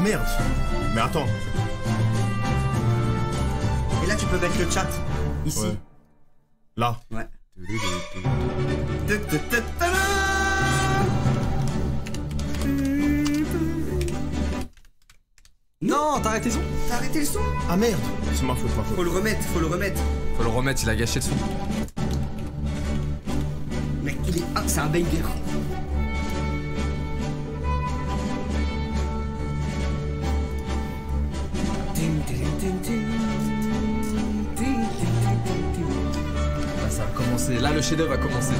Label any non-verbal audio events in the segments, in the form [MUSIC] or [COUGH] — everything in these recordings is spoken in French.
Ah merde Mais attends. Et là, tu peux mettre le chat. Ici. Ouais. Là. Ouais. Non, t'as arrêté son T'as arrêté le son Ah merde C'est ma faute, ma faute. Faut le remettre, faut le remettre. Faut le remettre, il a gâché le son. Mec, il est. Ah, c'est un banger. Commencer. Là, le chef-d'œuvre va commencer.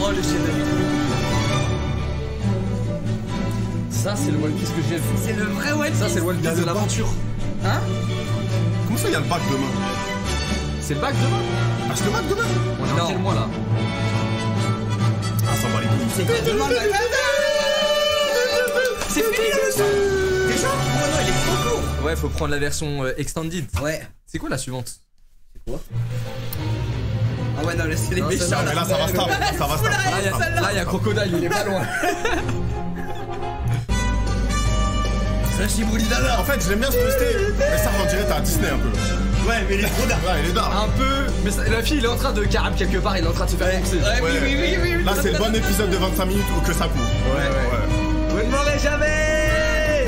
Oh, le chef-d'œuvre. Ça, c'est le Piece que j'ai vu. C'est le vrai One Ça, c'est le One Il y a Piece de l'aventure. Hein? Comment ça, il y a le bac demain? C'est le bac demain? Ah, c'est le bac demain? On est en quel mois là? C'est quoi le C'est fini le son Déjà Oh non, il est trop court Ouais, faut prendre la version euh, extended. Ouais. C'est quoi la suivante? Ah ouais, non, là, c'est les Non, méchants Mais là, ça va stable. [LAUGHS] Ça va stable. Là, il y a- Crocodile, il est pas loin. C'est un Shibuya Dada En fait, j'aime bien se poster, mais ça, on dirait t'as Disney un peu. Ouais, mais il est trop d'art Ouais, il est d'art. Un peu. Mais ça- la fille, il est en train de carab quelque part, il est en train de se faire pousser. Ouais, oui, Ouais. oui, oui, oui, oui. Là, c'est le bon épisode de 25 minutes où que ça court. Ouais, ouais. Vous ne m'aurez jamais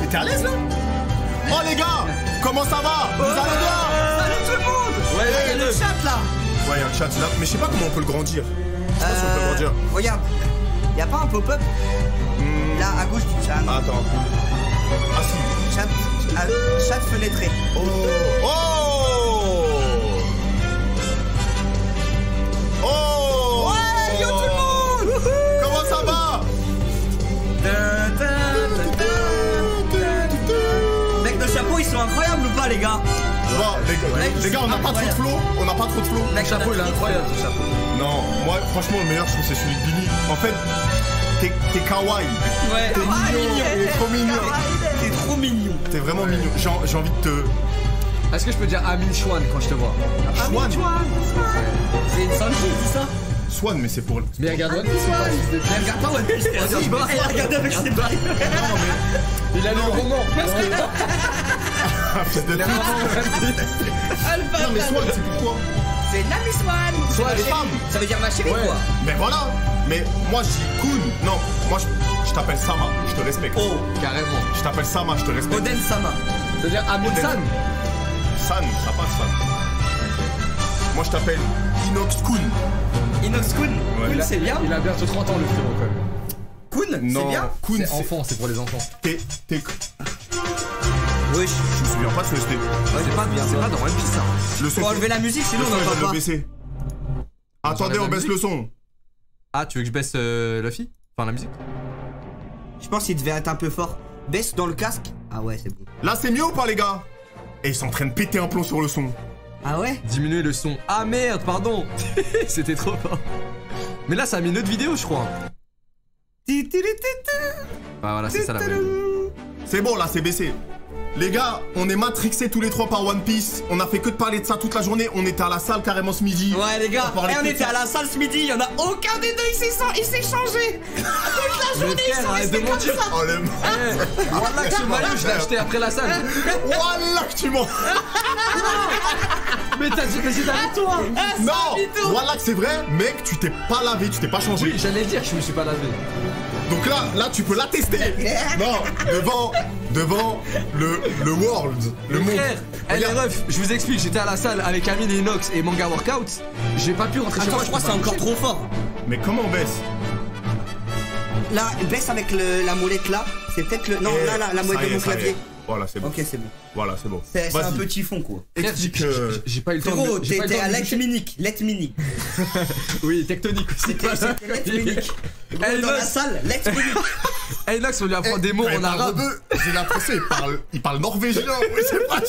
Mais t'es à l'aise là? Oh les gars Comment ça va? Vous allez bien? Salut tout le monde Ouais, Il y a le ouais, chat là Ouais, il y a un chat là, mais je sais pas comment on peut le grandir. Je sais pas si on peut le grandir. Regarde, y a pas un pop-up Hmm, Là, à gauche du chat. Attends. Ah si. Chat, ah, chat fenêtré. Oh Oh Oh Ouais, yo tout le monde Comment ça va? Mec, nos chapeaux ils sont incroyables ou pas, les gars? Bon, les, gars- les gars, on n'a pas trop de flow On n'a pas trop de flow Le chapeau, il est incroyable, ce chapeau. Non, moi, franchement, le meilleur, je trouve, c'est celui de Billy. En fait, t'es t'es kawaii. Ouais, T'es mignon, il est trop mignon. T'es trop mignon. T'es vraiment mignon. J'ai envie de te. Est-ce que je peux dire Amin Chouan quand je te vois? Swan C'est une sale fille, c'est ça? Swan, mais c'est pour. Mais regarde One Piece, Elle regarde pas One Piece, elle Regarde, avec ses barils. Il a lu le roman. Ah, fils de pute. Non, mais Swan, c'est pourquoi C'est Nami Swan Swan, femmes. Ça veut dire ma chérie, quoi Mais voilà. Mais moi, je dis Kun. Non, moi, je, je t'appelle Sama. Je te respecte. Oh, Carrément. Je t'appelle Sama, je te respecte. Oden Sama. C'est-à-dire Amin Oden. San. San, ça passe, San. Moi, je t'appelle Inox Kun. Inox Kun. Ouais. Kun, c'est bien. Il a bientôt 30 ans, le frérot, quand même. Kun, c'est Non, bien. Kun, C'est enfant, c'est pour les enfants. T'es. T'es. Wesh. Je me souviens pas de ce ST. Ouais, c'est pas bien. C'est pas dans One Piece, ça. Le son. Faut enlever la musique, sinon on je n'entend vais le pas. baisser. Attendez, on baisse le son. Ah, tu veux que je baisse euh, la fille Enfin, la musique? Je pense qu'il devait être un peu fort. Baisse dans le casque. Ah ouais, c'est bon. Là, c'est mieux ou pas, les gars? Et ils sont en train de péter un plomb sur le son. Ah ouais? Diminuer le son. Ah merde, pardon [LAUGHS] C'était trop fort. Mais là, ça a mis une autre vidéo, je crois. Ti, ti, ti, ti, ti. Ah, voilà, c'est ça la. C'est bon, là, c'est baissé. Les gars, on est matrixés tous les trois par One Piece. On a fait que de parler de ça toute la journée. On était à la salle carrément ce midi. Ouais les gars, On et on que de était ça. à la salle ce midi, il y en a aucun des deux, il s'est changé [LAUGHS] Toute la journée, ils sont restés comme mentir. ça Oh le Eh, Voilà que ce maillot, je l'ai acheté après la salle. [LAUGHS] Wallah que tu mens [LAUGHS] Mais t'as dit que c'était avec toi Non que c'est vrai, mec, tu t'es pas lavé, tu t'es pas changé. Oui, j'allais dire que je me suis pas lavé. Donc là, là, tu peux l'attester. [LAUGHS] Non, devant, devant le, le world, le monde. Frère, elle est Regarde. ref, je vous explique, j'étais à la salle avec Amine et Inox et Manga Workout. J'ai pas pu rentrer chez Attends, moi. je crois que c'est encore trop fort Mais comment on baisse? Là, baisse avec le- la molette là, c'est peut-être le... Non, Eh, là, là, la molette de est, mon est. clavier Voilà, c'est bon. Ok, c'est bon. Voilà, c'est bon. C'est un petit fond quoi. Explique. j'ai- euh, j'ai- pas eu le temps Frérot, de. t'étais à de let bouger. minique, let minique. [LAUGHS] Oui, tectonique aussi. C'était c'était let minique. Eh, Gros, Dans la salle, let minique. [LAUGHS] Eh, Inox, on lui apprend eh, des mots il en parle arabe. J'ai l'impression qu'il parle, il parle norvégien. [LAUGHS] Oui, c'est pas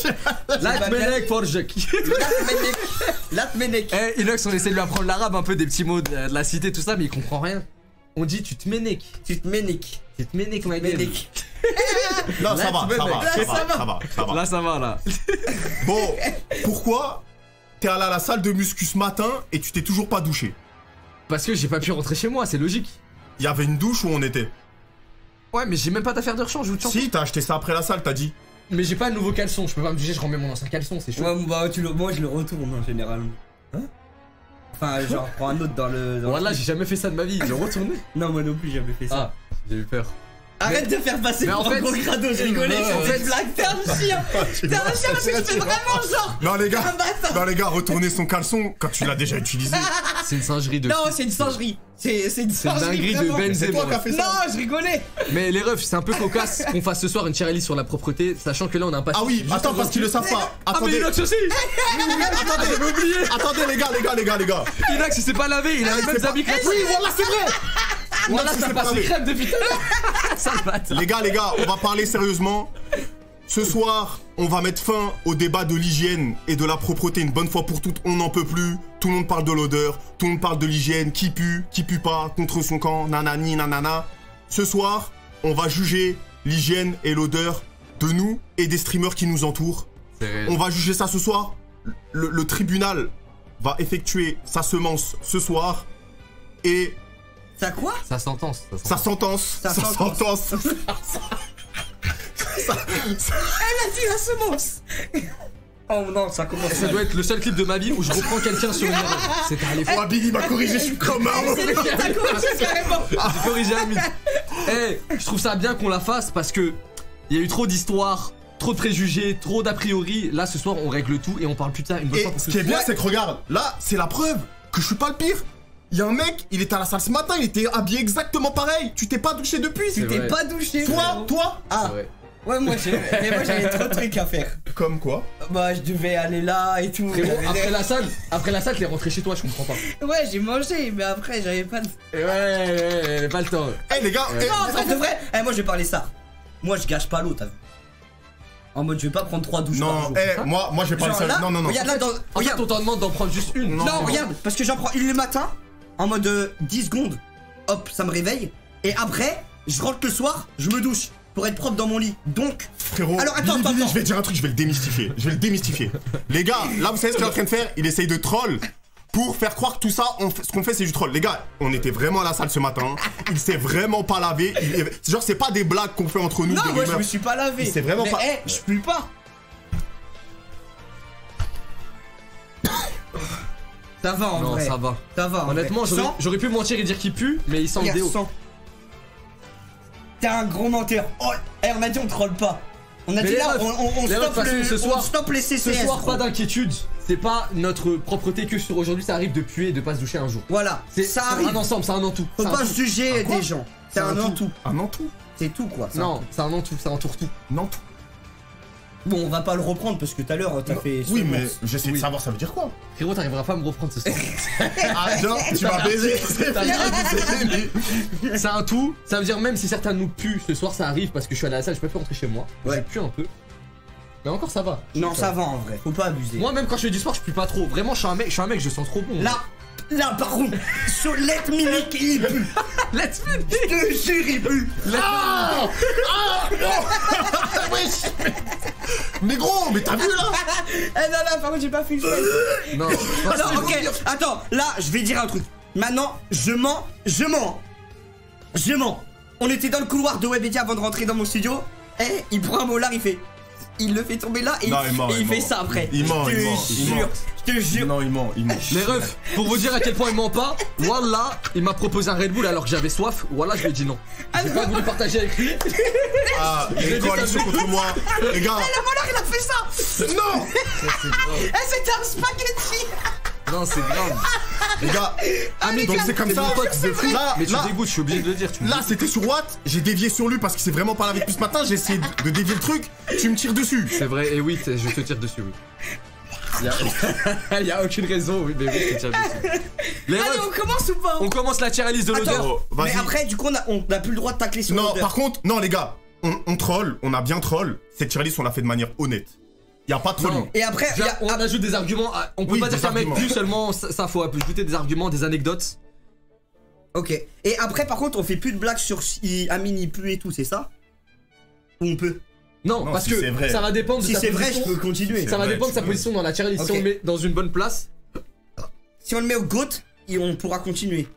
Forjek. Eh, Inox, on essaie de lui apprendre l'arabe, un peu des petits mots de la cité, tout ça, mais il comprend rien. On dit tu te méniques. Tu te méniques. Tu te méniques, ma gueule. Là, ça va, ça va, ça va, ça va. ça. Là, ça va, là. [LAUGHS] Bon, pourquoi t'es allé à la salle de muscu ce matin et tu t'es toujours pas douché? Parce que j'ai pas pu rentrer chez moi, c'est logique. Il y avait une douche où on était Ouais, mais j'ai même pas d'affaire de rechange, je vous. Si, t'as acheté ça après la salle, t'as dit. Mais j'ai pas de nouveau caleçon, je peux pas me juger, je remets mon ancien caleçon, c'est chaud. Ouais, bah, tu le... Moi, je le retourne en général. Hein? Enfin, genre, prends un autre dans le. Dans Voilà, le j'ai jamais fait ça de ma vie, je retourné. [LAUGHS] Non, moi non plus, j'avais fait ça. Ah, j'ai eu peur. Arrête de faire passer pour un gros crado, je rigolais, fait- une blague, t'es un chien [LAUGHS] T'es un chien parce que je fais vraiment genre Non, les gars, non, les gars, retourner son caleçon quand tu l'as déjà utilisé. [LAUGHS] C'est une singerie de. Non, c'est une singerie C'est c'est une C'est une singerie dinguerie de. Benzema. C'est. Non, je rigolais Mais les refs, c'est un peu cocasse qu'on fasse ce soir une tier sur la propreté, sachant que là on a un passif. Ah oui, attends, parce qu'ils le savent pas. Ah, mais Attendez, Inox aussi [LAUGHS] attendez, J'avais oublié attendez, les gars, les gars, les gars, les gars. Inox il s'est pas lavé, il a les mêmes habits que Oui, voilà, c'est vrai. Voilà, Inox, il t'as s'est passé pas lavé. crème depuis tout à l'heure. Les gars, les gars, on va parler sérieusement. Ce soir, on va mettre fin au débat de l'hygiène et de la propreté une bonne fois pour toutes. On n'en peut plus. Tout le monde parle de l'odeur, tout le monde parle de l'hygiène, qui pue, qui pue pas, contre son camp, nanani, nanana. Ce soir, on va juger l'hygiène et l'odeur de nous et des streamers qui nous entourent. On va juger ça ce soir. Le, le tribunal va effectuer sa semence ce soir et Ça quoi Ça sentence. Ça sa sentence. Sa Sa [LAUGHS] sentence. Elle a dit la semence Oh non, ça commence Ça doit être le seul clip de ma vie où je reprends quelqu'un sur une erreur. C'était à l'époque. Oh, Billy m'a corrigé, je suis comme un C'est corrigé carrément [LAUGHS] J'ai corrigé un. Eh, je trouve ça bien qu'on la fasse parce que il y a eu trop d'histoires, trop de préjugés, trop d'a priori. Là, ce soir, on règle tout et on parle plus ça une bonne Et fois pour ce qui est bien, c'est que regarde, là, c'est la preuve que je suis pas le pire. Il y a un mec, il était à la salle ce matin, il était habillé exactement pareil. Tu t'es pas douché depuis. C'est Tu t'es pas douché Toi, toi, Ah, Ouais. ouais, moi j'ai mais moi, j'avais trop de trucs à faire. comme quoi Bah, je devais aller là et tout. Après la salle, après la salle, t'es rentré chez toi, je comprends pas. Ouais, j'ai mangé, mais après, j'avais pas de. Ouais, ouais, ouais, pas le temps. Eh les gars, eh, Non, en vrai, de vrai, eh, moi je vais parler ça. Moi je gâche pas l'eau, t'as vu. En mode, je vais pas prendre trois douches par non, jour. eh, moi, moi, je vais pas le Genre seul. là, Non, non, non. regarde là, dans, En fait, regarde, on t'en demande d'en prendre juste une. Non, non, non. regarde, parce que j'en prends une le matin, en mode euh, 10 secondes, hop, ça me réveille, et après, je rentre le soir, je me douche pour être propre dans mon lit. Donc, Frérot, Alors, attends, Billy, attends, Billy, attends. je vais te dire un truc, je vais le démystifier. Je vais le démystifier. les gars, là, vous savez ce qu'il est en train de faire? Il essaye de troll pour faire croire que tout ça, on fait- ce qu'on fait, c'est du troll. Les gars, on était vraiment à la salle ce matin. Il s'est vraiment pas lavé. Il- genre, c'est pas des blagues qu'on fait entre nous. non, moi je me suis pas lavé. C'est vraiment mais, pas- eh, je pue pas. Ça va en Non, vrai. ça va. Ça va. en Honnêtement, vrai. j'aurais Sans- j'aurais pu mentir et dire qu'il pue, mais il sent le Regarde, déo. sans. T'es un gros menteur. Oh, eh, on a dit on troll pas. On a Mais dit les là, on, on, on les stoppe le, ce on soir- stoppe les CCS. Ce soir, gros. pas d'inquiétude. C'est pas notre propreté que sur aujourd'hui, ça arrive de puer et de pas se doucher un jour. Voilà, C'est ça c'est arrive. un ensemble, c'est un en tout. Faut C'est un pas tout. juger des gens. C'est un en tout. Un an tout C'est tout quoi. ça. Non, c'est un en tout, ça entoure tout. Bon, on va pas le reprendre parce que tout à l'heure t'as fait. Oui, mais j'essaie de savoir ça veut dire quoi. Frérot, t'arriveras pas à me reprendre ce soir. [LAUGHS] Ah, non, tu m'as baisé. C'est un tout. Ça veut dire même si certains nous puent, ce soir ça arrive parce que je suis allé à la salle, je peux plus rentrer chez moi. Ouais. J'ai pu un peu. Mais encore ça va. Non, ça va en vrai. Faut pas abuser. Moi même quand je fais du sport, je pue pas trop. Vraiment, je suis un mec, je suis un mec, je sens trop bon. Là, là par contre, Solette Mimic il pue. [LAUGHS] let's me Je te jure, il pue. Ah Ah non Wesh Mais gros, mais t'as vu là Eh non, non, par contre, j'ai pas fait exprès. Non, Alors, ok, attends, là, je vais dire un truc. Maintenant, je mens, je mens. Je mens. On était dans le couloir de Webedia avant de rentrer dans mon studio. Et il prend un molar, il fait. Il le fait tomber là et Non, il, il ment, et il il fait ment. ça après. Il ment, je te il ment, il jure, ment. je te jure. Non, il ment, il ment. Les refs, pour vous dire à quel point il ment pas, voilà, il m'a proposé un Red Bull alors que j'avais soif, voilà, je lui ai dit non. J'ai pas voulu partager avec lui. Ah, il une coalition contre moi. Les gars, Le molar, il a fait ça. non Eh, c'était un spaghetti. Non, c'est grave. [LAUGHS] Les gars, Ah, mais donc c'est comme ça. de fou. Là, Mais tu là, dégoûtes, je suis obligé de le dire. Tu là, c'était sur Watt. J'ai dévié sur lui parce qu'il s'est vraiment pas lavé depuis ce matin. J'ai essayé de- dévier le truc. Tu me tires dessus. C'est vrai, et oui, je te tire dessus, oui. Y'a [LAUGHS] y a aucune raison, oui, mais oui, je te tire dessus. Les Allez, refs, on commence ou pas on commence la tier list de l'odeur. Mais après, du coup, on a, on a plus le droit de tacler sur Non, par contre, non, les gars, on, on troll. On a bien troll. Cette tier list, on l'a fait de manière honnête. Y a pas de trolling. Non. Et après, il a- on ajoute des arguments. à- On peut Oui, pas dire qu'un mec arguments. pue seulement, ça, ça, faut ajouter des arguments, des anecdotes. Ok. Et après, par contre, on fait plus de blagues sur si Amine il pue et tout, c'est ça? Ou on peut? Non, Non, parce si que vrai. ça va dépendre de Si sa c'est vrai, je position. peux continuer. Ça va vrai, dépendre de sa peux. position dans la tier list. Si on le met dans une bonne place. Si on le met au GOAT, et on pourra continuer.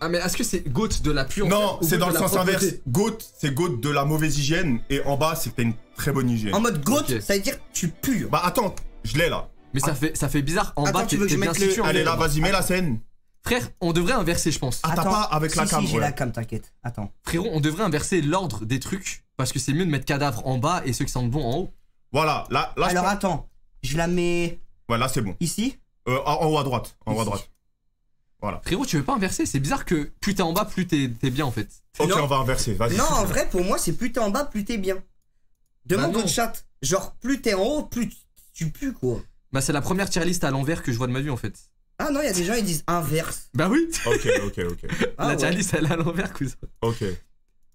Ah, mais est-ce que c'est GOAT de la pure Non, c'est dans le sens inverse. inverse. Goat, c'est goat de la mauvaise hygiène. Et en bas, c'est que t'as une très bonne hygiène. En mode GOAT, ça veut dire tu pues. Bah attends, je l'ai là. Mais ça fait, ça fait bizarre. En Attends, bas, tu veux que je bien mette le- Allez là, vas-y, mets la scène. Frère, on devrait inverser, je pense. Ah, t'as Attends. pas avec la cam, Si, j'ai ouais. la cam, t'inquiète. Attends. Frérot, on devrait inverser l'ordre des trucs. Parce que c'est mieux de mettre cadavre en bas et ceux qui sentent bon en haut. Voilà, là, là, je Alors pense- attends, je la mets Ouais, là, c'est bon. ici Euh, en en haut à droite. En haut à droite. Frérot, tu veux pas inverser? C'est bizarre que plus t'es en bas, plus t'es t'es bien en fait. Ok, Non. on va inverser. Vas-y. Non, en vrai, pour moi, c'est plus t'es en bas, plus t'es bien. Demande Bah au chat. Genre, plus t'es en haut, plus tu- pues, quoi. Bah, c'est la première tier list à l'envers que je vois de ma vie en fait. Ah non, il y a des gens, ils disent inverse. Bah oui Ok, ok, ok. [LAUGHS] Ah, La tier ouais. list elle est à l'envers, cousin. Ok.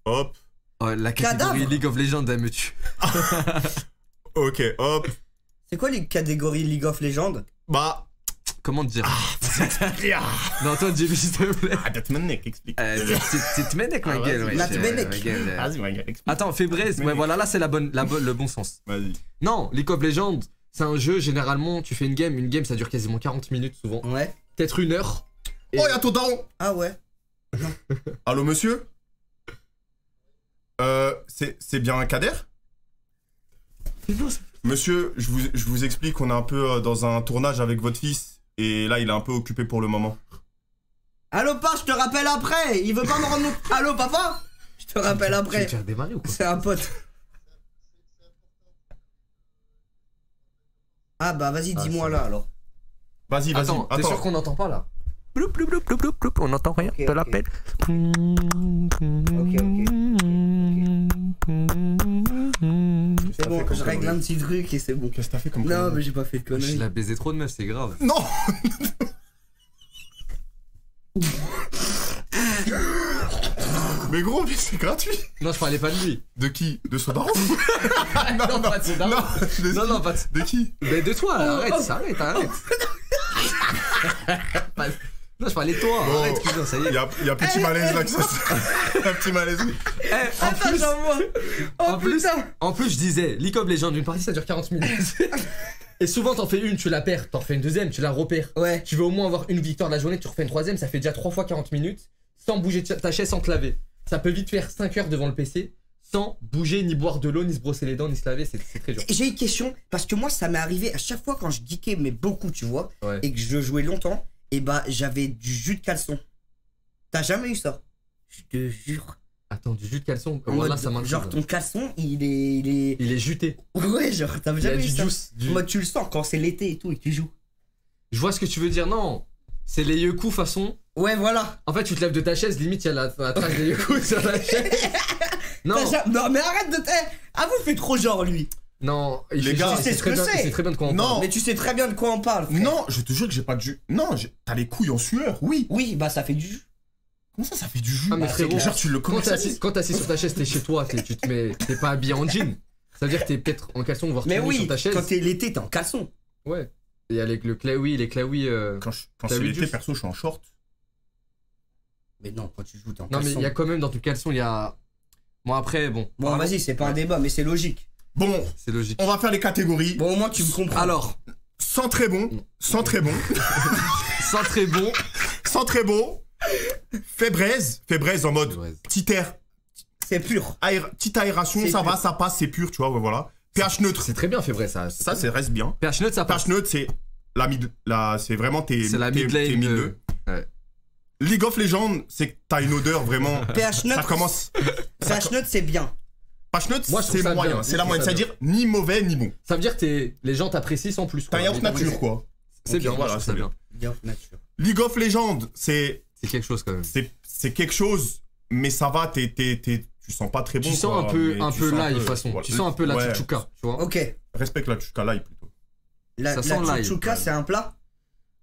Hop. Oh, la catégorie Cadavre. League of Legends, elle me tue. [LAUGHS] Ok, hop. C'est quoi les catégories League of Legends? Bah. Comment dire? Ah, [LAUGHS] Non, toi, Jimmy, s'il te plaît. Datmanek, explique. Euh, c'est- c'est Tmenek, ma Ah, gueule, vas-y. ma gueule, explique. Attends, Fébrez, ouais, voilà, là, c'est la bonne, la bonne- le bon sens. Vas-y. Non, League of Legends, c'est un jeu, généralement, tu fais une game, une game, ça dure quasiment 40 minutes souvent. Ouais. Peut-être une heure. Oh, y'a ton daron Ah ouais. [LAUGHS] Allô, monsieur Euh, c'est c'est bien un Kader Monsieur, je vous, je vous explique, on est un peu euh, dans un tournage avec votre fils, et là, il est un peu occupé pour le moment. Allô, pas, je te rappelle après. Il veut pas me rendre. Allô, papa? Je te rappelle Tu après. te faire démarrer ou quoi? C'est un pote. Ah bah vas-y, Ah, dis-moi là alors. Vas-y, vas-y, Attends, t'es sûr qu'on n'entend pas là? Bloup, bloup, bloup, bloup, bloup, bloup, on n'entend rien, Ok, je te ok. l'appelle. ok, Qu'est-ce que C'est bon, je règle un petit truc et c'est bon. Qu'est-ce que t'as fait comme Non, mais j'ai pas fait de Je conneries. l'ai baisé trop de meufs, c'est grave. Non [LAUGHS] Mais gros, mais c'est gratuit Non, je parlais pas de lui. De qui? [LAUGHS] De son daron? Non, pas de daron. Non, de Non, non, pas de... De qui? Mais de toi, là, arrête, ça arrête, arrête. [LAUGHS] Non, je parlais de toi, Bon. arrête, cousin, ça y Il est. y a, il y a un petit malaise là que ça se- [LAUGHS] Un petit malaise. Eh, en, Attends, plus, vois. Oh en, plus, putain. en plus, je disais, League of Legends, une partie ça dure 40 minutes. [LAUGHS] Et souvent, t'en fais une, tu la perds, t'en refais une deuxième, tu la repères. Ouais. Tu veux au moins avoir une victoire de la journée, tu refais une troisième, ça fait déjà 3 fois 40 minutes, sans bouger ta chaise, sans te laver. Ça peut vite faire 5 heures devant le PC, sans bouger, ni boire de l'eau, ni se brosser les dents, ni se laver, c'est c'est très dur. J'ai une question parce que moi ça m'est arrivé à chaque fois quand je geekais mais beaucoup tu vois Ouais. et que je jouais longtemps et bah j'avais du jus de caleçon. T'as jamais eu ça? Je te jure. Attends, du jus de caleçon, En voilà, mode, ça genre ton caleçon il est il est Il est juté. ouais genre t'as jamais eu du ça. juice. du- En mode tu le sens quand c'est l'été et tout et que tu joues. Je vois ce que tu veux dire, non. C'est les yoku façon. Ouais voilà. En fait, tu te lèves de ta chaise, limite, il y a la, la trace des yoku sur la chaise. [LAUGHS] Non, non mais arrête de te. Ah vous faites trop genre lui. Non, il Les gars, tu sais ce très que bien- c'est. très bien de quoi on Non. parle. Mais tu sais très bien de quoi on parle. frère. Non, je te jure que j'ai pas de jus. Non, t'as les couilles en sueur, oui. Oui bah ça fait du jus. Comment ça, ça fait du jus? Ah, mais Bah, frérot, Genre, tu le Quand t'es assis, assis sur ta chaise, t'es chez toi, t'es- tu te mets, t'es pas habillé en jean. Ça veut dire que t'es peut-être en caleçon, voire Mais oui sur ta chaise. quand t'es l'été t'es en caleçon. Ouais. Il y a les, le claoui, les claoui. euh, Quand, je- quand T'as c'est vu l'été, perso, je suis en short. Mais non quand tu joues t'es en Non, mais caleçon. il y a quand même dans ton caleçon, il y a. Bon, après, bon. Bon vas-y c'est pas un débat mais c'est logique. Bon, C'est logique. on va faire les catégories. Bon au moins tu me comprends. Alors, Sans très bon, sans très bon, [LAUGHS] sans très bon. sans très bon. Fébraise, fébraise en mode petit air, c'est pur. aér- petite aération, C'est ça pur. va, ça passe, c'est pur, tu vois, ouais, voilà. pH neutre, C'est très bien fait ça. ça, c'est reste bien. pH neutre, ça passe. pH neutre, c'est la mid, la, c'est vraiment tes, C'est la mid lane de- ouais. League of Legends, c'est que t'as une odeur vraiment. pH ça neutre. commence. pH neutre c'est bien. Trouve c'est moyen, c'est la moyenne, c'est-à-dire ni mauvais ni bon. Ça veut dire que les gens t'apprécient sans plus. T'as yaourt nature, quoi. C'est bien, voilà, c'est bien. Nature. League of Legends, c'est C'est quelque chose quand même. c'est quelque chose, mais ça va, t'es, t'es, t'es- tu sens pas très bon. Tu sens quoi, un peu, un peu l'ail, de toute façon. voilà. Tu sens un peu la Ouais. tchouchouka, tu vois. Ok. Respecte la tchouka l'ail plutôt. La, Ça la sent l'ail. chouchouka c'est un plat?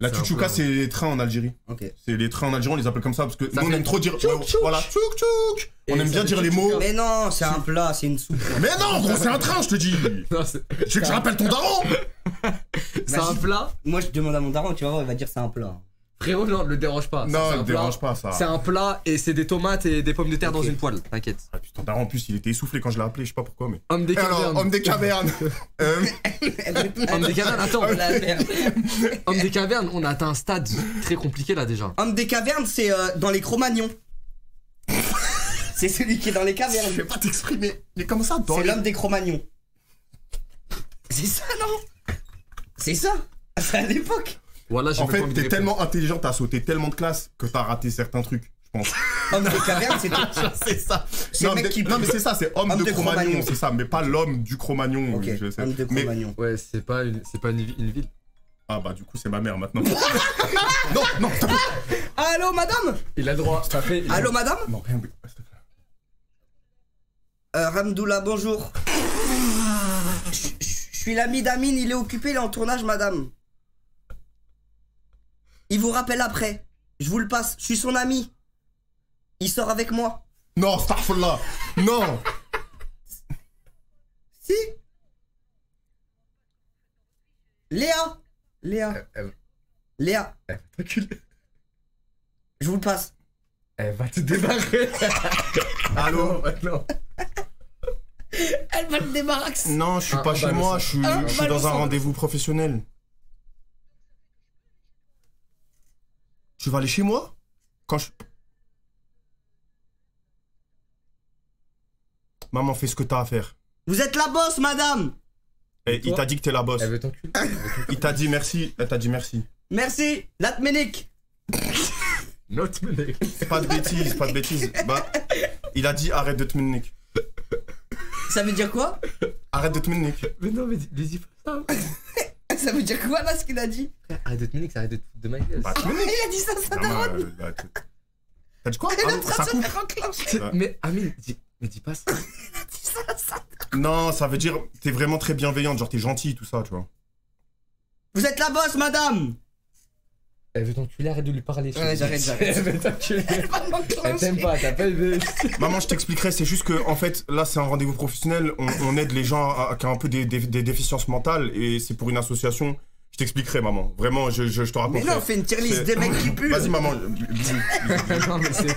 La tchouchouka, c'est les trains en Algérie. Ok. C'est les trains en Algérie, on les appelle comme ça parce que Ça nous on aime trop dire. tchouk, tchouk. Voilà, tchouk tchouk. On aime bien dire les mots. Mais non c'est un plat c'est une soupe. Mais non, gros, c'est un train, je te dis. [LAUGHS] Non, Tu veux que je rappelle ton daron [LAUGHS] c'est un plat. Moi je demande à mon daron tu vas voir il va dire c'est un plat. Frérot, non, le dérange pas. Non, plat. dérange pas ça. C'est un plat et c'est des tomates et des pommes de terre dans une poêle, t'inquiète. Ah putain, t'as- en plus, il était essoufflé quand je l'ai appelé, je sais pas pourquoi, mais. Homme des Et alors, cavernes. homme des cavernes. [LAUGHS] euh, [LAUGHS] Homme des cavernes, attends. La merde. Homme des cavernes, on a atteint un stade très compliqué là déjà. Homme des cavernes, c'est euh, dans les Cro-Magnons. [LAUGHS] c'est celui qui est dans les je cavernes. vais pas t'exprimer. Mais comme ça, dans C'est les- l'homme des Cro-Magnons. C'est ça, non? C'est ça C'est à l'époque. Voilà, j'ai En fait, de t'es tellement intelligent, t'as sauté tellement de classes que t'as raté certains trucs, je pense. [LAUGHS] Homme des cavernes, c'est [LAUGHS] c'est ça. C'est Non, mec qui- non, mais c'est ça, c'est homme, Homme de de Cro-Magnon, Cro-Magnon. c'est ça, mais pas l'homme du Cro-Magnon. Ok, je sais. homme de Mais-. Ouais, c'est pas une, c'est pas une, vi- une ville. Ah bah du coup c'est ma mère maintenant. [LAUGHS] non, non, stop. Allô, madame? Il a le droit. Ça fait. Allô, madame? Non, rien. plaît. Euh, Ramdoula, bonjour. Je je suis l'ami d'Amine, il est occupé, il est en tournage, madame. Il vous rappelle après. Je vous le passe, je suis son ami. Il sort avec moi. Non, Starfall Non Si Léa Léa Elle, Léa, elle va t'enculer. je vous le passe. Elle va te débarrer. [LAUGHS] Allô non. Elle va le débarrasser. Non, je suis Un- pas un chez au moi, je suis, Un je suis balle au dans un rendez-vous professionnel. Tu vas aller chez moi Quand je... Maman, fais ce que t'as à faire. Vous êtes la bosse, madame Eh, il t'a dit que t'es la boss. Elle veut t'enculer. Il t'a dit merci. Elle t'a dit merci. Merci, Latmenik. Note menée. Pas de bêtises, pas de bêtises. Bah, il a dit arrête de te mener. Ça veut dire quoi? Arrête de te mener. Mais non, mais dis, mais dis pas ça. [LAUGHS] Ça veut dire quoi là ce qu'il a dit Arrête de te mener, arrête de te foutre de ma gueule. Bah, mener. Il a dit ça, ça daronne. euh, bah, T'as dit quoi Elle est Ah, en train Ça de se coupe faire enclencher. Ouais. Mais Amine, dis, mais dis pas ça. [LAUGHS] Non, ça veut dire t'es vraiment très bienveillante, genre t'es gentil, tout ça, tu vois. Vous êtes la bosse, madame Elle veut t'enculer, arrête de lui parler. Ouais, j'arrête, [LAUGHS] j'arrête. Elle veut t'enculer. Elle t'aime pas, t'as pas aimé. [LAUGHS] Maman, je t'expliquerai, c'est juste que, en fait, là, c'est un rendez-vous professionnel, on, on aide les gens à- qui ont un peu des, des- des déficiences mentales, et c'est pour une association. Je t'expliquerai, maman. Vraiment, je, je, je te Mais raconterai. non, fais une tier list des mecs qui puent. Vas-y, maman. non, mais c'est.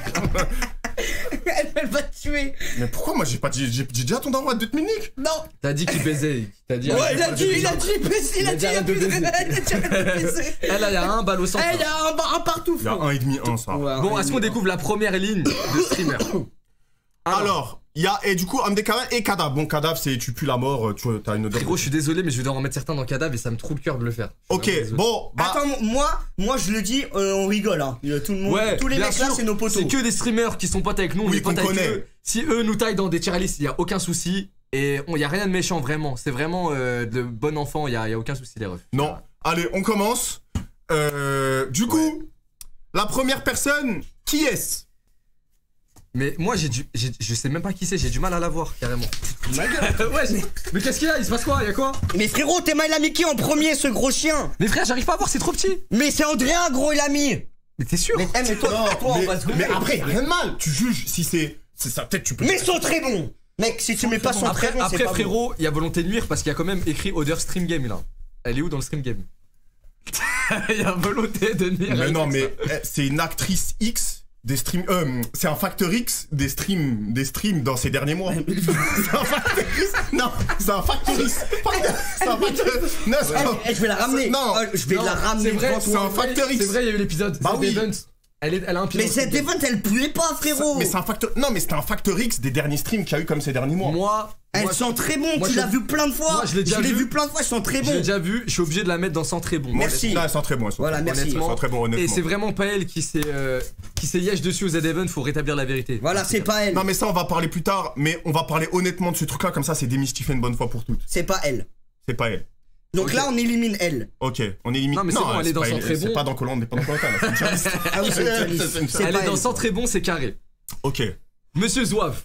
Elle, elle va te tuer. Mais pourquoi moi j'ai pas dit. J'ai dit à ton daron de te minique Non. T'as dit qu'il baisait. T'as dit. Ouais, il a dit, il a dit, il a dit, il a de il a dit, baiser. Là, il y [LAUGHS] a un balle au centre. Eh, il y a un, bar- un partout, Il y a un et demi, un, ça. Bon, est-ce qu'on découvre la première ligne de streamer? [COUGHS] Alors, il y a, et du coup, homme des cadavres et cadavre. Bon, cadavre, c'est tu pues la mort, tu as une odeur. Frérot, je suis désolé, mais je vais devoir en mettre certains dans cadavre et ça me trouve le cœur de le faire. Ok, bon, bah. Attends, moi, moi je le dis, euh, on rigole, hein. A Tout le monde, Ouais, tous les mecs là, c'est nos potos. C'est que des streamers qui sont potes avec nous, on Oui, est avec connaît. eux. Si eux nous taillent dans des tier il y a aucun souci. Et il y a rien de méchant, vraiment. C'est vraiment euh, de bon enfant, il y a, y a aucun souci, les refs. Non. Allez, on commence. Euh, du coup, la première personne, qui est-ce? Mais moi, j'ai du, j'ai- je sais même pas qui c'est, j'ai du mal à la voir, carrément. [LAUGHS] ouais, j'ai- mais qu'est-ce qu'il y a? Il se passe quoi? Il y a quoi? Mais frérot, t'es mal ami qui en premier, ce gros chien Mais frère, j'arrive pas à voir, c'est trop petit. Mais c'est Andrea, gros, il a mis Mais t'es sûr? Mais, eh, mais toi, toi, on va se mais après, y a rien de mal. Tu juges si c'est. C'est ça, peut-être tu peux. Mais ils sont très bons Mec, si tu mets pas son Après, très bon, c'est après pas bon. frérot, il y a volonté de nuire parce qu'il y a quand même écrit Odeur Stream Game là. Elle est où dans le Stream Game? [LAUGHS] Il y a volonté de nuire. Mais non, mais eh, c'est une actrice X des streams. Euh, c'est un facteur X des streams, des streams dans ces derniers mois. [LAUGHS] c'est un facteur X. Non, c'est un facteur X. C'est un facteur. Non, c'est Eh, un- eh, je vais la ramener Non, Oh, Je vais Non, la ramener c'est vrai, c'est un X. C'est vrai, il y a eu l'épisode. Bah oui. Elle, est, elle a un pied Mais cette event, elle puait pas, frérot Mais c'est un facteur. Non, mais c'était un facteur X des derniers streams qu'il y a eu comme ces derniers mois. Moi, Elles moi, sont très bons, moi, tu je- l'as vu plein de fois moi, je l'ai déjà vu. vu plein de fois, ils sont très je l'ai bons déjà vu, je suis obligé de la mettre dans 100 très bon. Merci. Là, elles sont très bons. elles sont Voilà, très bons. merci. Elles sont très bons, honnêtement. Et c'est vraiment pas elle qui s'est euh, yèche dessus aux Z-Event, faut rétablir la vérité. Voilà, c'est pas elle Non, mais ça, on va parler plus tard. Mais on va parler honnêtement de ce truc-là, comme ça, c'est démystifié une bonne fois pour toutes. C'est pas elle. C'est pas elle. Donc là, on élimine elle. Ok, on élimine. Non, mais c'est bon, elle est dans pas- son très C'est bon. pas dans Colombe, pas dans Colombe, c'est. Ah oui, Elle est dans elle. 100 très bon, c'est carré. Ok. Monsieur Zouave.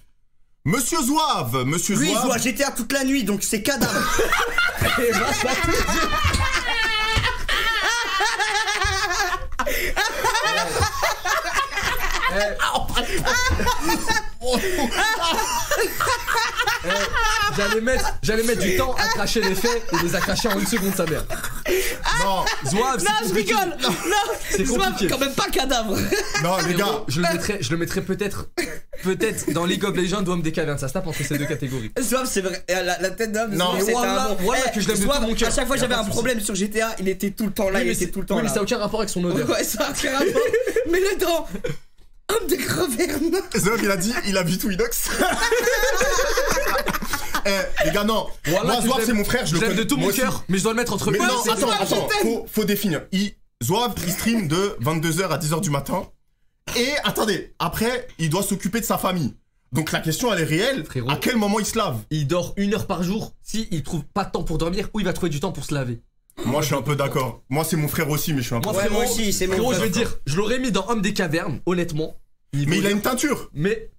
Monsieur Zouave, Monsieur Lui, il joue à Zouave. GTA toute la nuit, donc c'est cadavre. Eh ben, ça. Eh, J'allais mettre, j'allais mettre du temps à cracher les faits et les a crachés en une seconde sa mère. Non, Zouave, c'est Non, je compliqué. rigole Non C'est compliqué. quand même pas cadavre non, les gars. Je le mettrais, je le mettrais peut-être, peut-être dans League of Legends ou Homme des cavernes. Ça se tape entre ces deux catégories. Zouave, c'est vrai. La, la tête d'homme, Non, un bon. Wallah, Eh, que je l'aime de Zouave, tout mon cœur. À chaque fois, Y a j'avais pas un de souci. problème sur GTA, il était tout le temps là, Oui, il mais était c'est- tout le temps oui, mais là. ça n'a aucun rapport avec son [LAUGHS] odeur. Ouais, ça a aucun rapport. Mais le temps Homme de Zop, il a dit, il a vu Twinox. [LAUGHS] Eh, les gars, non. Voilà, Moi, Zouave, c'est mon frère, je Je le l'aime connais de tout moi mon aussi. cœur, mais je dois le mettre entre Mais moi, non, c'est attends, je attends, t'aime. faut, faut définir. Il, Zouave, il stream de 22h à 10h du matin. Et attendez, après, il doit s'occuper de sa famille. Donc la question, elle est réelle. Frérot. À quel moment il se lave? Il dort une heure par jour. Si il trouve pas de temps pour dormir, ou il va trouver du temps pour se laver? Moi, je suis un peu d'accord. Moi, c'est mon frère aussi, mais je suis un peu. Moi, Ouais, moi aussi, c'est mon frérot, je frère. vais dire, je l'aurais mis dans Homme des cavernes, honnêtement. Mais il a une teinture. Mais.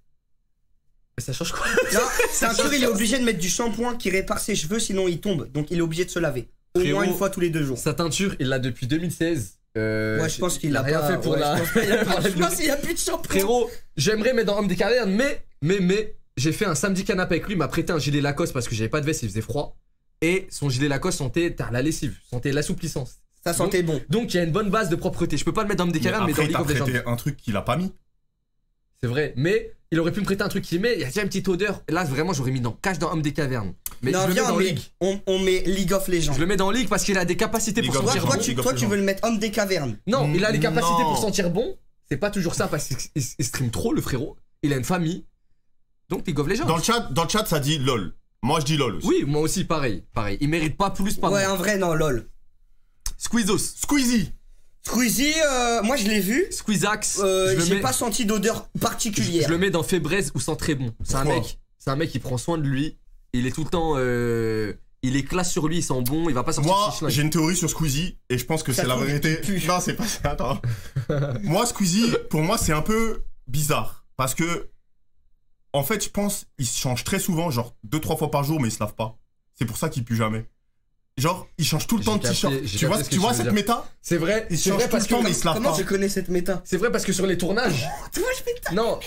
Mais ça change quoi? Non, c'est un il est obligé de mettre du shampoing qui répare ses cheveux, sinon il tombe. Donc il est obligé de se laver. Au Frérot, moins une fois tous les deux jours. Sa teinture, il l'a depuis 2016. Euh, Ouais, je pense qu'il il a rien pas- fait pour ouais, la. je pense qu'il a pas- [LAUGHS] pour la Je pense qu'il y a plus de shampoing. Frérot, j'aimerais mettre dans Homme des cavernes, mais, mais, mais, j'ai fait un samedi canapé avec lui, il m'a prêté un gilet Lacoste parce que j'avais pas de veste, il faisait froid. Et son gilet Lacoste sentait la lessive, sentait l'assouplissance. Ça sentait bon. Donc il y a une bonne base de propreté. Je peux pas le mettre dans Homme des Mais cavernes, mais, dans il League of Legends. un truc qu'il a pas mis. C'est vrai, mais il aurait pu me prêter un truc qu'il met, il y a déjà une petite odeur. Là, vraiment, j'aurais mis dans Cache dans Homme des cavernes. Mais non, je le mets viens, dans on met, League. on, on met League of Legends. Je le mets dans League parce qu'il a des capacités League pour Toi, sentir toi, bon. tu, toi, tu Legends. veux le mettre homme des cavernes. Non, il a les capacités Non. pour sentir bon. C'est pas toujours ça parce qu'il il stream trop, le frérot. Il a une famille. Donc League of Legends. Dans le chat, dans le chat, ça dit lol. Moi, je dis lol aussi. Oui, moi aussi, pareil. Pareil. Il mérite pas plus, pas ouais, en vrai, non, lol. Squeezos. Squeezie. Squeezie, euh, moi je l'ai vu. Squeezax. Euh, J'ai mets, pas senti d'odeur particulière. je le mets dans Fébraise ou sans très bon. C'est un mec. C'est un mec qui prend soin de lui. Il est tout le temps. euh, il est classe sur lui, il sent bon, il va pas sortir Moi, j'ai une théorie sur Squeezie et je pense que c'est la vérité. Non, c'est pas ça. Attends. [LAUGHS] moi, Squeezie, pour moi, c'est un peu bizarre parce que, en fait, je pense, il se change très souvent, genre deux trois fois par jour, mais il se lave pas. C'est pour ça qu'il pue jamais. Genre, il change tout le temps de t-shirt. Tu vois, ce tu vois tu cette dire. méta? C'est vrai, Il c'est change vrai tout parce le temps, que. mais il se lave Comment pas. je connais cette méta? C'est vrai parce que sur les tournages. Moi, je m'étonne. Non.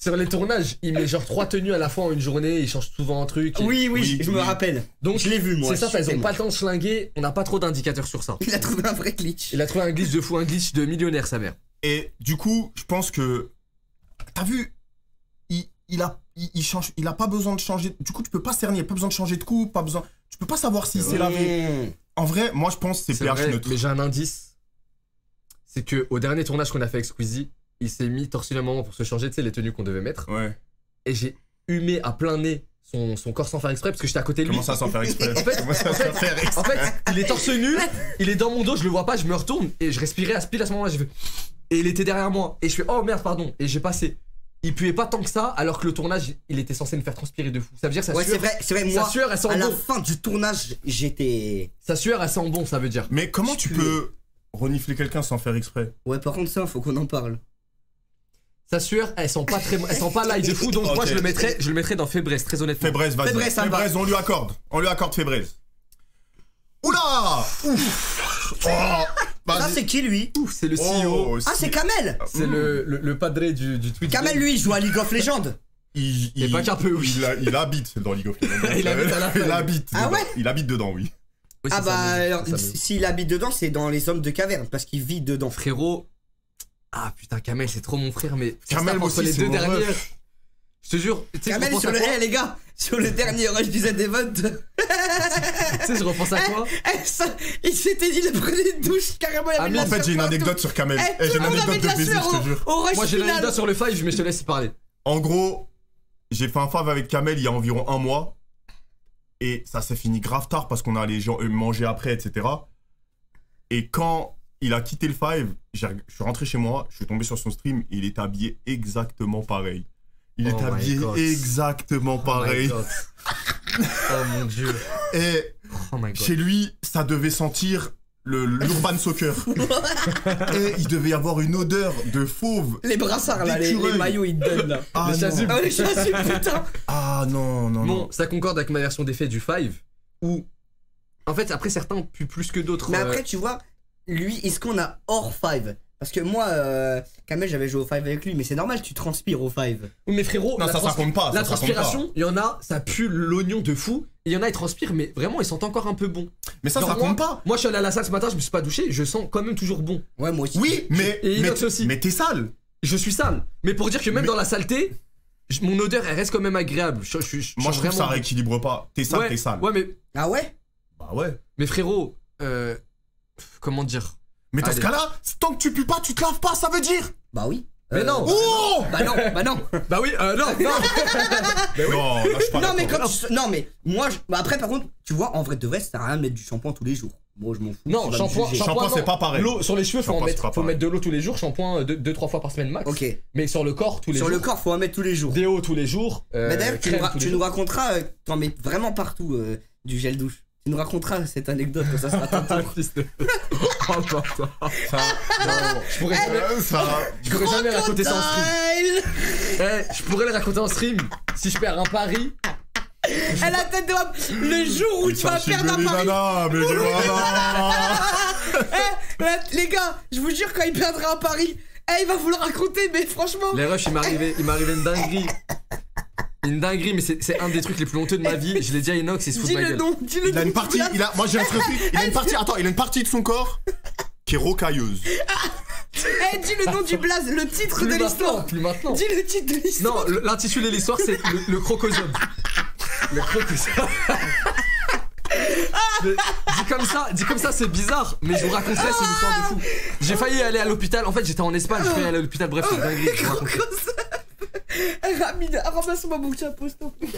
Sur les tournages, il met genre trois tenues à la fois en une journée, il change souvent un truc. et- Oui, oui, Oui, je me oui. rappelle. Donc je l'ai vu, moi. C'est ça, elles ont pas le temps de schlinguer, on n'a pas trop d'indicateurs sur ça. Il a trouvé un vrai glitch. Il a trouvé un glitch de fou, un glitch de millionnaire, sa mère. Et du coup, je pense que. T'as vu il, a. Il, il change, il a pas besoin de changer. Du coup, tu peux pas cerner, pas besoin de changer de coupe, pas besoin. Tu peux pas savoir s'il s'est lavé. En vrai, moi, je pense que c'est C'est pH vrai, neutre. mais j'ai un indice. C'est que au dernier tournage qu'on a fait avec Squeezie, il s'est mis torse nu un moment pour se changer, tu sais, les tenues qu'on devait mettre. Ouais. Et j'ai humé à plein nez son, son corps sans faire exprès parce que j'étais à côté de lui. Comment ça sans faire exprès? En fait- [LAUGHS] En il est torse nu, il est dans mon dos, je le vois pas, je me retourne et je respirais à ce pile à ce moment-là, j'ai fait. Et il était derrière moi. Et je fais, oh merde, pardon. Et j'ai passé. Il puait pas tant que ça, alors que le tournage, il était censé me faire transpirer de fou. Ça veut dire que sa Ouais, c'est sueur, vrai, c'est vrai, sa moi. sueur, elle sent À la fin du tournage, j'étais. Sa sueur, elle sent bon, ça veut dire. Mais comment tu peux renifler quelqu'un sans faire exprès? Ouais, par contre, ça, faut qu'on en parle. Sa sueur, elle sent pas très, elle sent pas light de fou, donc [LAUGHS] moi je le mettrais, je le mettrais dans Fébreze, très honnêtement. Fébraise, vas-y. Ça. Fébraise, on lui accorde. On lui accorde Fébraise. Oula Ouf Oh Ça, Vas-y. c'est qui lui c'est le CEO, Oh, Ah, c'est Kamel c'est le, le, le padré du, du Twitch. Kamel, lui, il joue à League of Legends. [LAUGHS] Il, Et pas qu'un peu, oui. Il, a- il habite dans League of Legends. [LAUGHS] Il habite à la [LAUGHS] fin. Il habite. Ah dedans. ouais Il habite dedans, oui. Oui, Ah bah, ça, ça, s'il habite dedans, c'est dans les hommes de caverne, parce qu'il vit dedans. Frérot. Ah putain, Kamel, c'est trop mon frère, mais. ça Kamel entre aussi, les c'est deux mon dernières. Je te jure, tu sais, je Kamel, repense sur à le. quoi Eh, les gars, sur le dernier rush du Z-Event, Tu sais, je repense à quoi eh, ça, il s'était dit, il prenait une douche, carrément, il y avait Ah, de mais la En fait, sueur j'ai une partout. anecdote sur Kamel. Eh, Eh, tout J'ai le une monde avait anecdote de de la baiser, sueur je te jure. au, au rush Moi j'ai final. l'anecdote sur le 5, mais je te laisse parler. En gros, j'ai fait un fave avec Kamel il y a environ un mois. Et ça s'est fini grave tard parce qu'on allait gen- euh, manger après, etc. Et quand il a quitté le five, j'ai- je suis rentré chez moi, je suis tombé sur son stream il était habillé exactement pareil. Il Oh est my habillé God. exactement pareil. Oh, my God. oh mon dieu. [LAUGHS] et Oh my god. chez lui, ça devait sentir le l'urban soccer. [LAUGHS] et il devait y avoir une odeur de fauve. Les brassards là, les, les maillots ils donnent là. Ah non. Ah, les chasubles, putain Ah non, non, non. Bon, ça concorde avec ma version d'effet du 5 où. En fait, après certains puent plus que d'autres. Mais euh, après, tu vois, lui, est-ce qu'on a hors 5 Parce que moi, euh, Kamel, j'avais joué au 5 avec lui, mais c'est normal, tu transpires au 5. Oui, mais frérot, Non, la ça, ça trans- compte pas. La ça, transpiration, il y en a, ça pue l'oignon de fou. Et il y en a, ils transpirent, mais vraiment, ils sentent encore un peu bon. Mais ça, Genre, ça moi- compte pas. Moi, je suis allé à la salle ce matin, je me suis pas douché, je sens quand même toujours bon. Ouais, moi aussi. Oui, mais. Et mais Inox aussi. Mais t'es sale. Je suis sale. Mais pour dire que même Mais- dans la saleté, mon odeur, elle reste quand même agréable. Je, je- je- Moi, je trouve que ça rééquilibre pas. T'es sale, ouais, t'es sale. Ouais, mais, Ah ouais? Bah ouais. mais frérot, euh, comment dire? Mais dans ce cas-là, tant que tu pues pas, tu te laves pas, ça veut dire. Bah oui. Mais Euh, non. Oh Bah non, bah non. [LAUGHS] Bah oui, euh, non, [LAUGHS] non. [LAUGHS] Non, là, je suis pas non, mais tu- Non, mais moi, je- bah, après, par contre, tu vois, en vrai de vrai, ça sert à rien de mettre du shampoing tous les jours. Moi, je m'en fous. Non, shampoing. Shampoing, c'est pas pareil. L'eau sur les cheveux, faut en mettre, faut mettre de l'eau tous les jours. Shampoing 2-3 fois par semaine max. Ok. Mais sur le corps tous les Sur jours. le corps, faut en mettre tous les jours. Déo tous les jours. euh, Mais d'ailleurs, tu, nous tu raconteras, euh, t'en mets vraiment partout euh, du gel douche. Tu nous raconteras cette anecdote quand ça sera ton tour. Fils de- Oh, putain. Ça, non. Je pourrais jamais, Euh, ça. je pourrais jamais raconter ça en stream. Eh, je pourrais le raconter en stream si je perds un pari. Elle a tête de homme. Le jour où tu vas perdre un pari. Nana, mais voilà. [LAUGHS] Eh, eh, les gars, je vous jure, quand il perdra un pari, eh, il va vous le raconter, mais franchement. Les rushs, il m'est arrivé, il m'est arrivé une dinguerie. Une dinguerie, mais c'est un des trucs les plus honteux de ma vie. Je l'ai dit à Inox, il se fout de ma le gueule. nom, dis le Il a une partie, il a, moi j'ai un truc, il a une partie, attends, il a une partie de son corps qui est rocailleuse. Eh, dis le nom du blaze, le titre Plus de l'histoire. plus maintenant. Dis le titre de l'histoire. Non, l'intitulé de l'histoire, c'est le, le crocosome. Le crocosome. Mais dit comme ça, dit comme ça, c'est bizarre, mais je vous raconterai, c'est une histoire de fou. J'ai failli aller à l'hôpital, en fait, j'étais en Espagne, j'ai failli aller à l'hôpital, bref, c'est une [LAUGHS] Ramine, ramasse-moi mon chapeau, s'il te plaît.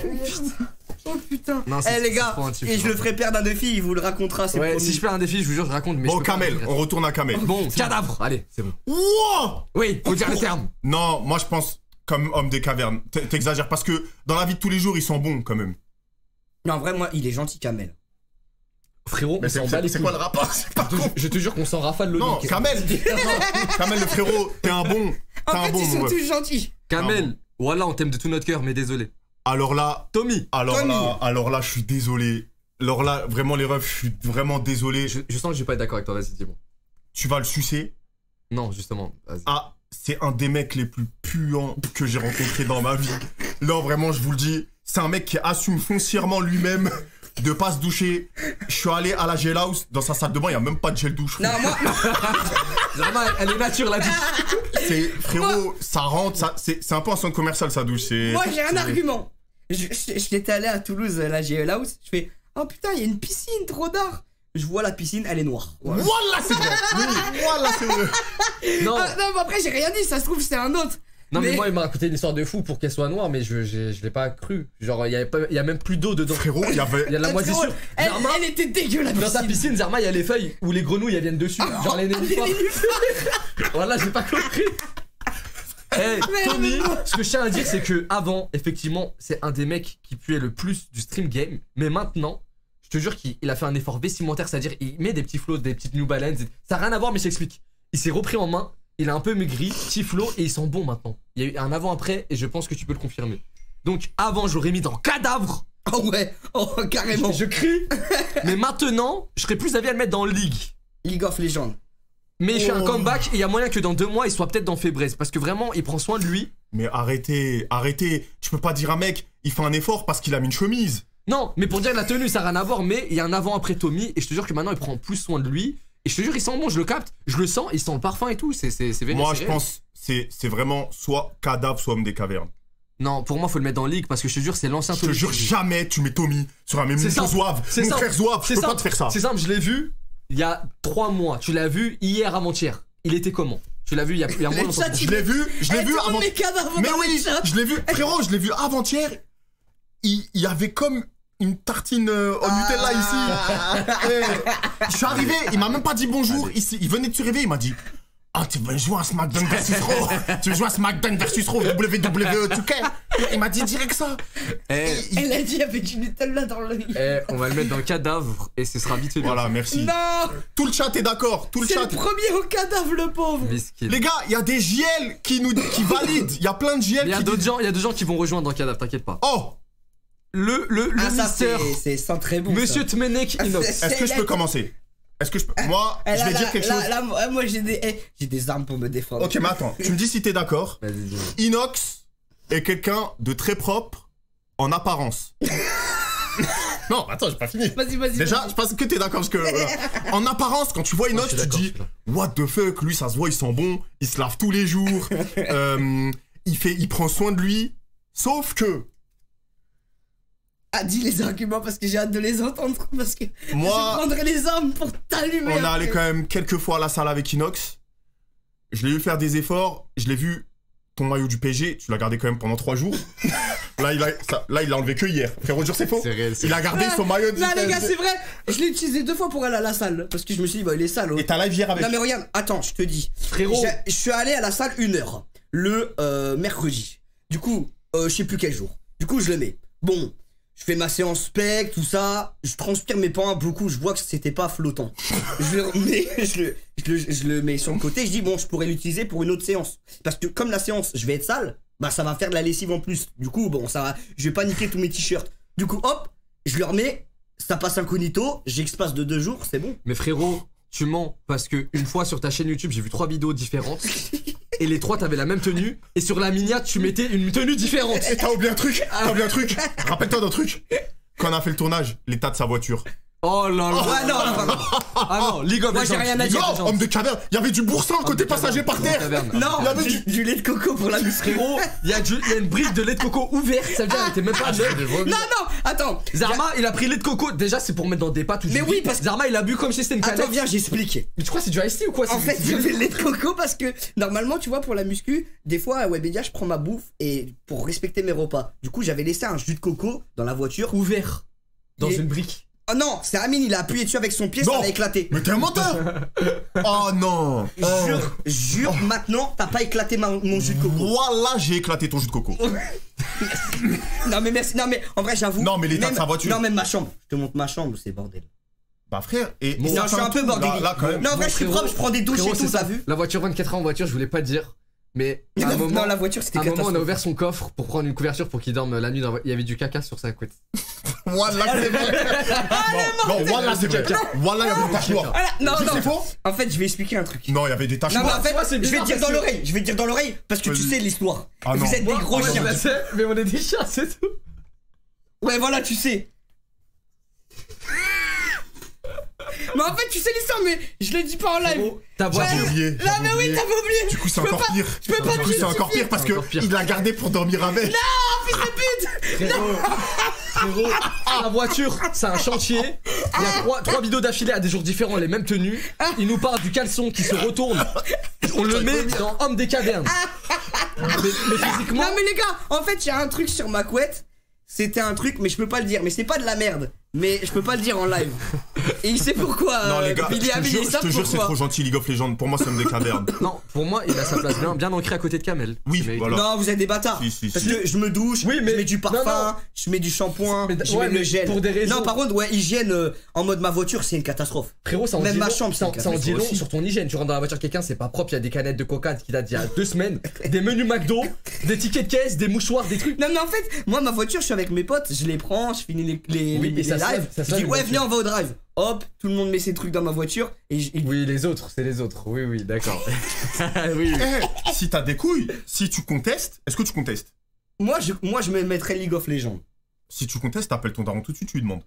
Oh putain. Non, Eh les gars, et je le ferai perdre un défi, il vous le racontera, c'est Ouais, promis. si je perds un défi, je vous jure, je raconte, mais Bon, je peux pas Kamel, on retourne à Kamel. Bon, cadavre, allez, c'est bon. Wouah Oui, faut dire les termes. Non, moi je pense comme homme des cavernes. T'exagères parce que dans la vie de tous les jours, ils sont bons quand même. Non, en vrai, moi, il est gentil, Kamel. Frérot, on c'est quoi le rapport pas Je. Je te jure qu'on s'en rafale le Non. Kamel. [LAUGHS] Kamel le frérot, t'es un bon. T'es En un fait, bon ils sont tous gentils. Kamel, voilà, on t'aime de tout notre cœur, mais désolé. Alors là, Tommy, alors Tommy. là, alors là, je suis désolé. Alors là, vraiment les refs, je suis vraiment désolé. je, je sens que je vais pas être d'accord avec toi, vas-y, dis-moi. Tu vas le sucer? Non, justement, vas-y. Ah, c'est un des mecs les plus puants que j'ai rencontré dans ma vie. Là, vraiment, je vous le dis, c'est un mec qui assume foncièrement lui-même de pas se doucher. Je suis allé à la gel house, dans sa salle de bain, il y a même pas de gel douche. Non, moi, [LAUGHS] Zama, elle est nature, la dit. C'est frérot, ça rentre, ça, c'est, c'est un peu un centre commercial sa douche. Moi j'ai un argument. Je, je, allé à Toulouse, là, j'ai House. Je fais, oh putain, il y a une piscine, trop d'art. Je vois la piscine, elle est noire. Voilà. [LAUGHS] Voilà, c'est vrai. Oui, voilà, c'est vrai. Non, Ah, non, mais après, j'ai rien dit, ça se trouve, c'est un autre. Non mais, mais- moi, il m'a raconté une histoire de fou pour qu'elle soit noire, mais je, je, je l'ai pas cru. Genre, il y, a pas- il y a même plus d'eau dedans. Frérot, il y avait. Il y a de la Ah, moisissure. Elle, Zarma, elle était dégueulasse. dans sa piscine, Zarma, il y a les feuilles où les grenouilles elles viennent dessus. Genre les nénuphars. [LAUGHS] Voilà, j'ai pas compris. Eh, Tommy, non. ce que je tiens à dire, c'est que avant, effectivement, c'est un des mecs qui puait le plus du stream game. Mais maintenant, je te jure qu'il il a fait un effort vestimentaire, c'est-à-dire il met des petits flots, des petites New Balance. Ça n'a rien à voir, mais je t'explique. Il s'est repris en main, il a un peu maigri, petit flow, et il sent bon maintenant. Il y a eu un avant-après, et je pense que tu peux le confirmer. Donc avant, je l'aurais mis dans cadavre. Oh ouais, oh carrément. Je crie. [LAUGHS] mais maintenant, je serais plus d'avis à le mettre dans League. League of Legends. Mais je fais un Oh. comeback et il y a moyen que dans deux mois il soit peut-être dans Fébreze parce que vraiment il prend soin de lui. Mais arrêtez, arrêtez. Tu peux pas dire à un mec, il fait un effort parce qu'il a mis une chemise. Non, mais pour dire la tenue ça n'a rien à voir, mais il y a un avant après Tommy et je te jure que maintenant il prend plus soin de lui. Et je te jure, il sent bon, je le capte, je le sens, il sent le parfum et tout, c'est c'est c'est vénère, Moi, c'est je réel. pense, c'est, c'est vraiment soit cadavre, soit homme des cavernes. Non, pour moi faut le mettre dans League parce que je te jure, c'est l'ancien Je te Tommy. jure, jamais tu mets Tommy sur un même C'est niveau simple. zouave. C'est Mon simple. frère zouave, je C'est peux pas simple. te faire ça. C'est simple, je l'ai vu il y a trois mois. Tu l'as vu hier avant-hier. Il était comment? Tu l'as vu il y a, il y a moins Le longtemps. Je l'ai vu, je l'ai Eh, vu le avant. Mais oui, le je l'ai vu, frérot, je l'ai vu avant-hier. Il, il y avait comme une tartine euh, au Nutella ici. [LAUGHS] Eh, je suis arrivé, il m'a même pas dit bonjour. Il, il venait de se réveiller, il m'a dit. Ah, tu veux jouer à SmackDown versus Raw? Tu veux jouer à SmackDown versus Raw WWE 2K Il m'a dit direct ça. Eh, Il- Elle a dit avec du Nutella dans l'œil. eh, on va le mettre dans le cadavre et ce sera vite fait. Voilà, merci. Non Tout le chat est d'accord, tout le C'est chat. le premier au cadavre, le pauvre. Les gars, il y a des JL qui nous qui valident. Il y a plein de JL Mais il y a qui d'autres disent. gens, il y a d'autres gens qui vont rejoindre dans le cadavre, t'inquiète pas. Oh, Le, le, le Ah, ça, mister, c'est- c'est sans très bon. Monsieur ça. Tmenek Ah, [LAUGHS] Inox. est-ce que je peux commencer? Est-ce que je peux. Moi, Eh, je vais là, dire quelque là, chose. là, moi, moi, j'ai des, eh, j'ai des armes pour me défendre. Ok, mais attends, tu me dis si t'es d'accord. [LAUGHS] Inox est quelqu'un de très propre en apparence. [LAUGHS] non, attends, j'ai pas fini. Vas-y, vas-y. Déjà, je pense que t'es d'accord parce que voilà. en apparence, quand tu vois Inox, tu d'accord, dis. What the fuck, lui ça se voit, il sent bon, il se lave tous les jours, euh, il fait, il prend soin de lui. Sauf que Ah, dis les arguments parce que j'ai hâte de les entendre. Parce que moi, je prendrai les armes pour t'allumer. on a allé quand même quelques fois à la salle avec Inox. Je l'ai vu faire des efforts, je l'ai vu. Ton maillot du PG, tu l'as gardé quand même pendant trois jours. [LAUGHS] là, il a, ça- là, il l'a enlevé que hier. Frérot, jure, c'est faux. C'est réel, c'est Il a gardé son maillot du Non, les gars, c'est vrai. Je l'ai utilisé deux fois pour aller à la salle. Parce que je me suis dit, bah, il est sale. oh. Et t'as live hier avec. Non, mais regarde, attends, je te dis. Frérot, Je suis allé à la salle une heure. Le euh, mercredi. Du coup, euh, je sais plus quel jour. Du coup, je le mets. Bon, je fais ma séance spec, tout ça. Je transpire mes pas beaucoup. Je vois que c'était pas flottant. je le remets, [LAUGHS] je le, je, le, je le mets sur le côté. Je dis, bon, je pourrais l'utiliser pour une autre séance. Parce que comme la séance, je vais être sale, bah ça va faire de la lessive en plus. Du coup, bon, ça va. Je vais pas niquer tous mes t-shirts. Du coup, hop, je le remets. Ça passe incognito. J'expasse de deux jours, c'est bon. mais frérot, tu mens parce que une fois sur ta chaîne YouTube, j'ai vu trois vidéos différentes [LAUGHS] et les trois t'avais la même tenue. Et sur la miniate tu mettais une tenue différente. Et t'as oublié un truc. T'as oublié un truc. Rappelle-toi d'un truc. Quand on a fait le tournage, l'état de sa voiture. Oh là là. Ah non, non, non. Ah non, League of Moi, j'ai rien à dire. Non, homme de caverne Il y avait du boursin côté passager par terre. Non, Il y avait du, lait de coco pour la muscu. Frérot, il y, a du- il y a une brique de lait de coco ouverte, ça veut dire qu'elle était même pas neuve. Non, non, attends. Zarma, il a pris lait de coco. Déjà, c'est pour mettre dans des pâtes ou du Mais riz. oui, parce que- Zarma, il a bu comme si c'était une canette. Attends, viens, j'explique. Mais tu crois que c'est du iced tea ou quoi En c'est- fait, je fais le lait de coco parce que normalement, tu vois, pour la muscu, des fois à Webedia, je prends ma bouffe et pour respecter mes repas. Du coup, j'avais laissé un jus de coco dans la voiture. ouvert dans Il est- une brique. Oh non, c'est Amine, il a appuyé dessus avec son pied, ça a éclaté. Mais t'es un menteur [LAUGHS] Oh non Oh. Jure, jure, maintenant, t'as pas éclaté ma- mon jus de coco. Voilà, j'ai éclaté ton jus de coco. [LAUGHS] Non, mais merci. Non, mais en vrai, j'avoue. Non, mais l'état de sa voiture. Non, même ma chambre. Je te montre ma chambre, c'est bordel. Bah frère, et... Bon, non, je suis un peu bordélique. Là, là, quand même. Non, en vrai, Bon, je suis propre, je prends des douches Frérot, et tout, ça. t'as vu La voiture 24 heures en voiture, je voulais pas te dire. Mais [LAUGHS] à un Non, moment, non, la voiture, c'était à un moment, on a ouvert son coffre pour prendre une couverture pour qu'il dorme la nuit. Dans... Il y avait du caca sur sa couette. [LAUGHS] Voilà, c'est vrai [LAUGHS] Non, non, voilà, c'est vrai Voilà, il y avait des taches noires non, Tu non. c'est faux? En fait, je vais expliquer un truc. Non, il y avait des taches Non, mais noires en fait, je vais dire dans l'oreille. Je vais dire dans l'oreille parce que tu Vas-y. sais l'histoire. Ah Vous non. êtes des gros Ouais, chiens. mais on est des chiens, c'est tout. Ouais, voilà, tu sais. Mais en fait, tu sais l'histoire, mais je le dis pas en live. Ta J'avais voiture. oublié Non, j'avais mais oui, t'avais oublié. Du coup, c'est encore pas- pire. je peux pas Du coup, c'est encore pire parce que il l'a gardé pour dormir avec. Frérot, frérot, la voiture, c'est un chantier. Il y a trois, trois vidéos d'affilée à des jours différents, les mêmes tenues. Il nous parle du caleçon qui se retourne. On le met dans Homme des cavernes. Mais, mais physiquement, Non, mais les gars, en fait, il y a un truc sur ma couette. C'était un truc, mais je peux pas le dire. Mais c'est pas de la merde. Mais je peux pas le dire en live. Et il sait pourquoi. [LAUGHS] Non, euh, les gars, Billy je te jure, je te jure, c'est trop gentil, League of Legends. Pour moi, c'est homme des cavernes. non, pour moi, il a sa place bien, bien ancrée à côté de Kamel. Oui, Mais- voilà. Non, vous êtes des bâtards. Si, si, Parce si. que je me douche, Oui, mais- je mets du parfum, non, non. je mets du shampoing, je ouais, mets mais le gel. pour des raisons- Non, par contre, ouais, hygiène euh, en mode ma voiture, c'est une catastrophe. Frérot, ça en Même dit ma long- chambre, ça, c'est ça en dit long sur ton hygiène. Tu rentres dans la voiture de quelqu'un, c'est pas propre, il y a des canettes de coca qui datent d'il y a deux semaines, des menus McDo, des tickets de caisse, des mouchoirs, des trucs. Non, mais en fait, moi, ma voiture, je suis avec mes potes, je les prends, je finis les, et ça je dis, ouais, viens, on va au drive. Hop, tout le monde met ses trucs dans ma voiture. Et je- et- Oui, les autres, c'est les autres. Oui, oui, d'accord. [LAUGHS] [LAUGHS] oui, oui. Eh, si t'as des couilles, si tu contestes, est-ce que tu contestes? Moi, je, moi, je me mettrais League of Legends. Si tu contestes, t'appelles ton daron tout de suite, tu lui demandes.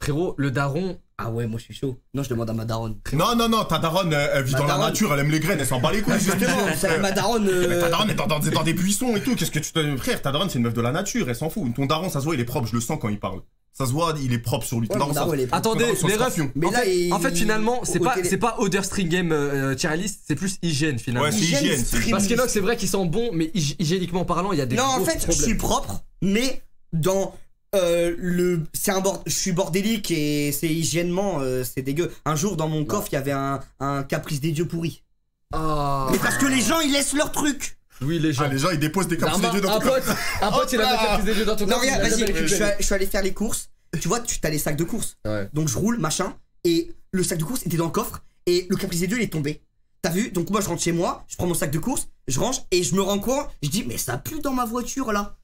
Frérot, le daron, Ah ouais, moi, je suis chaud. Non, je demande à ma daronne. Non, non, non, ta daronne, elle, elle vit Ma dans la nature, elle aime les graines, elle s'en bat les couilles. Justement, [LAUGHS] ma daronne. euh, Mais ta daronne est dans, dans- dans des buissons et tout. Qu'est-ce que tu te. Frère, ta daronne, c'est une meuf de la nature, elle s'en fout. Ton daron, ça se voit, il est propre, je le sens quand il parle. Ça se voit, il est propre sur lui. Ouais, est propre. Attendez, les refs. Mais en, là, fait, il- en fait, finalement, c'est pas, télé- c'est pas Other String Game euh, tier list, c'est plus hygiène finalement. Ouais, c'est Hygiène Parce qu'Enox, c'est vrai qu'il sent bon, mais hyg- hygiéniquement parlant, il y a des Non, en fait, je suis propre, mais dans euh, le. C'est un bord. Je suis bordélique et c'est hygiènement, euh, c'est dégueu. Un jour, dans mon coffre, il y avait un, un caprice des dieux pourri. Ah, Mais parce que les gens, ils laissent leurs trucs. Oui, les gens. Ah, les gens, ils déposent des caprices Zarma, des dieux dans un ton corps. pote, un pote, il a Hop mis là. la caprice des dieux dans ton Non, corps, il regarde, vas-y, je, suis allé- je suis allé faire les courses. Tu vois, tu as les sacs de courses. Ouais. Donc je roule, machin, et le sac de courses était dans le coffre, et le caprice des dieux, il est tombé. T'as vu? Donc moi, je rentre chez moi, je prends mon sac de courses, je range, et je me rends compte, je dis, mais ça pue dans ma voiture là.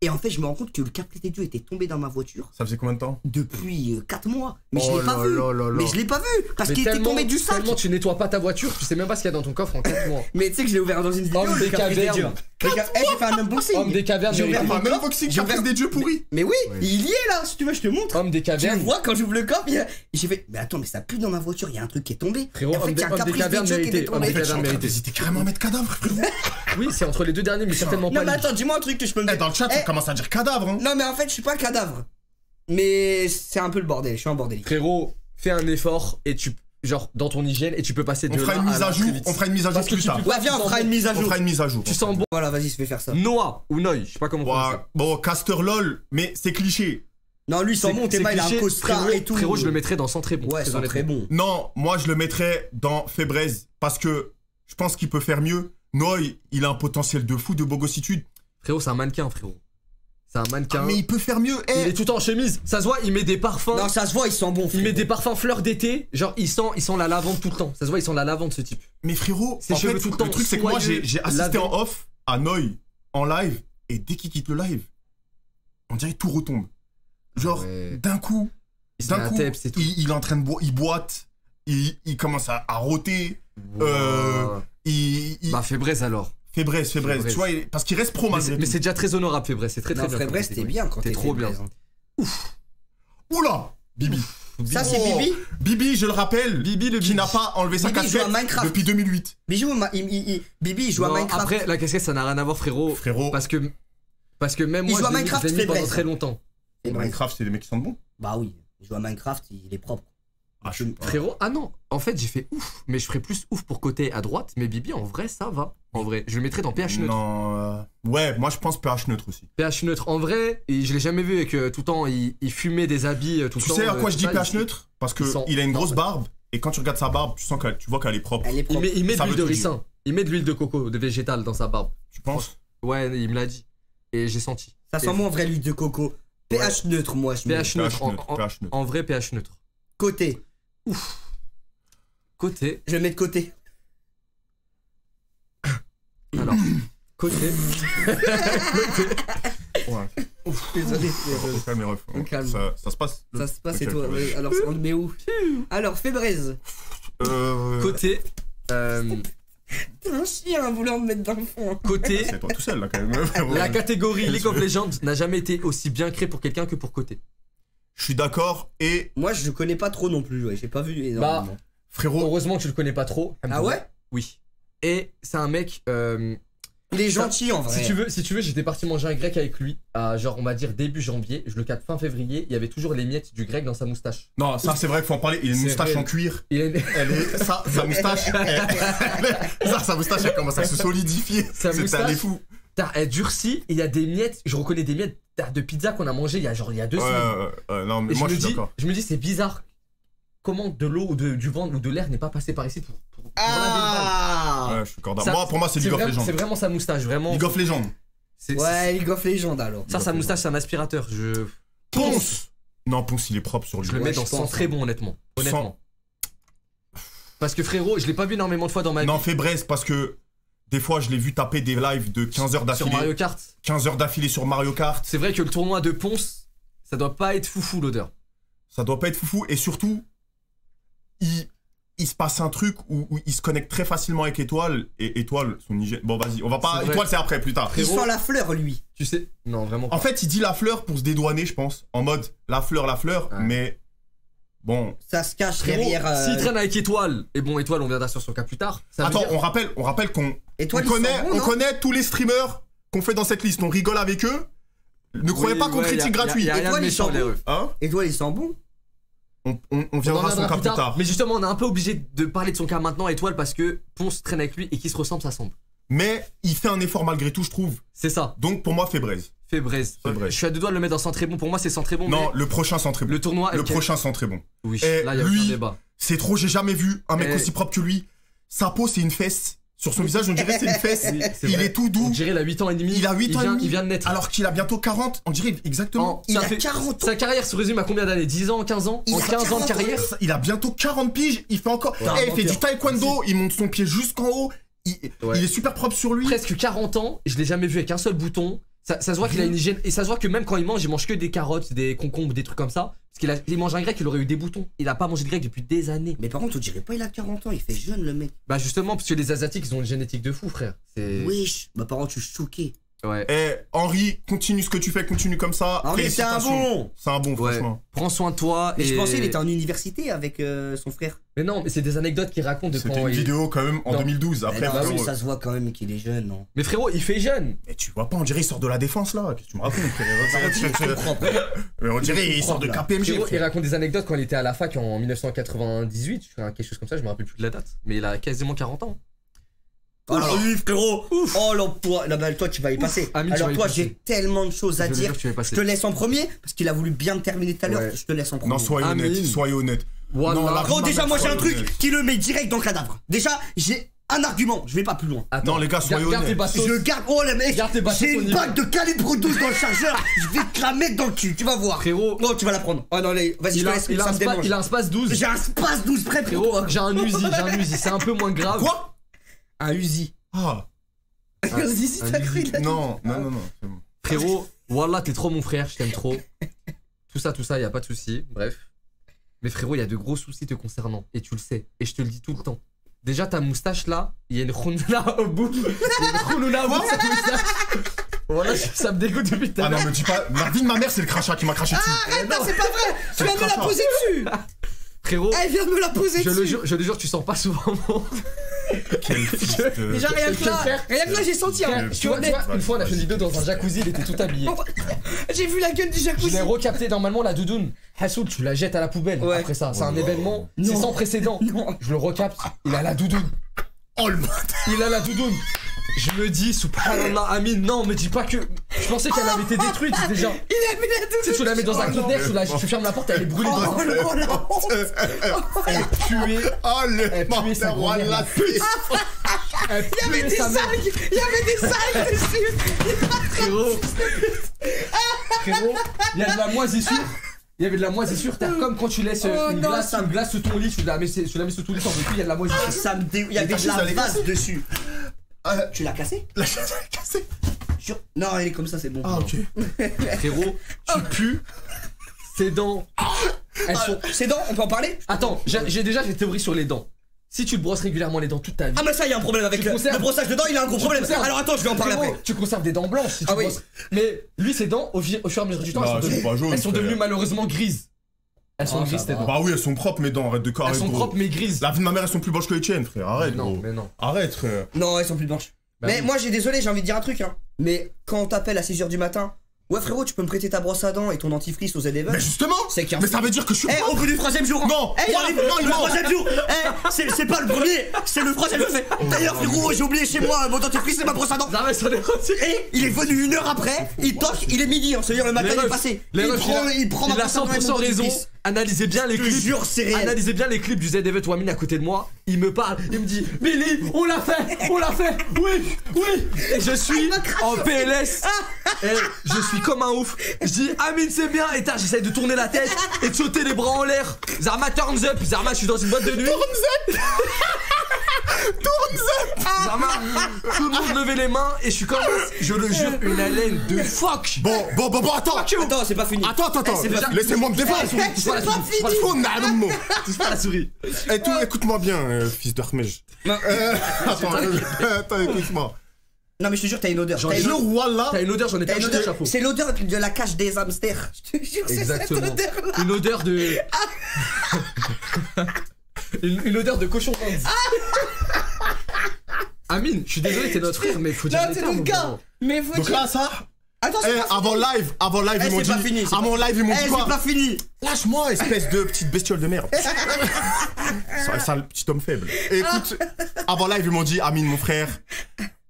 Et en fait, je me rends compte que le câble Tédio était tombé dans ma voiture Ça faisait combien de temps? Depuis 4 mois. Mais je Oh l'ai pas vu. là là là. Mais je l'ai pas vu parce Mais qu'il était tombé du sac. Tellement tu nettoies pas ta voiture, tu sais même pas ce qu'il y a dans ton coffre en 4 mois. Mais tu sais que je l'ai ouvert dans une vidéo. Homme des cavernes. Le câble- Eh, j'ai fait un unboxing. Homme des cavernes, J'ai ouvert Un coffre. unboxing j'ai ouvert- des dieux pourris Mais oui, Ouais. il y est là. Si tu veux, je te montre. Homme des Tu cavernes. vois quand j'ouvre le coffre, a- j'ai fait. Mais attends, mais ça pue dans ma voiture. Il y a un truc qui est tombé. Frérot, Et en fait, homme des- des cavernes mérité, était homme tombé. des cavernes mérité. C'était carrément mètre cadavre, frérot Oui, c'est entre les deux derniers, mais certainement Non, pas mais lui. attends, dis-moi un truc que je peux me Eh, dans le chat, Eh, on commence à dire cadavre, hein Non, mais en fait, je suis pas un cadavre. Mais c'est un peu le bordel. Je suis un bordel. Frérot, fais un effort et tu. Genre, dans ton hygiène et tu peux passer de On fera là une mise à très jour, on fera une mise à jour plus tard. Ouais, viens, on fera une mise à On jour. fera une mise à jour. Tu sens bon. Voilà, vas-y, je vais faire ça. Noah ou Noy, je sais pas comment on Ouais, ça. Bon, Caster LOL, mais c'est cliché. Non, lui, sans C'est- bon, c'est t'es pas, il a un cliché. costard Frérot, et tout. Frérot, je le mettrais dans Centré bon. Ouais, très c'est honnêtement. très bon. Non, moi je le mettrais dans Febrez parce que je pense qu'il peut faire mieux. Noy, il a un potentiel de fou de bogossitude. Frérot, c'est un mannequin, frérot. C'est un mannequin. Ah, mais il peut faire mieux. Eh, Il est tout le temps en chemise. Ça se voit, il met des parfums. Non, ça se voit, il sent bon. il met des parfums fleurs d'été. Genre, il sent, il sent la lavande tout le temps. Ça se voit, il sent la lavande, ce type. Mais frérot, Ses en cheveux fait, tout le temps le truc c'est que moi j'ai assisté en off à Noy en live et dès qu'il quitte le live, on dirait que tout retombe. Genre Ouais. d'un coup, Il se met d'un un coup, tep, c'est tout. il, il est en train de boire, il boite, il, il commence à, à rôter, euh, il, il Bah, Fébrez alors. Fébrez, Fébrez, Fébrez. tu vois, parce qu'il reste pro Mais malgré c'est mais c'est déjà très honorable, Fébrez. C'est très très Non, bien. T'es catégorie. bien quand T'es t'es trop bien. Brest. Oula, Bibi. Ça, c'est Oh. Bibi. Bibi, je le rappelle, Bibi le qui n'a pas enlevé sa casquette Minecraft. depuis 2008. Bibi, joue à- il- il- il- Bibi, il joue à Minecraft. Après, la casquette, ça n'a rien à voir, frérot. Frérot, Parce que. Parce que même Il moi, joue à je l'ai mis- pendant Fébrez. très longtemps. Minecraft, c'est des mecs qui sentent bon. Bah oui, il joue à Minecraft, il est propre. Ah, je. Frérot, ah non, en fait, j'ai fait ouf, mais je ferais plus ouf pour côté à droite, mais Bibi, en vrai, ça va. En vrai, je le mettrais dans PH neutre. Non, euh, ouais, moi je pense pH neutre aussi. PH neutre, en vrai, et je l'ai jamais vu avec euh, tout le temps, il, il fumait des habits euh, tout Tu le temps. sais à euh, quoi je tout dis pH neutre? Parce que il sent- il a une grosse Non, barbe et quand tu regardes sa barbe, tu sens qu'elle, tu vois qu'elle est propre. Elle est Il met, il met de l'huile de ricin, il met de l'huile de coco, de végétal dans sa barbe. Tu penses? Ouais, il me l'a dit. Et j'ai senti. Ça sent Et- bon en vrai l'huile de coco. pH neutre, moi, je pH neutre, pH en, neutre, en- pH neutre. en vrai pH neutre. Côté. Côté, Je le mets de côté. [COUGHS] alors, côté, [COUGHS] Ouais. Désolé. On calme. Ça, ça se passe. Ça se passe et toi. euh, Alors, on le met où? Alors, Fébrez. Euh, côté, euh, T'es [LAUGHS] un chien à vouloir me mettre dans le fond. côté, [LAUGHS] C'est toi tout seul là quand même. la catégorie [LAUGHS] League of Legends n'a jamais été aussi bien créée pour quelqu'un que pour côté. Je suis d'accord et Moi, je connais pas trop non plus, ouais. J'ai pas vu énormément. frérot, Heureusement que tu le connais pas trop. ah ouais? Oui. Et c'est un mec. euh, Il est gentil en vrai. si tu veux, si tu veux, j'étais parti manger un grec avec lui à genre on va dire début janvier. Je le capte fin février. Il y avait toujours les miettes du grec dans sa moustache. non, ça c'est vrai qu'il faut en parler. Il a une moustache en cuir. Il a une- Elle est, ça, sa moustache, [LAUGHS] elle- [LAUGHS] ça, sa moustache, elle commence à se solidifier. Sa C'est fou. Elle durcit. et Il y a des miettes. Je reconnais des miettes de pizza qu'on a mangé il y a genre il y a deux Ouais, semaines. non, mais Et moi je je me suis dis, d'accord. je me dis c'est bizarre. Comment de l'eau ou de- du vent ou de l'air n'est pas passé par ici pour. pour, Ah Ouais, je suis d'accord. Ça- Moi, pour moi, c'est. League of vraiment, c'est Legends. vraiment sa moustache, vraiment. League of Legends. Ouais, League of Legends alors. Ça, sa moustache, c'est un aspirateur. Je, Ponce Non, Ponce, il est propre sur lui. je le mets dans pense, sans très hein. bon, honnêtement. Sans- Honnêtement. Parce que frérot, je l'ai pas vu énormément de fois dans ma vie. Non, fais Brest parce que des fois, je l'ai vu taper des lives de 15 heures sur Mario d'affilée. Kart. 15 heures d'affilée sur Mario Kart. C'est vrai que le tournoi de Ponce, ça doit pas être foufou l'odeur. Ça doit pas être foufou. Et surtout, il, il se passe un truc où, où il se connecte très facilement avec Étoile. Et Étoile, son hygiène. Bon, vas-y, on va pas. Étoile, c'est après, plus tard. Il sent la fleur lui. Tu sais Non, vraiment. En fait, il dit la fleur pour se dédouaner, je pense. En mode la fleur, la fleur. Ouais. Mais bon. Ça se cache Frérot, derrière. euh, S'il traîne avec Étoile, et bon, Étoile, on viendra sur son cas plus tard. Ça Attends, dire- on rappelle, on rappelle qu'on on connaît, bon, on connaît tous les streamers qu'on fait dans cette liste. On rigole avec eux. Ne croyez Oui, pas qu'on ouais, critique y a- gratuit. Étoile, il sent les bon. Hein Étoile, il sent bon. on, on- on On en viendra à son cas plus tard. Mais justement, on est un peu obligé de parler de son cas maintenant, Étoile, parce que Ponce traîne avec lui et qui se ressemble, ça semble. Mais il fait un effort malgré tout, je trouve. C'est ça. Donc pour moi, fait Braise. Fébrez. Je suis à deux doigts de le mettre dans sans très bon. Pour moi, c'est sans très bon. Non, mais le prochain sent très bon. le tournoi. Le prochain sent très bon. Oui, Eh, là, il y a lui, aucun débat. C'est trop, j'ai jamais vu un mec Eh. aussi propre que lui. Sa peau, c'est une fesse. Sur son visage, on dirait que c'est une [LAUGHS] fesse. Oui, il vrai. est tout On doux. dirait il a 8 ans et demi. Il a 8 ans et vient, demi. Il vient de naître. Alors qu'il a bientôt 40, on dirait exactement. En- Il a fait- 40 ans. Sa carrière se résume à combien d'années? 10 ans, 15 ans? Il En a 15 ans 40 de carrière? Il a bientôt 40 piges, il fait encore. Ouais. Eh, il fait du taekwondo, il monte son pied jusqu'en haut. Il, Ouais. il est super propre sur lui. Presque 40 ans, je l'ai jamais vu avec un seul bouton. Ça, ça se voit qu'il a une hygiène. Et ça se voit que même quand il mange, il mange que des carottes, des concombres, des trucs comme ça. Parce qu'il a, il mange un grec, il aurait eu des boutons. Il a pas mangé de grec depuis des années. Mais par contre, on dirait pas il a 40 ans, il fait jeune le mec. Bah justement, parce que les Asiatiques, ils ont une génétique de fou, frère. Wesh, bah par contre, je suis choqué. Ouais. Eh, Henri, continue ce que tu fais, continue comme ça. Henri, c'est un bon. C'est un bon, Ouais. franchement. Prends soin de toi. Mais et... je pensais qu'il était en université avec euh, son frère. Mais non, mais c'est des anecdotes qu'il raconte de C'était une il- vidéo quand même en Non. 2012. Mais Après, non, ça se voit quand même qu'il est jeune, non Mais frérot, il fait jeune. Mais tu vois pas, on dirait il sort de la défense là. Qu'est-ce que tu me racontes [LAUGHS] pas. [LAUGHS] Mais on dirait il sort de. KPMG. Frérot, il raconte des anecdotes quand il était à la fac en 1998, je fais quelque chose comme ça, je me rappelle plus de la date. Mais il a quasiment 40 ans. Alors lui, frérot, oh l'emploi. Non, mais toi, tu vas y passer. Tu Alors toi, j'ai tellement de choses à dire. Je te laisse en premier, parce qu'il a voulu bien me terminer tout à l'heure. Ouais. Je te laisse en premier. Non, soyez Amine. honnête, soyez honnête. Non, la- Gros, déjà, moi, j'ai un truc honnête. qui le met direct dans le cadavre. Déjà, j'ai un argument. Je vais pas plus loin. Attends, Non, les gars, soyez honnêtes. Je garde. Oh, le mec, Garde tes bastos j'ai une bague de calibre 12 dans le chargeur. Je vais te la mettre dans le cul. Tu vas voir. Frérot. Non, tu vas la prendre. Oh non, allez, vas-y, je Il te a, laisse. il, a ça un me spa- démange. il a un space 12. J'ai un space 12 prêt Frérot, j'ai un Uzi, j'ai un Uzi, c'est un peu moins grave. Quoi? Un Uzi. Ah, [LAUGHS] un t'as cru, Uzi. il a dit. non, non, non, non. c'est bon. Frérot, Wallah, t'es trop mon frère, je t'aime trop. Tout ça, tout ça, y a pas de souci, bref. Mais frérot, il y a de gros soucis te concernant, et tu le sais, et je te le dis tout le temps. Déjà, ta moustache là, il y a une khounouna au bout. Il y a une khounouna au bout de cette moustache. Voilà, ça me dégoûte depuis tout à Ah non, l'heure. me dis pas. La vie de ma mère, c'est le crachat qui m'a craché dessus. Arrête, non, c'est pas vrai. Tu viens de me la crachat. poser dessus. Frérot, Elle vient de me la poser je dessus. le, jure, je le jure, tu sens pas souvent mon. Quel [LAUGHS] fils de- Déjà, rien que Je là, rien que là, j'ai senti. hein. Tu vois, tu vois, une fois on a fait une vidéo dans un jacuzzi, il était tout habillé. [LAUGHS] J'ai vu la gueule du Je jacuzzi. l'ai recapté normalement la doudoune. Hassoul, tu la jettes à la poubelle Ouais. après ça. C'est un Oh événement, c'est sans précédent. [LAUGHS] Non. Je le recapte, il a la doudoune. Oh le Il a la doudoune. Je me dis, subhanallah, Amin, non, me dis pas que. Je pensais qu'elle avait été détruite déjà. Il a mis la Tu sais, tu la mets dans un Oh conteneur, tu, la- tu fermes la porte, elle est brûlée Oh, dans un. oh, la honte. Elle puait, Oh le Elle puait sa grand-mère, la fils. elle Il y avait des sa mère. algues. Il y avait des algues dessus. Frérot, frérot, il y a de la moisissure. Il y avait de la moisissure, t'as comme quand tu laisses Oh une, non, glace, ça- une glace sous ton lit, tu la mets, tu la mets sous ton lit sans depuis, il y a de la moisissure. Ça me dé... Il y avait de la vase dessus. Euh, Tu l'as cassé La chaise elle est cassée. Non, elle est comme ça, c'est bon. Ah, ok. [LAUGHS] Frérot, tu pues, tes dents, elles sont. C'est dents, on peut en parler Attends, j'ai j'ai déjà des théories sur les dents. Si tu te brosses régulièrement les dents toute ta vie. Ah, mais ça, il y a un problème avec Tu le, conserves- le brossage de dents, il a un gros tu problème. conserves- Alors attends, je vais en parler Frérot, après. Tu conserves des dents blanches si tu Ah oui. brosses. Mais lui, ses dents, au, au fur et à mesure du temps, Bah, elles sont devenues, sont pas jaunes, elles sont frère. devenues malheureusement grises. Elles sont Oh, grises tes dents. Bah oui, elles sont propres, mes dents. Arrête de Elles carrer. sont gros. propres mais grises. La vie de ma mère, elles sont plus blanches que les tiennes, frère. Arrête, non, gros. mais non. Arrête, frère. Non, elles sont plus blanches. Bah mais oui. moi, j'ai désolé, j'ai envie de dire un truc, hein. Mais quand on t'appelle à 6h du matin, ouais, frérot, tu peux me prêter ta brosse à dents et ton dentifrice aux Eleven Mais justement C'est Mais ça veut dire que je suis Eh, au bout du troisième jour Non, Eh, non, le troisième jour Eh, c'est c'est pas le premier, c'est le troisième jour fait. D'ailleurs, frérot, j'ai oublié chez moi mon dentifrice et ma brosse à dents Et il est venu une heure après, il toque, il est midi, hein, c'est-à-dire le matin il est passé. il, prend, il prend ma brosse à dents et 100% mon raison. Analysez bien les clips. jure, c'est réel. Analysez bien les clips du ZDV Wamine à côté de moi. Il me parle, il me dit Billy, on l'a fait, on l'a fait, oui, oui. Et je suis en PLS. Et je suis comme un ouf. Je dis Amine, c'est bien. Et t'as, j'essaye de tourner la tête et de sauter les bras en l'air. Zarma turns up. Zarma, je suis dans une boîte de nuit. [LAUGHS] Zarma, tout le monde levait les mains et je suis comme, je le jure, une haleine de fuck. Bon, bon, bon, bon, attends. Attends, c'est pas fini. Attends, attends, attends. Eh, Laissez-moi me défendre. Pas la souris, touche pas [LAUGHS] la souris, touche pas la souris. Et tout, écoute-moi bien, euh, fils d'Armej. Non. Euh, [LAUGHS] attends, euh, [LAUGHS] attends, écoute-moi. Non, mais je te jure, t'as une odeur. J'en T'as ai odeur. Wallah. T'as une odeur, j'en ai pas le odeur- chapeau. C'est l'odeur de la cage des hamsters. Je te jure, c'est cette Exactement. odeur-là. Une odeur de. une, une odeur de cochon d'Inde. Amine, je suis désolé, t'es notre frère, mais faut dire Non, les c'est au cas. Mais faut Donc dire. là, ça. Attends, Eh, avant live, avant live, Eh, ils m'ont dit. pas fini, mon live, ils m'ont Eh, dit quoi c'est pas fini. Lâche-moi, espèce de petite bestiole de merde. [LAUGHS] Sale- Sale petit homme faible. Écoute, avant live, ils m'ont dit Amine, mon frère,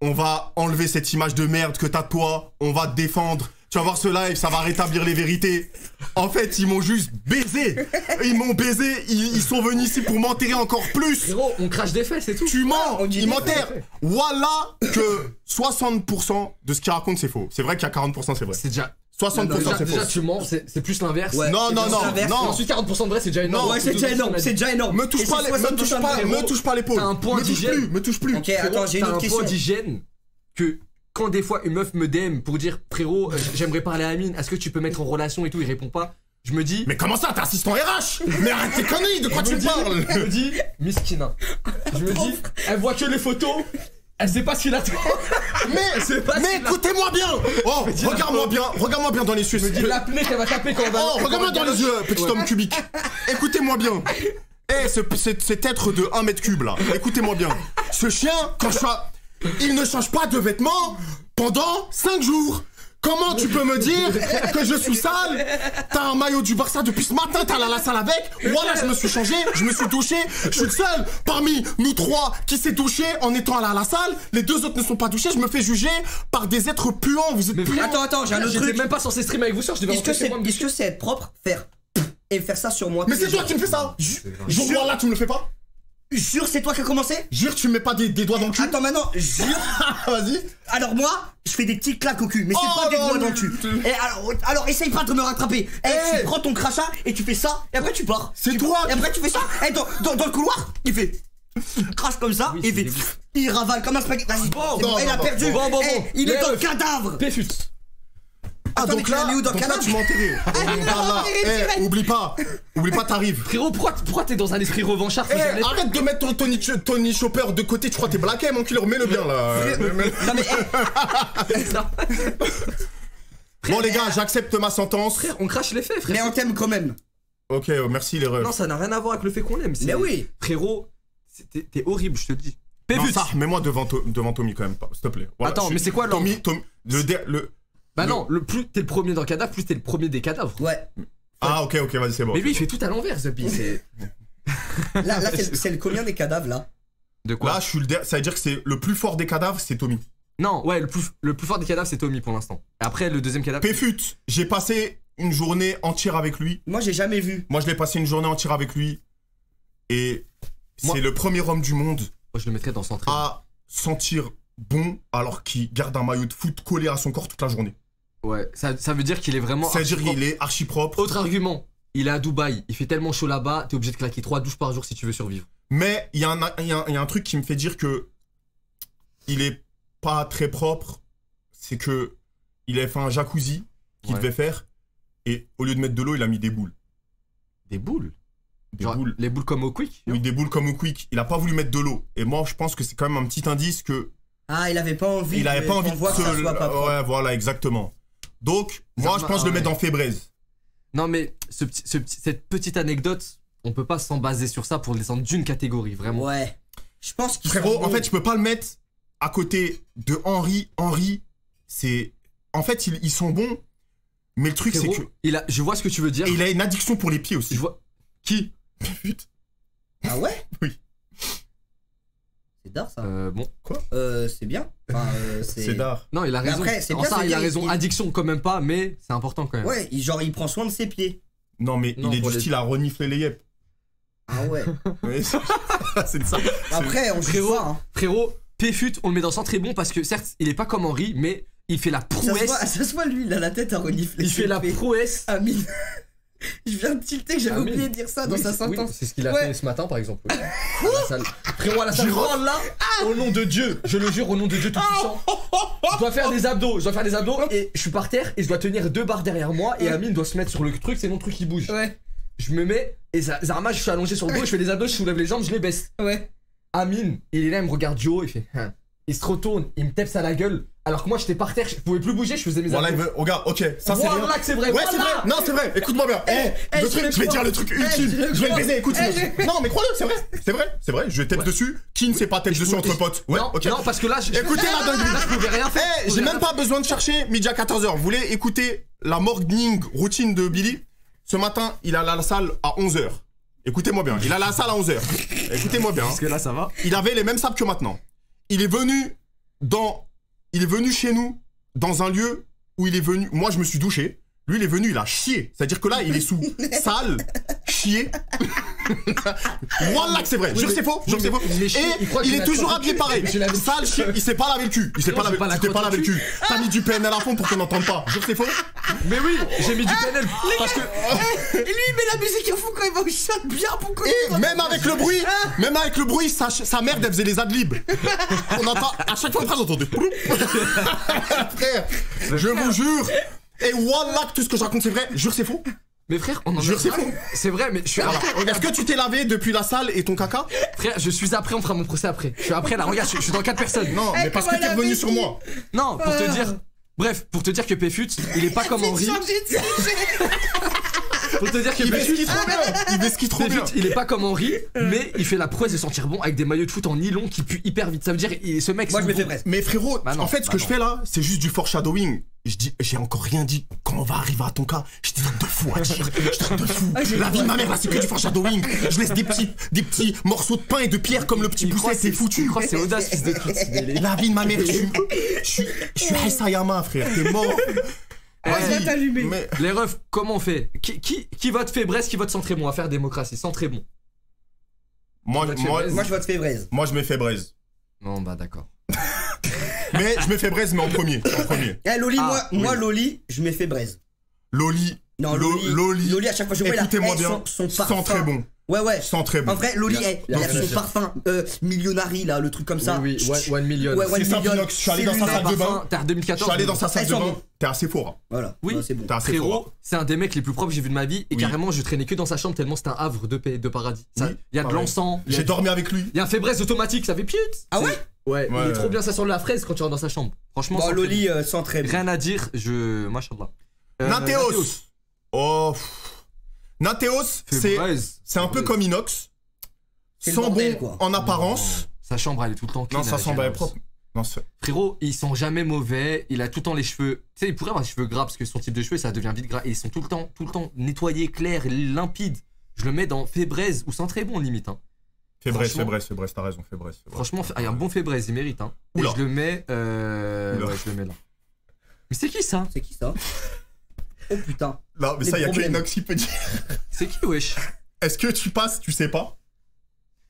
on va enlever cette image de merde que t'as de toi, on va te défendre. Tu vas voir ce live, ça va rétablir les vérités. En fait, ils m'ont juste baisé. Ils m'ont baisé, ils, ils sont venus ici pour m'enterrer encore plus. Frérot, on crache des fesses et tout. Tu mens, on dit ils m'enterrent. Voilà que 60% de ce qu'ils racontent, c'est faux. C'est vrai qu'il y a 40%, c'est vrai. C'est déjà. 60% déjà, c'est déjà, faux. tu mens, c'est plus l'inverse. Ouais. Non, non, non, non. ensuite 40% de vrai, c'est déjà énorme. Ouais, c'est déjà énorme. C'est déjà énorme. Me touche pas, les- me touche 60% pas, me touche pas l'épaule. T'as un point me touche d'hygiène. plus, me touche plus. Ok, attends, j'ai une autre un question. point d'hygiène que quand des fois une meuf me DM pour dire frérot, euh, j'aimerais parler à Amine, est-ce que tu peux mettre en relation et tout, il répond pas. Je me dis, Mais comment ça, t'es assistant RH Mais arrête tes conneries, de quoi je tu me dis- parles? Je me dis, miskina. Je me dis, elle voit que les photos, elle sait pas ce qu'il attend. [LAUGHS] Mais, C'est pas mais si la- écoutez-moi bien Oh, regarde-moi la bien, regarde-moi bien dans les yeux. Il a l'apnée qu'elle va taper quand on va. Oh, regarde-moi dans les yeux, petit homme cubique. Écoutez-moi bien. Eh, ce- cet, être de 1 mètre cube là, écoutez-moi bien. Ce chien, quand je suis- il ne change pas de vêtements pendant 5 jours. Comment tu peux me dire que je suis sale? T'as un maillot du Barça depuis ce matin, t'as allé à la salle avec? Voilà, je me suis changé, je me suis douché, je suis le seul parmi nous trois qui s'est douché en étant allé à la salle. Les deux autres ne sont pas douchés, je me fais juger par des êtres puants. Vous êtes Mais puants. Attends, attends, j'ai un autre truc. même pas censé streamer avec vous, soir, je devais Est-ce que c'est moi, me est-ce que c'est être propre Faire et faire ça sur moi? Mais c'est toi qui me fais ça Jure, Jour là, tu me le fais pas? Jure, c'est toi qui as commencé? Jure, tu me mets pas des, des doigts dans le cul Attends, maintenant, jure. [LAUGHS] Vas-y. Alors moi, je fais des petits claques au cul, mais c'est Oh pas des doigts dans le cul. Et alors, alors essaye pas de me rattraper. Eh, Eh. tu prends ton crachat et tu fais ça, et après tu pars. C'est toi Et après tu fais ça. Et dans, dans, dans le couloir, il fait. Il crache comme ça, Oui, il c'est fait. Il ravale comme un spaghetti. Vas-y, Bon, bon, non, il a perdu. Bon, bon, Eh, bon. il est dans le cadavre. Péfut. Ah, Attends, mais donc là, où dans donc là, tu m'as enterré. [LAUGHS] Donc là, eh, oublie pas. Oublie pas, t'arrives. [LAUGHS] Frérot, pourquoi, pourquoi t'es dans un esprit revanchard Eh, jamais- arrête de mettre ton Tony, Tony Chopper de côté, tu crois que t'es blacké, mon killer, mets-le bien là. Non mais eh, [LAUGHS] Bon, les gars, j'accepte ma sentence. Frère, on crache les faits, mais frère. on t'aime quand même. Ok, euh, merci les refs. Non, ça n'a rien à voir avec le fait qu'on c'est- Mais oui. Frérot, t'es horrible, je te dis. Non, ça, mets-moi devant, To- devant Tommy quand même, s'il te plaît. Voilà, Attends, mais c'est quoi l'ordre Tommy, Tommy, le, le. Bah non, le plus t'es le premier dans le cadavre, plus t'es le premier des cadavres. Ouais. Ah, ok, ok, vas-y, c'est bon. Mais lui, il fait tout à l'envers, Zuppy. C'est. Là, là c'est le- c'est le combien des cadavres là? De quoi? Là, je suis le der- ça veut dire que c'est le plus fort des cadavres, c'est Tommy. Non, ouais, le plus, le plus fort des cadavres, c'est Tommy pour l'instant. Et après, le deuxième cadavre. Péfut, j'ai passé une journée entière avec lui. Moi j'ai jamais vu. Moi, je l'ai passé une journée entière avec lui. Et Moi- c'est le premier homme du monde Moi, je le mettrais dans centre. à sentir bon alors qu'il garde un maillot de foot collé à son corps toute la journée. Ouais, ça, ça veut dire qu'il est vraiment. C'est-à-dire archi qu'il est archi propre. Autre argument, il est à Dubaï, il fait tellement chaud là-bas, t'es obligé de claquer 3 douches par jour si tu veux survivre. Mais il y, a un- il y a un- il y a un truc qui me fait dire que il est pas très propre. C'est que il avait fait un jacuzzi qu'il Ouais. devait faire. Et au lieu de mettre de l'eau, il a mis des boules. Des boules? Des Genre, boules. Les boules comme au quick? Oui, des boules comme au quick. Il a pas voulu mettre de l'eau. Et moi, je pense que c'est quand même un petit indice que Ah, il avait pas envie. il avait que- pas envie de ça se- soit pas propre. Ouais, voilà, exactement. Donc, moi, je pense le ouais. mettre dans Fébraise. Non, mais ce ce cette petite anecdote, on peut pas s'en baser sur ça pour descendre d'une catégorie, vraiment. Ouais. Je pense qu'il Frérot, en fait, je peux pas le mettre à côté de Henri. Henri, c'est. En fait, ils, ils sont bons. Mais le truc, c'est que. il a, je vois ce que tu veux dire. Et il a une addiction pour les pieds aussi. Je vois. Qui? [LAUGHS] Putain. Ah ouais? Oui. C'est d'art ça. Euh, bon. Euh, c'est bien. Enfin, euh, [LAUGHS] c'est. D'art. Non, il a raison. après, c'est En bien, ça, c'est il a raison. il- Addiction, quand même pas, mais c'est important quand même. Ouais, il- genre il prend soin de ses pieds. Non, mais Non, il est du les- style à renifler les yep. Ah ouais. [LAUGHS] Ouais, [LAUGHS] c'est ça. Après, on se Frérot, voit. Hein. Frérot, Péfut, on le met dans centre très bon parce que certes, il est pas comme Henri, mais il fait la Ça se, prouesse. voit, ça se voit, lui, il a la tête à renifler. Il fait la prouesse. Amine. Je viens de tilter que j'avais Amine. oublié de dire ça dans Oui, sa oui, sentence. c'est ce qu'il a Ouais. fait ce matin, par exemple. oui. À la salle. Frérot, à la salle, Jure. là, au nom de Dieu, je le jure, au nom de Dieu tout puissant. Je dois faire des abdos, je dois faire des abdos et je suis par terre et je dois tenir deux barres derrière moi et Amine doit se mettre sur le truc, c'est mon truc qui bouge. Ouais, Je me mets et Za- Zarma, je suis allongé sur le dos, je fais des abdos, je soulève les jambes, je les baisse. ouais. Amine, il est là, il me regarde du haut, il fait. Hein. Il se retourne, il me tape à la gueule. Alors que moi j'étais par terre, je pouvais plus bouger, je faisais mes Voilà, regarde, ok, ça c'est Voilà vrai, Ouais, c'est vrai. Non, c'est vrai. Écoute-moi bien. Eh, eh, le je truc, le je vais dire le truc Eh, ultime. je vais le baiser. Écoute, Eh, non, mais crois-le, c'est vrai. C'est vrai, c'est vrai. Je tape Ouais. dessus. Qui ne sait pas tape dessus entre potes Ouais, non, ok. non, parce que là, Écoutez la dinguerie. Là, je pouvais rien faire. Eh, j'ai même pas besoin de chercher midi à 14h. Vous voulez écouter la morning routine de Billy? Ce matin, il à la salle à 11h. Écoutez-moi bien. Il à la salle à 11h. Écoutez-moi bien. Parce que là, ça va. Il avait les mêmes sables que maintenant. Il est venu dans. Il est venu chez nous dans un lieu où il est venu. Moi, je me suis douché. Lui, il est venu, il a chié. C'est-à-dire que là, il est sous [LAUGHS] sale, chié. [LAUGHS] Wallah que c'est vrai. Jure que c'est faux. Jure que c'est faux. Il est chié, Et il est toujours le habillé cul. pareil. Sale, chié. Il s'est pas lavé le cul. Il s'est pas lavé, pas la tu t'es pas lavé le cul. T'as mis du PNL à fond pour qu'on n'entende pas. Jure que c'est faux. Mais oui, j'ai mis du PNL parce que Et [LAUGHS] lui, il met la musique à fond quand il va au chat bien pour qu'on Et même avec le bruit, Même avec le bruit, sa, sa merde, elle faisait les adlibs. On entend, à chaque fois, on entendait. Frère, je vous jure. Et wallah, que tout ce que je raconte, c'est vrai. Jure, c'est faux. Mais frère, on en Jure, c'est faux. C'est vrai, mais je suis Voilà. Est-ce que tu t'es lavé depuis la salle et ton caca? Frère, je suis après, on fera mon procès après. Je suis après là, regarde, je, je suis dans quatre personnes. Non, mais parce que t'es revenu sur moi. Non, pour te dire. Bref, pour te dire que Péfut, il est pas comme Henri. Pour te dire que Il fait ce Péfut, qu'il trop bien. Il fait ce qu'il trop bien. Il est pas comme Henri, mais il fait la prouesse de sentir bon avec des maillots de foot en nylon qui puent hyper vite. Ça veut dire, il, ce mec. Moi, je presque. Mais frérot, Bah non, en fait, ce bah que non. je fais là, c'est juste du foreshadowing. Je dis, j'ai encore rien dit. Quand on va arriver à ton cas, je te trucs de fou à dire. Je trucs de fou. Ah, j'ai- La vie de ma mère, c'est que du foreshadowing. Je laisse des petits, des petits morceaux de pain et de pierre comme le petit pousset, c'est foutu. C'est audace, fils de La vie de ma mère, je suis, je suis, je suis frère. T'es mort. On va Vas-y. t'allumer. Mais Les refs, comment on fait? Qui, qui, qui vote Fébreze, qui vote Centré Bon? On va faire démocratie, Centré Bon. moi, Moi, moi, Moi, je vote Fébraise. moi, je mets fait braise. Non, bah d'accord. [LAUGHS] Mais je mets fait braise, mais en premier. En premier. Eh, Loli, Ah, moi, moi, oui. Loli, je mets Fébraise. Loli. Non, Lo- Loli. Loli. Loli, à chaque fois que je vois, a Écoutez-moi eh, bien. Son, son parfum. Sans très bon. Ouais, ouais. Sans très bon. En vrai, Loli, Il y a- son parfum euh, là, le truc comme ça. Oui, oui, one, one million. Ouais, ouais. C'est ça. Pinox. Je suis allé dans sa salle de bain. T'es en Je 2014. suis allé dans sa salle de bain. T'es assez fort. hein. Voilà. Oui. Ouais, c'est bon. T'es assez fort. Frérot, c'est un des mecs les plus propres que j'ai vu de ma vie. Et Oui. carrément, je traînais que dans sa chambre tellement c'était un havre de paix, de paradis. Oui, Il y a de l'encens. J'ai dormi avec lui. Il y a un fébreze automatique, ça fait piut. Ah ouais Ouais, il Ouais. est trop bien, ça sent la fraise quand tu rentres dans sa chambre. Franchement, Bon, Centré Loli, euh, sans. Rien à dire, je. Machallah. Euh, Natéos. Oh. Pff. Natéos, c'est un peu comme Inox. Sans bon quoi. en apparence. Non, Sa chambre, elle est tout le temps clean. Non, ça avec semble elle, être propre. Non, Frérot, ils sont jamais mauvais. Il a tout le temps les cheveux. Tu sais, il pourrait avoir les cheveux gras parce que son type de cheveux, ça devient vite gras. Et ils sont tout le temps, tout le temps nettoyés, clairs, limpides. Je le mets dans Fébraise ou Centré Bon limite. Hein. Bref, fais bref, t'as raison, bref. Franchement, il y a un bon Fébraise, il mérite. Hein. Et je le mets. Euh... Oula. Ouais, je le mets là. Mais c'est qui ça? C'est qui ça? [LAUGHS] Oh putain. Non, mais Les ça, y a que problèmes. Inox qui peut dire. [LAUGHS] C'est qui, wesh? Est-ce que tu passes, tu sais pas?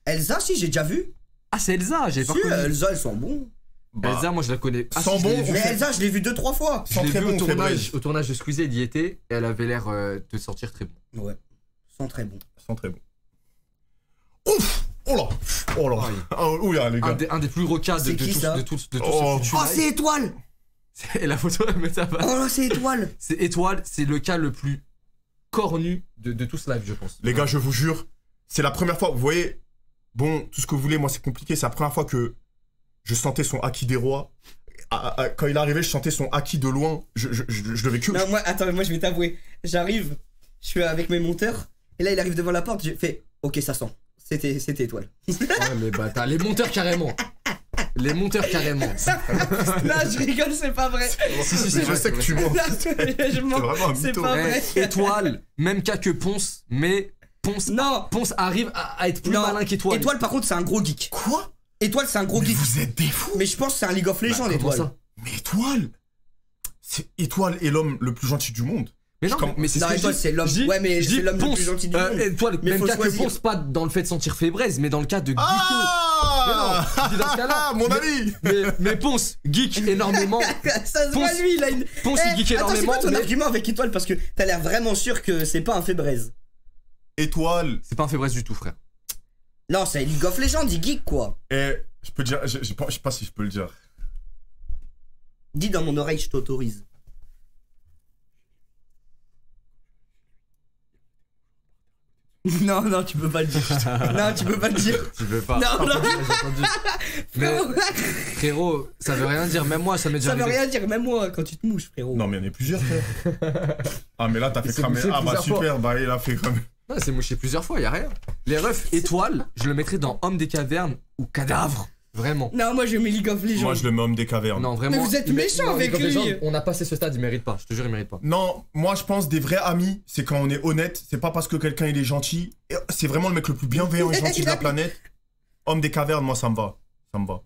Elsa, si, j'ai déjà vu. Ah, c'est Elsa, Si, pas connu. Elsa, elles sont bons. Bah, Elsa, moi je la connais. Ah, Sans si, je l'ai bon. Mais Elsa, je l'ai vu deux, trois fois. Je Sans l'ai très bon, au très tournage, bref. au tournage de Squeezie, elle y était et elle avait l'air euh, de sortir très bon. Ouais. Sans très bon. Sans très bon. Ouf Oh là Oh là Oh, Oula, les Un gars. des, un des plus rocas de, C'est de qui, tous ça? de Oh. ce Oh, live. c'est étoile Et la photo, elle met ça va. Oh là, c'est étoile [LAUGHS] C'est Étoile, c'est le cas le plus cornu de, de tout ce live, je pense. Les gars, je vous jure, c'est la première fois, vous voyez, bon, tout ce que vous voulez, moi c'est compliqué, c'est la première fois que je sentais son acquis des rois. Ah, ah, Quand il arrivé, je sentais son acquis de loin. Je, je, je, je devais que. Non, moi, attends, moi, je vais t'avouer. J'arrive, je suis avec mes monteurs, et là, il arrive devant la porte, j'ai fait, ok, ça sent. C'était, c'était étoile. Ouais, mais bâtard, les monteurs carrément. [LAUGHS] Les monteurs carrément. [LAUGHS] non, je rigole, c'est pas vrai. Si, si, c'est je sais que tu mens. je [LAUGHS] C'est mens. vraiment un C'est pas Eh, vrai. étoile, même cas que Ponce, mais Ponce, Non Ponce arrive à, à être plus Non. malin qu'Étoile. Étoile, par contre, c'est un gros geek. Quoi? Étoile, c'est un gros Mais geek. vous êtes des fous Mais je pense que c'est un League of Legends, Bah, comment étoile. ça? Mais Étoile C'est Étoile est l'homme le plus gentil du monde. Mais non, mais c'est ce c'est l'homme- ouais, mais je c'est l'homme le plus gentil du euh, monde. Étoile, Mais même cas choisir. que Ponce, pas dans le fait de sentir fébraise, mais dans le cas de geeker. Ah Mais non, dans ce cas-là. Ah, [LAUGHS] mon ami Mais, mais Ponce, geek [LAUGHS] énormément. ça se voit, Ponce- lui, il a une. Ponce, Eh, il geek Attends, c'est énormément. quoi ton mais argument avec Étoile? Parce que t'as l'air vraiment sûr que c'est pas un fait braise. Étoile, C'est pas un fébraise du tout, frère. Non, c'est League of Legends, il geek quoi. et je peux dire, je, je, pense- je sais pas si je peux le dire. Dis dans mon oreille, je t'autorise. [LAUGHS] Non, non, tu peux pas le dire. [LAUGHS] non, tu peux pas le dire. Tu veux pas. Non, non. J'ai entendu. [LAUGHS] Mais frérot, ça veut rien dire. Même moi, ça m'est déjà Ça veut rien dire, même moi, quand tu te mouches, frérot. Non, mais il y en a plusieurs, frère. ah, mais là, t'as fait cramer. Ah, bah super, bah il a fait cramer. Non, c'est mouché plusieurs fois, y a rien. Les refs étoiles, je le mettrais dans Homme des cavernes ou Cadavre. Vraiment. Non, moi je mets League of Legends. Moi, je le mets homme des cavernes. Non, vraiment. Mais vous êtes il méchant non, avec League of lui. Legends, On a passé ce stade, il mérite pas. Je te jure, il mérite pas. Non, moi je pense des vrais amis, c'est quand on est honnête, c'est pas parce que quelqu'un il est gentil, et c'est vraiment le mec le plus bienveillant et [LAUGHS] gentil de la planète. Homme des cavernes, moi ça me va. Ça me va.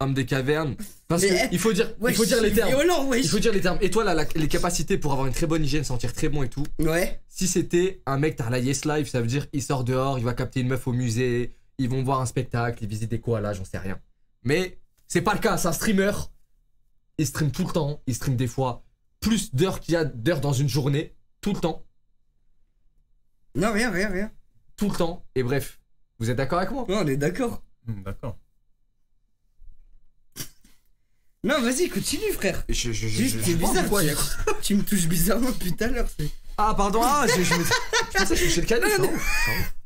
Homme des cavernes. Parce Mais, que eh, il faut dire, Wesh, il faut dire les termes. violent, wesh. Il faut dire les termes. Étoile a la- les capacités pour avoir une très bonne hygiène, sentir très bon et tout. Ouais. Si c'était un mec, t'as la Yes Life, ça veut dire il sort dehors, il va capter une meuf au musée, ils vont voir un spectacle, ils visitent des koalas, j'en sais rien. Mais c'est pas le cas, c'est un streamer. Il stream tout le temps, il stream des fois plus d'heures qu'il y a d'heures dans une journée, tout le temps, Non, rien, rien, rien. tout le temps. Et bref, Vous êtes d'accord avec moi? Ouais, on est d'accord. Hmm, D'accord. Non, vas-y, continue, frère. je, je, bizarre. quoi, a- Tu me touches bizarrement depuis tout à l'heure. c'est- Ah, pardon, ah, je, je, me- je pensais que je suis chez le canis, non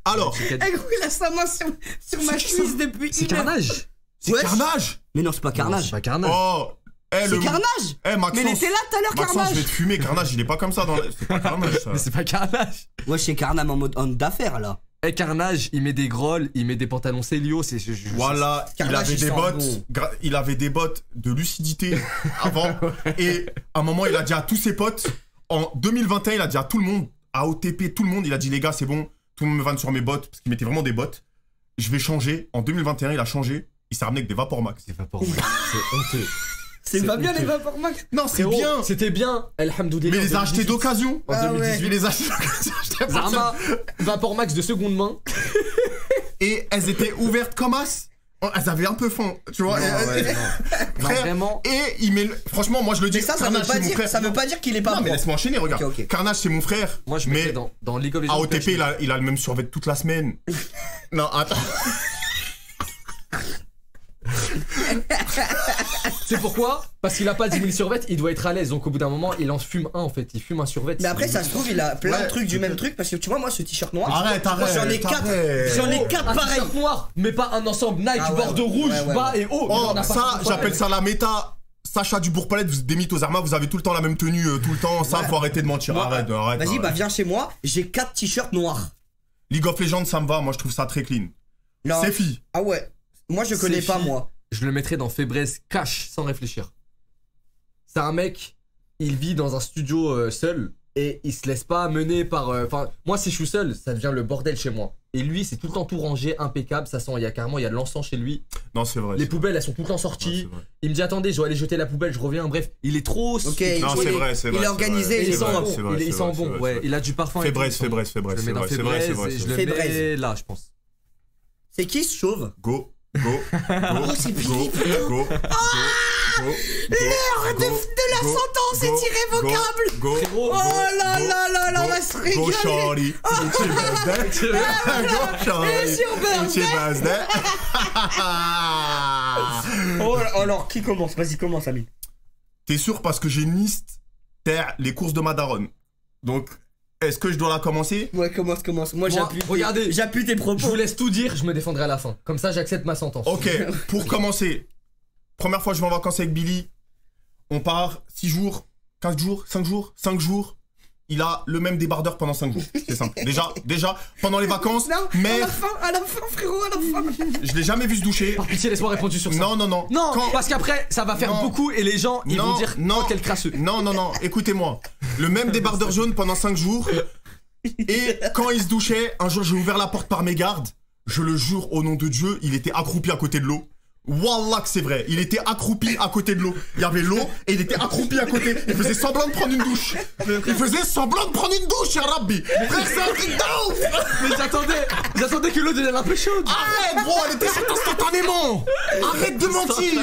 Alors. Eh gros, il a sa main sur, sur ma cuisse depuis C'est une carnage c'est Wesh. carnage Mais non, c'est pas carnage. C'est pas carnage. Oh Eh, C'est le. carnage Eh, Mais Maxence. il était là tout à l'heure, Maxence, je carnage vais te fumer. Carnage, il est pas comme ça dans la- C'est pas carnage, ça. Mais c'est pas carnage Ouais, c'est carnage en mode homme d'affaires là. Eh, carnage, il met des grolles, il met des pantalons Célio, c'est. je- je- Voilà, il Carnage, avait il des sent bottes, bon. gra- il avait des bottes de lucidité avant. [LAUGHS] et à un moment, il a dit à tous ses potes, en 2021, il a dit à tout le monde, à OTP, tout le monde, il a dit les gars, c'est bon, tout le monde me vanne sur mes bottes, parce qu'il mettait vraiment des bottes. Je vais changer. En 2021, il a changé. Il s'est ramené avec des Vapor Max. C'est honteux. C'est pas bien les Vapor Max Non, c'est bien. C'était bien, Alhamdoulilah. Mais il les a achetés 2018. d'occasion. En Ah 2018. Il les a achetés d'occasion. [LAUGHS] je t'ai pas dit. Zarma, Vapor Max de seconde main. Et elles étaient ouvertes comme as. Oh, Elles avaient un peu faim, tu vois. Non, Et- ouais, non. [LAUGHS] Non, Frère, vraiment. Et il met. le- Franchement, moi je le dis. Mais ça, ça veut pas dire, frère. ça veut pas dire qu'il est pas Non, mais laisse-moi enchaîner, regarde. Carnage, c'est mon frère. Moi, je mais dans, dans League of Legends. à OTP, il a, il a le même survêt toute la semaine. [LAUGHS] non, attends. [LAUGHS] [LAUGHS] C'est pourquoi? Parce qu'il a pas 10 000 survêtes, il doit être à l'aise. Donc au bout d'un moment, il en fume un en fait. Il fume un survêt. Mais après, ça se trouve, il a plein Ouais. de trucs du même truc parce que tu vois, moi, ce t-shirt noir. Arrête, arrête. J'en ai quatre. arrête. J'en ai quatre un pareils. t-shirt noir, mais pas un ensemble Nike, Ah ouais, bord de ouais, rouge, ouais, ouais, bas ouais. et haut. Oh, ça, j'appelle ça la méta. Sacha du Bourg-Palette, vous êtes des mythos Arma, vous avez tout le temps la même tenue, euh, tout le temps. Ça, Ouais. faut arrêter de mentir. Moi, arrête, arrête. Vas-y, bah viens chez moi. J'ai quatre t-shirts noirs. League of Legends, ça me va. Moi, je trouve ça très clean. Non. C'est fille. Ah ouais. Moi, je connais pas moi. Je le mettrais dans Fébreze cash sans réfléchir. C'est un mec, il vit dans un studio euh, seul et il se laisse pas mener par. euh, Enfin, moi, si je suis seul, ça devient le bordel chez moi. Et lui, c'est tout le temps tout rangé, impeccable. Ça sent, il y a carrément, il y a de l'encens chez lui. Non, c'est vrai. Les poubelles, elles sont tout le temps sorties. Il me dit attendez, je dois aller jeter la poubelle, je reviens. Bref, il est trop. Ok, il, Non, il c'est est- vrai, c'est il vrai. est c'est organisé, vrai, il il est sent bon. il, il sent vrai, bon. Ouais, il a du parfum. Fébreze, il sent bon. Fébreze, Fébreze, Je le mets dans je le mets là, je pense. C'est qui ce chauve? Go, go, go, Oh, c'est go, Philippe. go, go, go, L'heure de, go, de la go, sentence go, est irrévocable. Go, go, Oh là go, là là là, on go, va se Go, régaler shorty. It's your birthday. Go. It's your It's your birthday. Oh alors, qui commence? Vas-y, commence, Amine. T'es sûr parce que j'ai une liste? Terre, les courses de Madaron. Donc, est-ce que je dois la commencer Ouais, commence, commence. Moi, Moi, j'appuie. tes- regardez. J'appuie tes Je propos. vous laisse tout dire, je me défendrai à la fin. Comme ça, j'accepte ma sentence. Ok, pour commencer, première fois que je vais en vacances avec Billy, on part 6 jours, 15 jours, 5 jours, 5 jours. Il a le même débardeur pendant 5 jours. C'est simple. Déjà, déjà, pendant les vacances, Non, à mais la fin, à la fin, frérot, à la fin. je l'ai jamais vu se doucher. Par pitié, laisse-moi répondre sur ça. Non, non, non. Non, Quand- parce qu'après, ça va faire Non. beaucoup et les gens, ils Non, vont dire non. oh, quel crasseux. Non, non, non, écoutez-moi. Le même débardeur jaune pendant 5 jours. Et quand il se douchait, un jour j'ai ouvert la porte par mes gardes. Je le jure au nom de Dieu, il était accroupi à côté de l'eau. Wallah que c'est vrai, il était accroupi à côté de l'eau. Il y avait l'eau et il était accroupi à côté. Il faisait semblant de prendre une douche. Il faisait semblant de prendre une douche, ya Rabbi. Frère, c'est un truc de ouf. Mais j'attendais, j'attendais que l'eau devienne un peu chaude. Arrête, gros, elle était chaude instantanément. Arrête de mentir.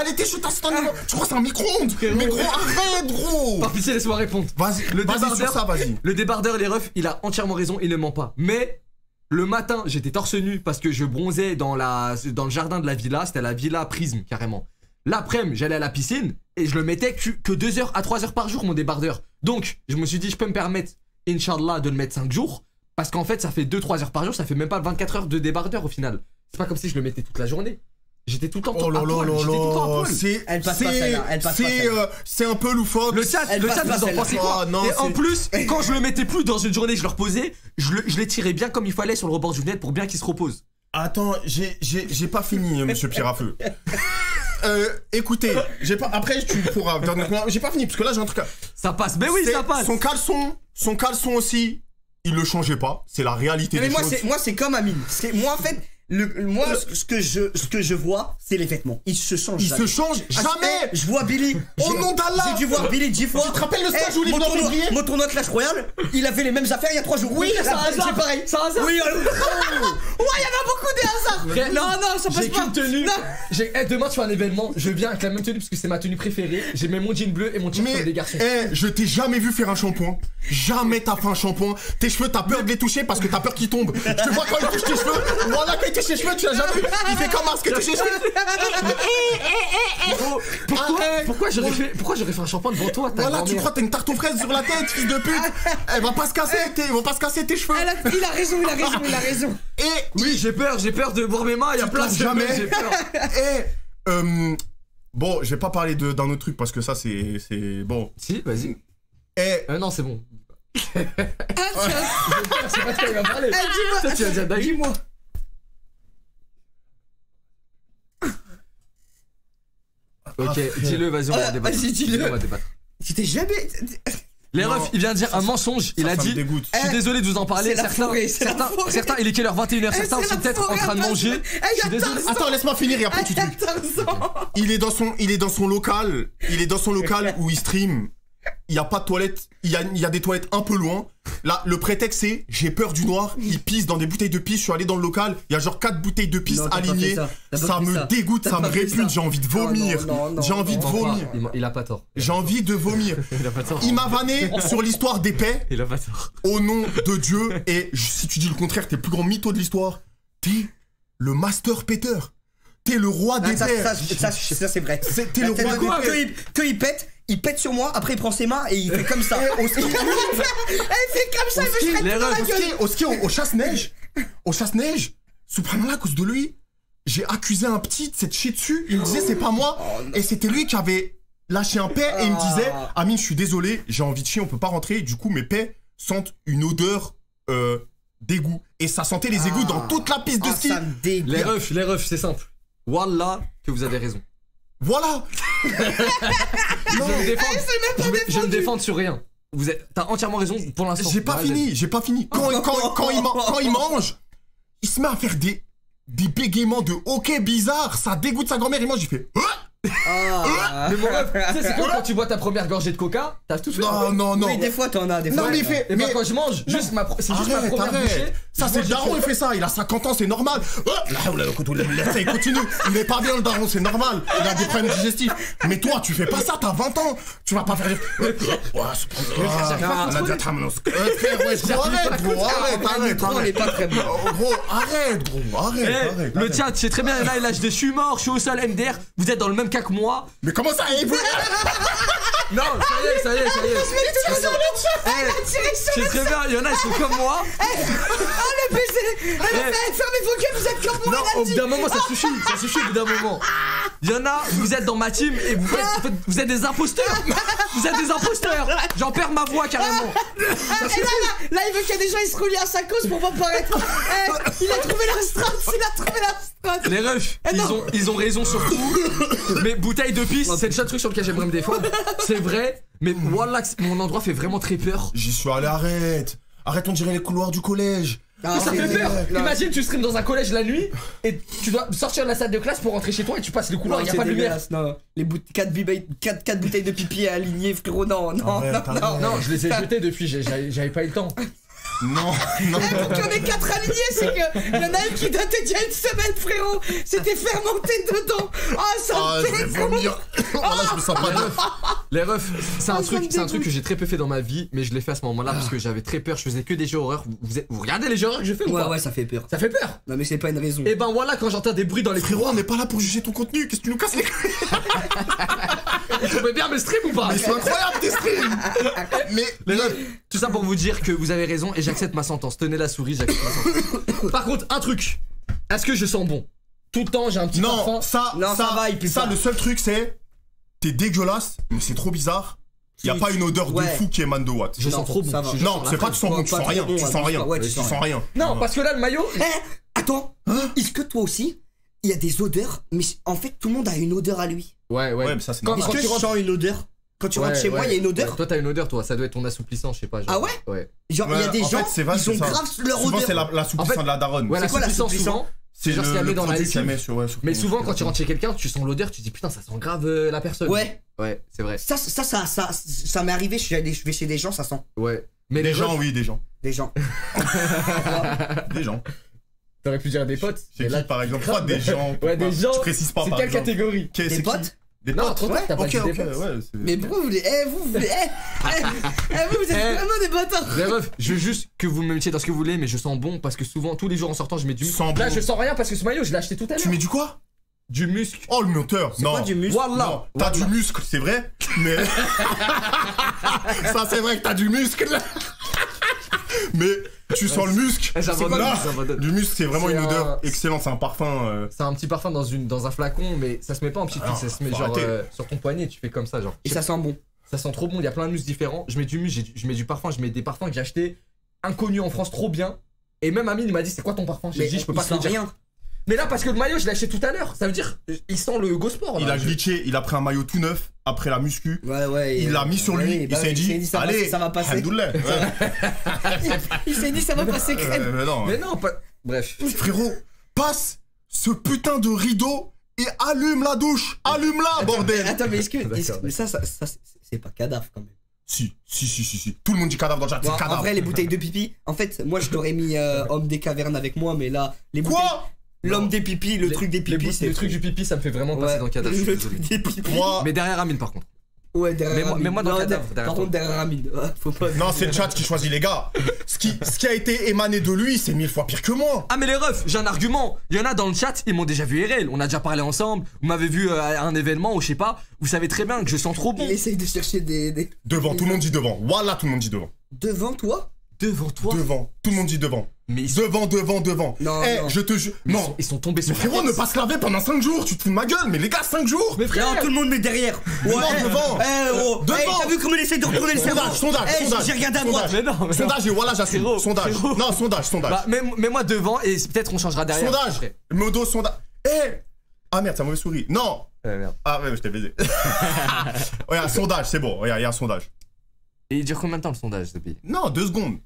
Elle était chaude instantanément. Tu crois que c'est un micro-ondes? Mais gros, arrête, gros. Par pitié, laisse-moi répondre. Vas-y, Le débardeur- ça, vas-y. Le débardeur, les refs, il a entièrement raison, il ne ment pas. Mais le matin, j'étais torse nu parce que je bronzais dans, le jardin de la villa. C'était la villa Prisme, carrément. L'après-midi, j'allais à la piscine et je le mettais que, que 2 heures à 3 heures par jour, mon débardeur. Donc, je me suis dit, je peux me permettre, Inch'Allah, de le mettre 5 jours. Parce qu'en fait, ça fait 2-3 heures par jour, ça fait même pas 24 heures de débardeur au final. C'est pas comme si je le mettais toute la journée. J'étais tout le temps Oh là à là poil, là j'étais tout le temps à là, poil. c'est Elle passe c'est- pas celle-là, elle passe pas c'est celle-là. euh, c'est un peu loufoque. Le chat, Elle le chat, pas vous en pensez quoi Ah, non, Et en plus, [LAUGHS] quand je le mettais plus dans une journée, je le reposais, je le, je l'étirais bien comme il fallait sur le rebord du net pour bien qu'il se repose. Attends, j'ai j'ai j'ai pas fini, euh, Monsieur Pierre à feu. [LAUGHS] Euh, écoutez, j'ai pas. Après, tu pourras. J'ai pas fini parce que là j'ai un truc. À... Ça passe, mais oui, C'est- ça passe. Son caleçon, son caleçon aussi, il le changeait pas. C'est la réalité Mais des moi, choses. c'est moi, c'est comme Amine. C'est moi, en fait, le, moi, ce ce que je, ce que je vois, c'est les vêtements. Ils se changent. Il jamais. se change Ah, jamais. Je vois Billy. Au j'ai- nom d'Allah. J'ai dû voir Billy dix fois. Tu te rappelles le stage Eh, où il est tournoi- Mon tournoi Clash Royale, il avait les mêmes affaires il y a trois jours. Oui, c'est un hasard. C'est pareil. C'est un hasard. Oui, alors- ouais, il y en a beaucoup des hasards. Non, non, ça passe J'ai pas. qu'une tenue. Non. J'ai- eh, demain tu fais un événement, je viens avec la même tenue parce que c'est ma tenue préférée. J'ai même mon jean bleu et mon t-shirt Mais, comme des garçons. eh, je t'ai jamais vu faire un shampoing. Jamais t'as fait un shampoing. Tes cheveux, t'as peur de les toucher parce que t'as peur qu'ils tombent. Je te vois quand il touche tes cheveux. Voilà, quand il touche tes cheveux, tu l'as jamais vu. Il fait comme masque, il touche tes cheveux. Oh, pourquoi, Arrête. pourquoi j'aurais fait, pourquoi j'aurais fait un shampoing devant toi ta Voilà, tu crois que t'as une tarte aux fraises sur la tête, fils de pute. Elle va pas se casser, tes, ils vont pas se casser tes cheveux. Il a raison, il a raison, il a raison. Et, Oui, j'ai peur, j'ai peur de boire mes mains, il y a plein de jamais. j'ai peur. [LAUGHS] et, euh, bon, je vais pas parler de- d'un autre truc parce que ça, c'est, c'est, bon. Si, vas-y. Et, Euh, non, c'est bon. Ah, tiens, [LAUGHS] J'ai peur, c'est pas de quoi il va parler. ah, dis-moi. Toi, tu vas dire dingue. Dis-moi. Ok, dis-le, vas-y, on va Ah, débattre. vas-y, dis-le. On va débattre. Tu t'es jamais. Les Non. refs, il vient de dire un mensonge. Il ça, a dit. Je suis Eh, désolé de vous en parler. Certains, certains, certains, il est quelle heure 21h. Certains Eh, c'est sont peut-être en train de manger. Eh. Attends, laisse-moi finir et après tu Il y a tweets. Tarzan. Il est dans son, il est dans son local. Il est dans son local [LAUGHS] où il stream. Il y a pas de toilette. Il y a, il y a des toilettes un peu loin. Là, le prétexte c'est j'ai peur du noir. Il pisse dans des bouteilles de pisse. Je suis allé dans le local. Il y a genre quatre bouteilles de pisse Non, alignées. ça. Me ça. dégoûte, ça me répugne. J'ai envie de vomir. J'ai envie de Il ment pas, vomir. il a pas tort. J'ai envie de vomir. [LAUGHS] Il a pas tort. Il m'a vanné sur l'histoire d'épais Il a pas tort. au nom de Dieu. Et si tu dis le contraire, t'es le plus grand mytho de l'histoire. T'es le master Peter. T'es le roi des Ah, ça, pères. ça, ça, ça, c'est vrai. T'es le roi des quand pères. il, quand il pète, il pète sur moi, après il prend ses mains et il fait comme ça. Au ski, [LAUGHS] il fait comme ça, il me ski, au gueule. ski, au ski, au, au chasse-neige, au chasse-neige, subhanallah, à cause de lui, j'ai accusé un petit de s'être chié dessus. Il me disait c'est pas moi. et c'était lui qui avait lâché un paix et il me disait Ah. Amine, je suis désolé, j'ai envie de chier, on peut pas rentrer. Et du coup, mes paix sentent une odeur euh, d'égout. Et ça sentait les égouts dans toute la piste de Ah, ski. ça me dégoûte. Les refs, les refs, c'est simple. Wallah que vous avez raison. Voilà. [LAUGHS] Je vais me défendre. Je me défendre sur rien. Vous êtes, t'as entièrement raison pour l'instant. J'ai pas fini, j'ai pas fini. Quand, quand, quand, il, man- quand il mange, il se met à faire des, des bégaiements de hockey bizarres. Ça dégoûte sa grand-mère. Il mange, il fait. Ah Ah. Mais mon ref, tu sais, c'est comme [LAUGHS] quand tu bois ta première gorgée de coca, t'as tout fait. Non, non, non. Oui, des fois t'en as, des Non, fois. mais il fait. Et mais- ben quand je mange, juste ma, c'est juste ma Arrête, première bouchée. Ça, c'est le daron, il fait ça. Il a 50 ans, c'est normal. Oh, ça, il continue. Il est pas bien, le daron, c'est normal. Il a des problèmes digestifs. Mais toi, tu fais pas ça, t'as 20 ans. Tu vas pas faire. Ouais, arrête, gros, arrête, arrête, pas très. Oh, Gros, arrête, gros, arrête, Eh, arrête. le arrête. tien, tu sais très bien, là, je suis mort, je suis au sol, MDR, vous êtes dans le même cas que moi. Mais comment ça eh, vous- [LAUGHS] Non, ça y est, ça y est, ça y est. Eh, C'est très bien, il y en a, ils sont comme moi. Le baiser Eh, Fermez vos gueules, vous êtes comme moi, Non, au bout d'un moment, ça suffit, ça suffit au bout d'un moment. Il y en a, vous êtes dans ma team et vous êtes, en fait, vous êtes des imposteurs. Vous êtes des imposteurs. J'en perds ma voix carrément. Et là, là, là, il veut qu'il y ait des gens, ils se relient à sa cause pour pas paraître. Eh, il a trouvé la strat, il a trouvé la strat. Les refs, ils ont, ils ont raison sur tout. Mais bouteille de pisse, c'est le seul truc sur lequel j'aimerais me défendre. C'est vrai, mais Wallah, mon endroit fait vraiment très peur. J'y suis allé, arrête. Arrête, on dirait les couloirs du collège. Ah, ça fait peur. non. Imagine, tu streams dans un collège la nuit et tu dois sortir de la salle de classe pour rentrer chez toi et tu passes les couloirs, Non, il y a pas de lumière. non. Les bout 4, bouteilles de pipi alignées, frérot, non, non, non, arrête. non. Non, je les ai jetés depuis, j'avais pas eu le temps. Non, [LAUGHS] non. Eh, pour qu'il y en ait 4 alignés, c'est que y en a une qui datait d'il y a une semaine, frérot. C'était fermenté dedans. Ah, ça Ah, me je vais fait vomir. Voilà, je me sens pas Les bien. refs, les refs, c'est un Ah, truc, me c'est un truc dégoûte. que j'ai très peu fait dans ma vie, mais je l'ai fait à ce moment-là parce que j'avais très peur. Je faisais que des jeux horreurs. Vous, regardez les jeux horreurs que je fais ou Ouais, pas ouais, ça fait peur. Ça fait peur. Non, mais c'est pas une raison. Et ben voilà, quand j'entends des bruits dans les Frérot, couloirs, on n'est pas là pour juger ton contenu. Qu'est-ce que tu nous casses les couilles? [LAUGHS] vous trouvez bien mes streams ou pas Mais c'est incroyable tes streams. Mais, Les tout ça pour vous dire que vous avez raison et j'accepte ma sentence. Tenez la souris, j'accepte ma sentence. Par contre, un truc. Est-ce que je sens bon? Tout le temps, j'ai un petit non, parfum. ça, Non, ça va, il pue ça, pas. le seul truc c'est, t'es dégueulasse, mais c'est trop bizarre. Y a pas une odeur de ouais. fou qui émane de Watt. Je Non, sens trop bon. ça va. je- je Non, c'est pas tu sens bon, tu sens rien, bon, tu sens rien, ouais, tu sens sens rien. Non, parce que là, le maillot. Eh, attends, est-ce que toi aussi, il y a des odeurs, mais en fait, tout le monde a une odeur à lui. Ouais, ouais. Ouais, mais ça c'est Quand- normal. Est-ce que tu je rentres- sens une odeur Quand tu rentres Ouais, chez moi, il y a une odeur Ouais, Toi, t'as une odeur, toi. Ça doit être ton assouplissant, je sais pas. genre. Ah ouais Ouais. Genre, il y a des en gens, fait, vrai, ils ont grave leur Souvent odeur. c'est la- l'assouplissant En fait- de la daronne. Ouais, C'est quoi souvent. C'est genre ce le- qu'il y avait le dans la lessive. avait sur- ouais, sur- Mais souvent, quand tu rentres chez quelqu'un, tu sens l'odeur, tu te dis putain, ça sent grave euh, la personne. Ouais, Ouais, c'est vrai. ça, ça, ça, ça, ça m'est arrivé, je suis allé- je vais chez des gens, ça sent. Ouais. Mais Des les gens, oui, des gens. Des gens. [LAUGHS] Des gens. T'aurais pu dire des potes. Dit là, par exemple, quoi, des gens. Ouais, des gens. Tu précises pas C'est quelle exemple. catégorie Qu'est- Des c'est qui potes Des Non, potes trop tard, t'as pas dit des potes. ouais. c'est- Mais pourquoi vous voulez. Eh, vous, vous voulez. Eh, eh, eh, vous, vous êtes Eh. vraiment des bâtards. Refs, je veux juste que vous me mettiez dans ce que vous voulez, mais je sens bon parce que souvent, tous les jours en sortant, je mets du Là, bon. je sens rien parce que ce maillot, je l'ai acheté tout à Tu l'heure. mets du quoi Du muscle. Oh, le menteur. C'est Non. quoi du muscle Non, Wallah. t'as du muscle, c'est vrai, mais. [LAUGHS] Ça, c'est vrai que t'as du muscle. [LAUGHS] mais tu sens le muscle. Eh, j'abandonne. Du muscle, c'est vraiment une un- odeur excellente, c'est un parfum. euh, C'est un petit parfum dans, une, dans un flacon, mais ça se met pas en petit Ah, fil, ça se met genre euh, sur ton poignet, tu fais comme ça, genre. Et ça sent bon. Ça sent trop bon, il y a plein de muscles différents. Je mets du du- je mets du parfum, je mets des parfums que j'ai achetés inconnus en France trop bien. Et même Amine il m'a dit c'est quoi ton parfum? J'ai dit je peux pas te dire. rien. Mais là parce que le maillot je l'ai acheté tout à l'heure, ça veut dire il sent le go sport. Il là. a Je- glitché, il a pris un maillot tout neuf après la muscu. Ouais, ouais. Il l'a mis sur lui, Ouais, il bah s'est dit, ça va- allez, ça va passer. [LAUGHS] Il s'est dit, ça va passer crème. Euh, mais non. Mais non, pas. Bref. Frérot, passe ce putain de rideau et allume la douche. Allume-la, bordel. Attends, mais est-ce que. D'accord, est-ce que- Mais ça, ça, ça, c'est- pas cadavre quand même. Si, si, si, si, si. Tout le monde dit cadavre dans le chat, Bon, c'est en cadavre. vrai, les bouteilles de pipi, en fait, moi je t'aurais mis euh, homme des cavernes avec moi, mais là, les bouteilles. L'homme des pipis, le Les- truc des pipis. Le truc du pipi ça me fait vraiment passer Ouais, dans le cadavre. [LAUGHS] le truc des pipis. Moi, Mais derrière Amine par contre. Ouais, derrière. Mais moi- mais moi dans le Non, cadavre, derrière- derrière Par contre, derrière Faut pas. non, c'est le chat qui choisit les gars. Ce qui, ce qui a été émané de lui, c'est mille fois pire que moi. Ah mais les refs, j'ai un argument. Il y en a dans le chat, ils m'ont déjà vu IRL. On a déjà parlé ensemble. Vous m'avez vu euh, à un événement ou je sais pas. Vous savez très bien que je sens trop bon. Il essaye de chercher des. des- Devant, tout le monde dit devant. Voilà, tout le monde dit devant. Devant toi? Devant toi. Devant, tout le monde dit devant. Mais ils sont, Devant, devant, devant. Non, Eh, non. je te jure. mais ils sont- Non. ils sont tombés Mais sur la frérot, ne pas se laver pendant 5 jours, tu te fous de ma gueule, mais les gars, 5 jours Mais frère, Non, tout le monde met derrière. Devant, Ouais, devant. Eh, oh, Devant. eh, t'as vu comment il essaie de retourner le cerveau Sondage, sondage, sondage. j'ai regardé à sondage. droite. Mais non, mais. Sondage et voilà, j'assume. Sondage. frérot. Non, sondage, sondage. Bah, mets, mets-moi devant et peut-être on changera derrière. sondage. Après. Modo, sondage. Eh Ah merde, ça mauvaise souris. Non Ouais, merde. Ah ouais, je t'ai baisé. [LAUGHS] Regarde, sondage, c'est bon. Regarde, il y a un sondage. Et il dure combien de temps le sondage ce pays? Non, deux secondes.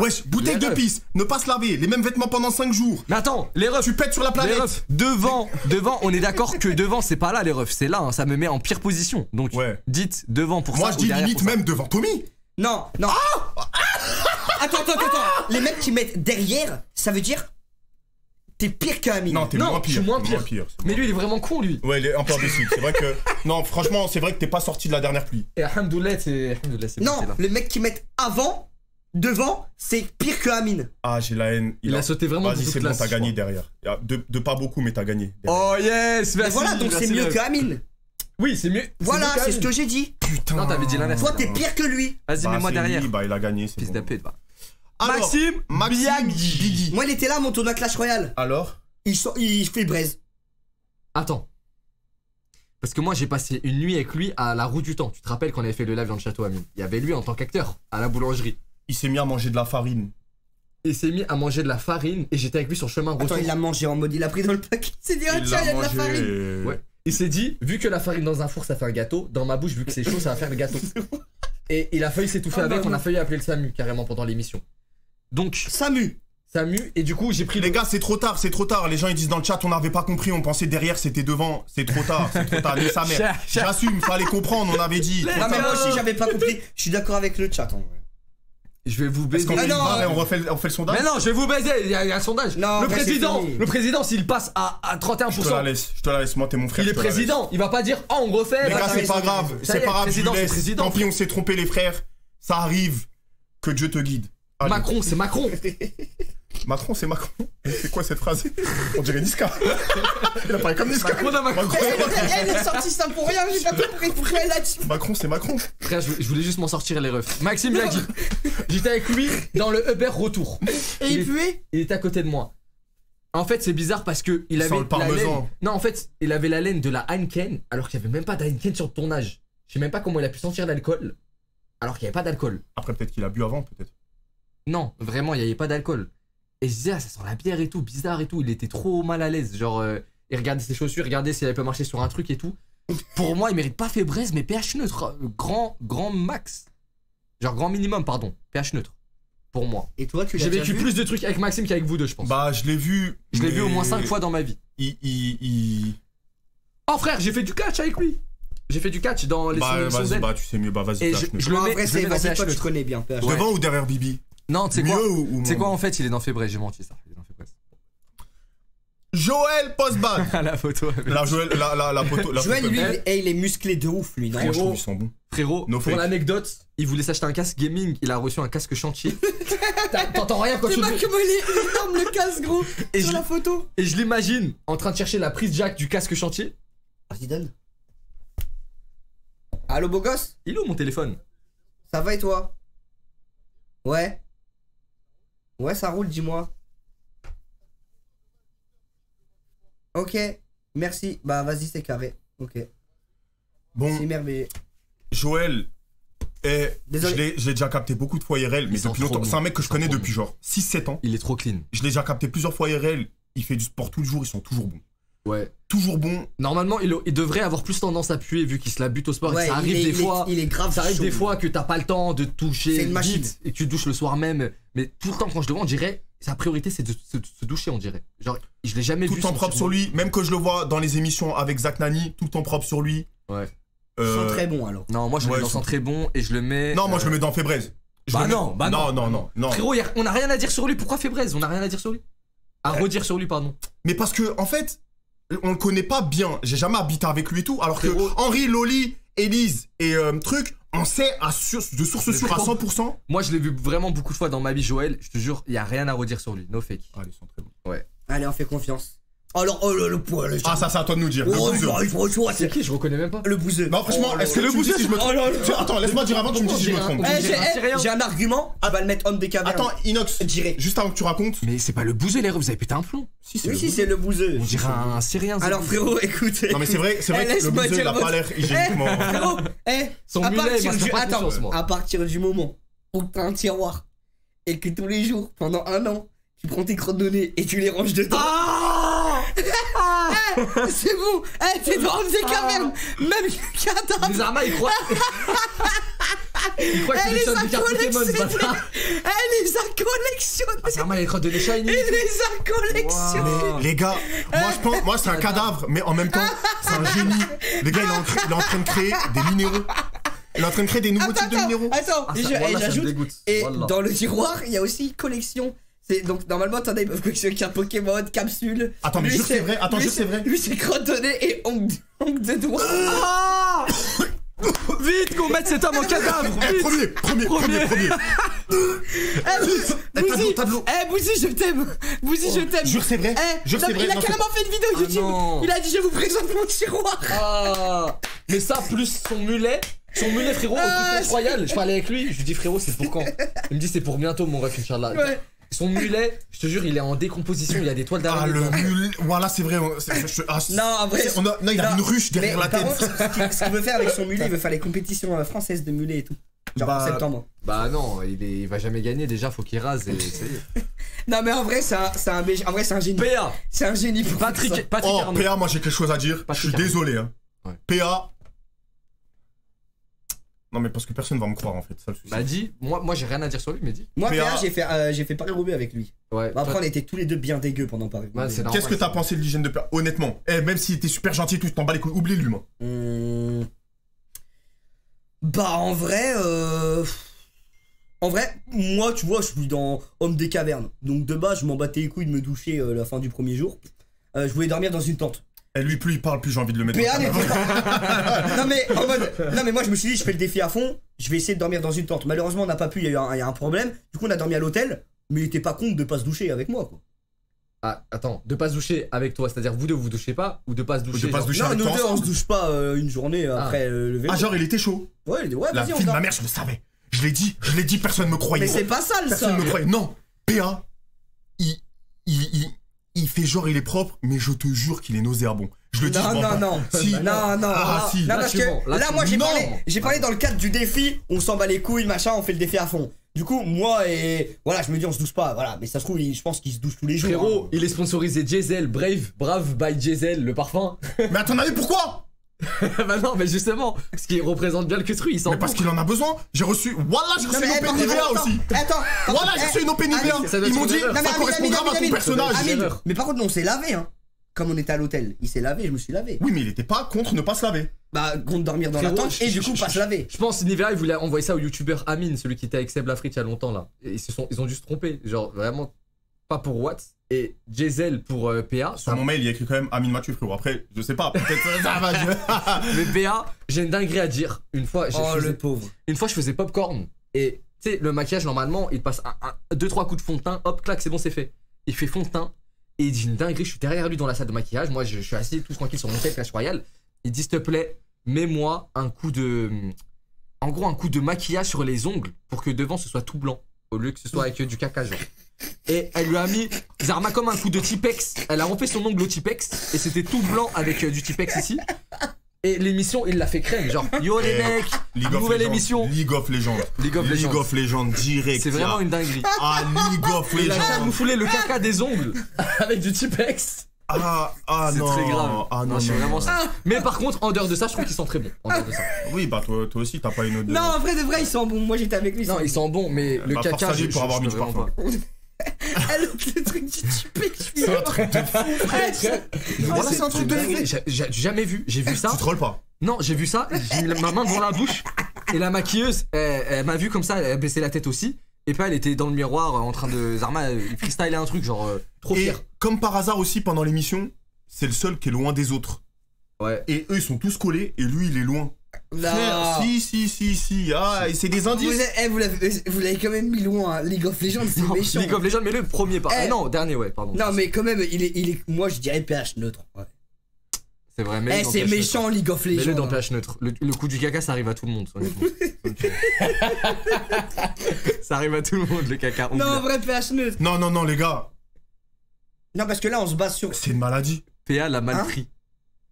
Wesh, bouteille Les de pisse, ne pas se laver, les mêmes vêtements pendant 5 jours. Mais attends, les refs. Tu pètes sur la Les planète. refs, devant, devant, on est d'accord que devant c'est pas là les refs, c'est là, hein, ça me met en pire position. Donc Ouais. dites devant pour Moi, ça. je ou dis limite même devant Tommy. Non, non. [LAUGHS] Attends, attends, attends, attends. Les mecs qui mettent derrière, ça veut dire. T'es pire qu'Amine. Non, t'es Non, moins je pire. suis moins pire. c'est Mais moins lui il est vraiment con lui. pire. Ouais, il est un peu imbécile. C'est vrai que. [LAUGHS] Non, franchement, c'est vrai que t'es pas sorti de la dernière pluie. Et Alhamdoulilah c'est. Non, passé, là. le mec qui met avant, devant, c'est pire que Amine. Ah, j'ai la haine. Il a sauté vraiment Vas-y, c'est bon, t'as gagné derrière. A De, de pas beaucoup, mais t'as gagné. derrière. Oh yes, Mais merci. voilà, donc merci, c'est mieux ref. qu'Amine. Oui, c'est mieux. Voilà, c'est ce que j'ai dit. Putain. Non, t'avais dit l'inverse. Toi, t'es pire que lui. Vas-y, Bah, mets-moi c'est derrière. lui, Bah, il a gagné, c'est Fils bon. de pute, va. Alors, Maxime, Maxime Biagui. Biggie. Moi, il était là, mon tournoi Clash Royale. Alors Il, sort- il fait braise. Attends. Parce que moi j'ai passé une nuit avec lui à la roue du temps. Tu te rappelles quand on avait fait le live dans le château Amine? Il y avait lui en tant qu'acteur à la boulangerie. Il s'est mis à manger de la farine. Il s'est mis à manger de la farine et j'étais avec lui sur le chemin Attends, retour. il l'a mangé en mode il a pris dans le paquet. Il s'est dit, ah tiens, il y a de la farine. Ouais. Il s'est dit, vu que la farine dans un four ça fait un gâteau, dans ma bouche vu que c'est chaud ça va faire le gâteau. [LAUGHS] Et il a failli s'étouffer Ah, avec, on a failli appeler le SAMU carrément pendant l'émission. Donc Samu. SAMU et du coup j'ai pris Les gars, c'est trop tard, c'est trop tard. Les gens ils disent dans le chat, on n'avait pas compris, on pensait derrière c'était devant. C'est trop tard, c'est trop tard. Mais sa mère. [LAUGHS] J'assume, fallait comprendre, on avait dit. trop Non, mais tard. moi aussi, j'avais pas compris. Je suis d'accord avec le chat en vrai. Je vais vous Est-ce baiser. qu'on Ah non, euh, on refait, on fait le sondage Mais non, je vais vous baiser, il y, a il y a un sondage. Non, le président, le président s'il passe à, à 31%, Je te la laisse, je te la laisse. Moi, t'es mon frère. il est président, il va pas dire oh on refait. Les gars, c'est pas grave, c'est est, pas grave, je laisse. président. Tant pis, on s'est trompé, les frères. Ça arrive. Que Dieu te guide. Allez. Macron, c'est Macron. [LAUGHS] Macron, c'est Macron. C'est quoi cette phrase? On dirait Niska. Il a parlé comme Niska. Macron, non, Macron. Macron, c'est Macron. Elle est sortie ça pour rien, j'ai pas compris pourquoi elle a dit. Macron, c'est Macron. Frère, je, voulais juste m'en sortir les refs. Maxime Biagui. J'étais avec lui dans le Uber retour. Et il puait? Il était à côté de moi. En fait, c'est bizarre parce que il Il avait sent le la parmesan. laine. Non, en fait, il avait la laine de la Heineken alors qu'il y avait même pas d'Heineken sur le tournage. Je sais même pas comment il a pu sentir l'alcool alors qu'il y avait pas d'alcool. Après, peut-être qu'il a bu avant, peut-être. Non, vraiment, il y avait pas d'alcool. Et je disais, ah, ça sent la bière et tout, bizarre et tout. Il était trop mal à l'aise. Genre, euh, il regardait ses chaussures, il regardait si elle peut marcher sur un truc et tout. Pour moi, il mérite pas fait braise, mais pH neutre. euh, Grand, grand max. Genre, grand minimum, pardon. pH neutre. Pour moi. Et toi, tu l'as J'ai déjà vécu vu plus de trucs avec Maxime qu'avec vous deux, je pense. Bah, je l'ai vu. je l'ai mais vu au moins 5 fois dans ma vie. Il. il, il... Oh frère, j'ai fait du catch avec lui. J'ai fait du catch dans les Bah, sons- sons vas-y, d'elle. bah, tu sais mieux. Bah, vas-y, Et je, neutre. je le En mets, vrai, je le c'est mets dans vas-y, pH toi, tu neutre. connais bien. PH. Ouais. Devant ou derrière Bibi Non, tu sais Mieux quoi ou, ou Tu sais quoi en fait, il est dans Fébraise, j'ai menti ça. Il est dans. Joël Postbad. À [LAUGHS] la photo. La Joël, la, la, la photo. La Joël, photo- lui, il- eh, il est musclé de ouf, lui, non Moi, je trouve Frérot. qu'ils sont bons. Frérot, No pour fake. l'anecdote, il voulait s'acheter un casque gaming, il a reçu un casque chantier. [LAUGHS] T'as- T'entends rien quand C'est tu pas le comment il est énorme le casque, gros Et Sur je- la photo Et je l'imagine en train de chercher la prise jack du casque chantier. Vas-y, donne. Allô, beau gosse? Il est où mon téléphone? Ça va et toi? Ouais Ouais, ça roule, dis-moi. Ok, merci. Bah, vas-y, c'est carré. Ok. Bon, C'est merveilleux. Joël, eh, Désolé. je l'ai je l'ai déjà capté beaucoup de fois IRL, mais depuis longtemps. C'est un mec que je connais depuis genre 6-7 ans. Il est trop clean. Je l'ai déjà capté plusieurs fois IRL. Il fait du sport tous les jours, ils sont toujours bons. Ouais. Toujours bons. Normalement, il, il devrait avoir plus tendance à puer vu qu'il se la bute au sport. Ouais, ça arrive il est, des il est- fois. il est grave Ça arrive chaud. des fois que t'as pas le temps de C'est toucher une machine. vite et que tu te douches le soir même. Mais tout le temps, quand je le vois, on dirait sa priorité c'est de se, se doucher, on dirait. Genre, je l'ai jamais Tout vu. le temps sentir propre sur bon. lui. Même que je le vois dans les émissions avec Zach Nani, tout le temps propre sur lui. Ouais. Ils sont Euh, très bons alors. Non, moi je le Ouais, mets dans sont- très bon et je le mets. Non, moi je euh, le mets dans Fébraise. Je Bah le mets- non, bah non. non, non, non, non. Frérot, a- on a rien à dire sur lui. Pourquoi Fébraise On a rien à dire sur lui? À redire sur lui, pardon. Mais parce que, en fait, on le connaît pas bien. J'ai jamais habité avec lui et tout. Alors que Frérot. Henri, Loli, Elise et euh, truc, on sait à sur- de source sûre à frérot. 100%. Moi, je l'ai vu vraiment beaucoup de fois dans ma vie, Joël. Je te jure, il y a rien à redire sur lui. No fake. Ah, ils sont très bons. Allez, on fait confiance. Alors, oh le, le poil. Ah, ça, c'est à toi de nous dire. Le Oh, C'est qui? Je reconnais même pas. le bouseux. Non, franchement, Oh, est-ce que le bouseux, si je me trompe? Oh Attends, laisse-moi dire avant, tu me dis si je me trompe. Eh, j'ai eh, un argument, tu vas le mettre homme des cavernes. Attends, Inox, direct. juste avant que tu racontes. Mais c'est pas le bouseux, les vous avez pété un plomb. Si, Oui, le si, c'est le bouseux. On dirait un Syrien. Alors, frérot, écoute. Non, mais c'est vrai, c'est vrai Eh, que le laisse-moi bouseux, dire il a pas l'air hygiéniquement. Frérot, eh, Son à mulet, il partir du... Attends, à partir du moment où t'as un tiroir et que tous les jours, pendant un an, tu prends tes crottes de nez et tu les ranges dedans. Ah [LAUGHS] Eh, c'est bon Eh, t'es dans des cavernes Même le cadavre Les Arma, ils croient. [LAUGHS] Elle les des cartes Pokémon, ce collectionnées bâtard. Elle les a collectionnés Ah, c'est il croit de les shiny. Elle les a collectionnés Wow. Les gars, moi je pense, moi c'est un cadavre, mais en même temps, c'est un génie. Le gars, il est, en, cré- il est en train de créer des minéraux. Il est en train de créer des nouveaux Attends, types de minéraux. attends Ah, voilà, j'ajoute dégoûte. Et Voilà. dans le tiroir, il y a aussi collection. Donc normalement t'en as ils peuvent collectionner qu'un Pokémon, capsule. Attends, mais que c'est vrai. Attends, c'est vrai. Lui c'est crotte de nez et ongle, ongle de doigt. Ah [COUGHS] [LAUGHS] Vite qu'on mette cet homme en cadavre Eh, vite. premier, premier, premier, premier. [LAUGHS] Eh, Bouzy, [LAUGHS] Eh, tableau, Bouzy, tableau. eh, Bouzy, je t'aime. Bouzy, je t'aime. Jure, c'est vrai. Eh, Jure, non, c'est vrai. il a Non, carrément fait une vidéo Ah YouTube. non. il a dit je vous présente mon tiroir. Ah Mais ça, plus son mulet. Son mulet, frérot, au Ah, Royal. Je parlais avec lui, je lui dis, frérot, c'est pour quand? Il me dit, c'est pour bientôt, mon ref, Inch'Allah. Ouais. Son mulet, je te jure, il est en décomposition, il y a des toiles Ah, d'araignée. le dedans. mul. Voilà, c'est vrai. c'est- je- ah, c'est- Non, en vrai. c'est- on a- Non, il a non, une ruche derrière mais la par tête. contre, ce qu'il ce qu'il veut faire avec son mulet, il veut faire les compétitions euh, françaises de mulet et tout. Genre en Bah, septembre. Bah non, il, est, il va jamais gagner, déjà, faut qu'il rase. Et, c'est- [LAUGHS] Non, mais en vrai, c'est un, c'est un, BG en vrai, c'est un génie. PA C'est un génie pour ça. Patrick, Patrick Oh, Arnaud. PA, moi j'ai quelque chose à dire. Je Patrick suis Arnaud. désolé. Hein. Ouais. PA. Non, mais parce que personne va me croire en fait. Ça, le souci. Bah dis, moi, moi j'ai rien à dire sur lui, mais dis. Moi, PA, PA, j'ai fait, euh, j'ai fait Paris-Roubaix avec lui. Ouais. Bon, après, on était tous les deux bien dégueux pendant Paris. Ouais, c'est normal. Qu'est-ce que t'as pensé de l'hygiène de PA Honnêtement. Eh, même s'il était super gentil et tout, tu t'en bats les couilles. Oublie l'humain. Hum. Bah, en vrai, euh... En vrai, moi, tu vois, je suis dans Homme des cavernes. Donc, de base, je m'en battais les couilles de me doucher euh, la fin du premier jour. Euh, je voulais dormir dans une tente. Et lui, plus il parle, plus j'ai envie de le mettre. Pas. [LAUGHS] non, mais en mode. [LAUGHS] Non, mais moi, je me suis dit, je fais le défi à fond. Je vais essayer de dormir dans une tente. Malheureusement, on n'a pas pu. Il y, a eu un- il y a un problème. Du coup, on a dormi à l'hôtel. Mais il était pas con de pas se doucher avec moi, quoi. Ah, attends, de pas se doucher avec toi, c'est-à-dire vous deux vous douchez pas ou de pas se doucher de pas se genre- doucher Non, avec nous toi deux, on se ensemble. douche pas euh, une journée après euh, le vélo. Ah, genre, il était chaud. Ouais, il dit, ouais, La vas-y, on fille de dort. ma mère, je le savais. Je l'ai dit, je l'ai dit, personne me croyait. Mais c'est pas sale, Personne ça. me croyait. Non, PA, il, il, il, il fait genre il est propre, mais je te jure qu'il est nauséabond. Je le dis, Non, non, pas. non. Si. Non, non. Ah, si. Non, Là, parce que. Là, moi, j'ai parlé, j'ai parlé dans le cadre du défi. On s'en bat les couilles, machin, on fait le défi à fond. Du coup, moi et. Voilà, je me dis, on se douche pas. Voilà, mais ça se trouve, il- je pense qu'il se douche tous les jours. Frérot, hein. il est sponsorisé Diesel, Brave, Brave by Diesel, le parfum. Mais à ton avis, pourquoi? [LAUGHS] bah non, mais justement, parce qu'il représente bien le queutru, il s'en Mais parce qu'il en a besoin. J'ai reçu. Voilà, j'ai reçu une OP Nivea aussi. Attends, Voilà, j'ai reçu une OP Nivea. Ils m'ont dit, ça correspond grave à ton personnage. Mais par contre, nous, on s'est lavé, hein. Comme on était à l'hôtel, il s'est lavé, je me suis lavé. Oui, mais il était pas contre ne pas se laver. Bah, contre dormir dans la tente et du coup, pas se laver. Je pense Nivea, il voulait envoyer ça au youtubeur Amine, celui qui était avec Seb Lafrite il y a longtemps là. Ils, se sont, ils ont dû se tromper. Genre vraiment, pas pour Watts, et Jezel pour euh, PA. Sur mon mail, il y a écrit quand même Amine Mathieu, frérot. Après, je sais pas, peut-être ça va. je- [LAUGHS] Mais PA, j'ai une dinguerie à dire. Une fois, j'ai- Oh je faisais- le pauvre. une fois, je faisais popcorn. Et tu sais, le maquillage, normalement, il passe un, un- deux, trois coups de fond de teint, hop, clac, c'est bon, c'est fait. Il fait fond de teint. Et il dit une dinguerie, je suis derrière lui dans la salle de maquillage. Moi, je, je suis assis tout tranquille sur mon tel Clash Royale. Il dit, s'il te plaît, mets-moi un coup de. En gros, un coup de maquillage sur les ongles pour que devant ce soit tout blanc. Au lieu que ce soit avec du caca, genre. Et elle lui a mis Zarma comme un coup de Tipex. Elle a refait son ongle au Tipex. Et c'était tout blanc avec euh, du Tipex ici. Et l'émission, il l'a fait crème. Genre, [LAUGHS] yo les Eh, mecs, League of nouvelle Legends. émission. League of Legends. League of League Legends. of Legends, direct. C'est vraiment là. une dinguerie. Ah, League of Il a Legends. camouflé le caca des ongles [LAUGHS] avec du Tipex. Ah, ah C'est non. très grave. Ah non, je suis non, vraiment non. ça. Mais par contre, en dehors de ça, je trouve qu'ils sont très bons. En dehors de ça. Oui, bah toi, toi aussi, t'as pas une odeur. Non, en vrai de vrai, ils sont bons. Moi j'étais avec lui. Non, ils sont bons, mais le Bah, force caca, à lui je, pour je- avoir je mis peux du vraiment parfum. pas. Elle, le truc du suis. C'est un truc de fou. C'est- Voilà, c'est un truc de fou. J'ai jamais vu. J'ai vu ça. Tu trolles pas. Non, j'ai vu ça. J'ai mis ma main devant la bouche. Et la maquilleuse, elle, elle m'a vu comme ça. Elle a baissé la tête aussi. Et puis elle était dans le miroir euh, en train de. Zarma, euh, il freestylait un truc, genre euh, trop Et fier. comme par hasard aussi, pendant l'émission, c'est le seul qui est loin des autres. Ouais. Et eux, ils sont tous collés et lui, il est loin. Frère, Non. si, si, si, si. Ah, c'est des indices. eh, vous l'avez vous l'avez quand même mis loin. hein. League of Legends, c'est méchant. League of Legends, mais le premier pas. Eh. Ah non, dernier, ouais, pardon. Non, mais quand même, il est, il est. Moi, je dirais PH neutre. Ouais. C'est vrai, mais. Eh, c'est méchant, League of neutre. Mets-le Legends. dans hein. PH neutre. Le, le coup du caca, ça arrive à tout le monde, ça [LAUGHS] arrive à tout le monde, le caca. On Non, en vrai, PH neutre. Non, non, non, les gars, Non, parce que là, on se base sur. c'est une maladie. PA l'a mal Hein pris.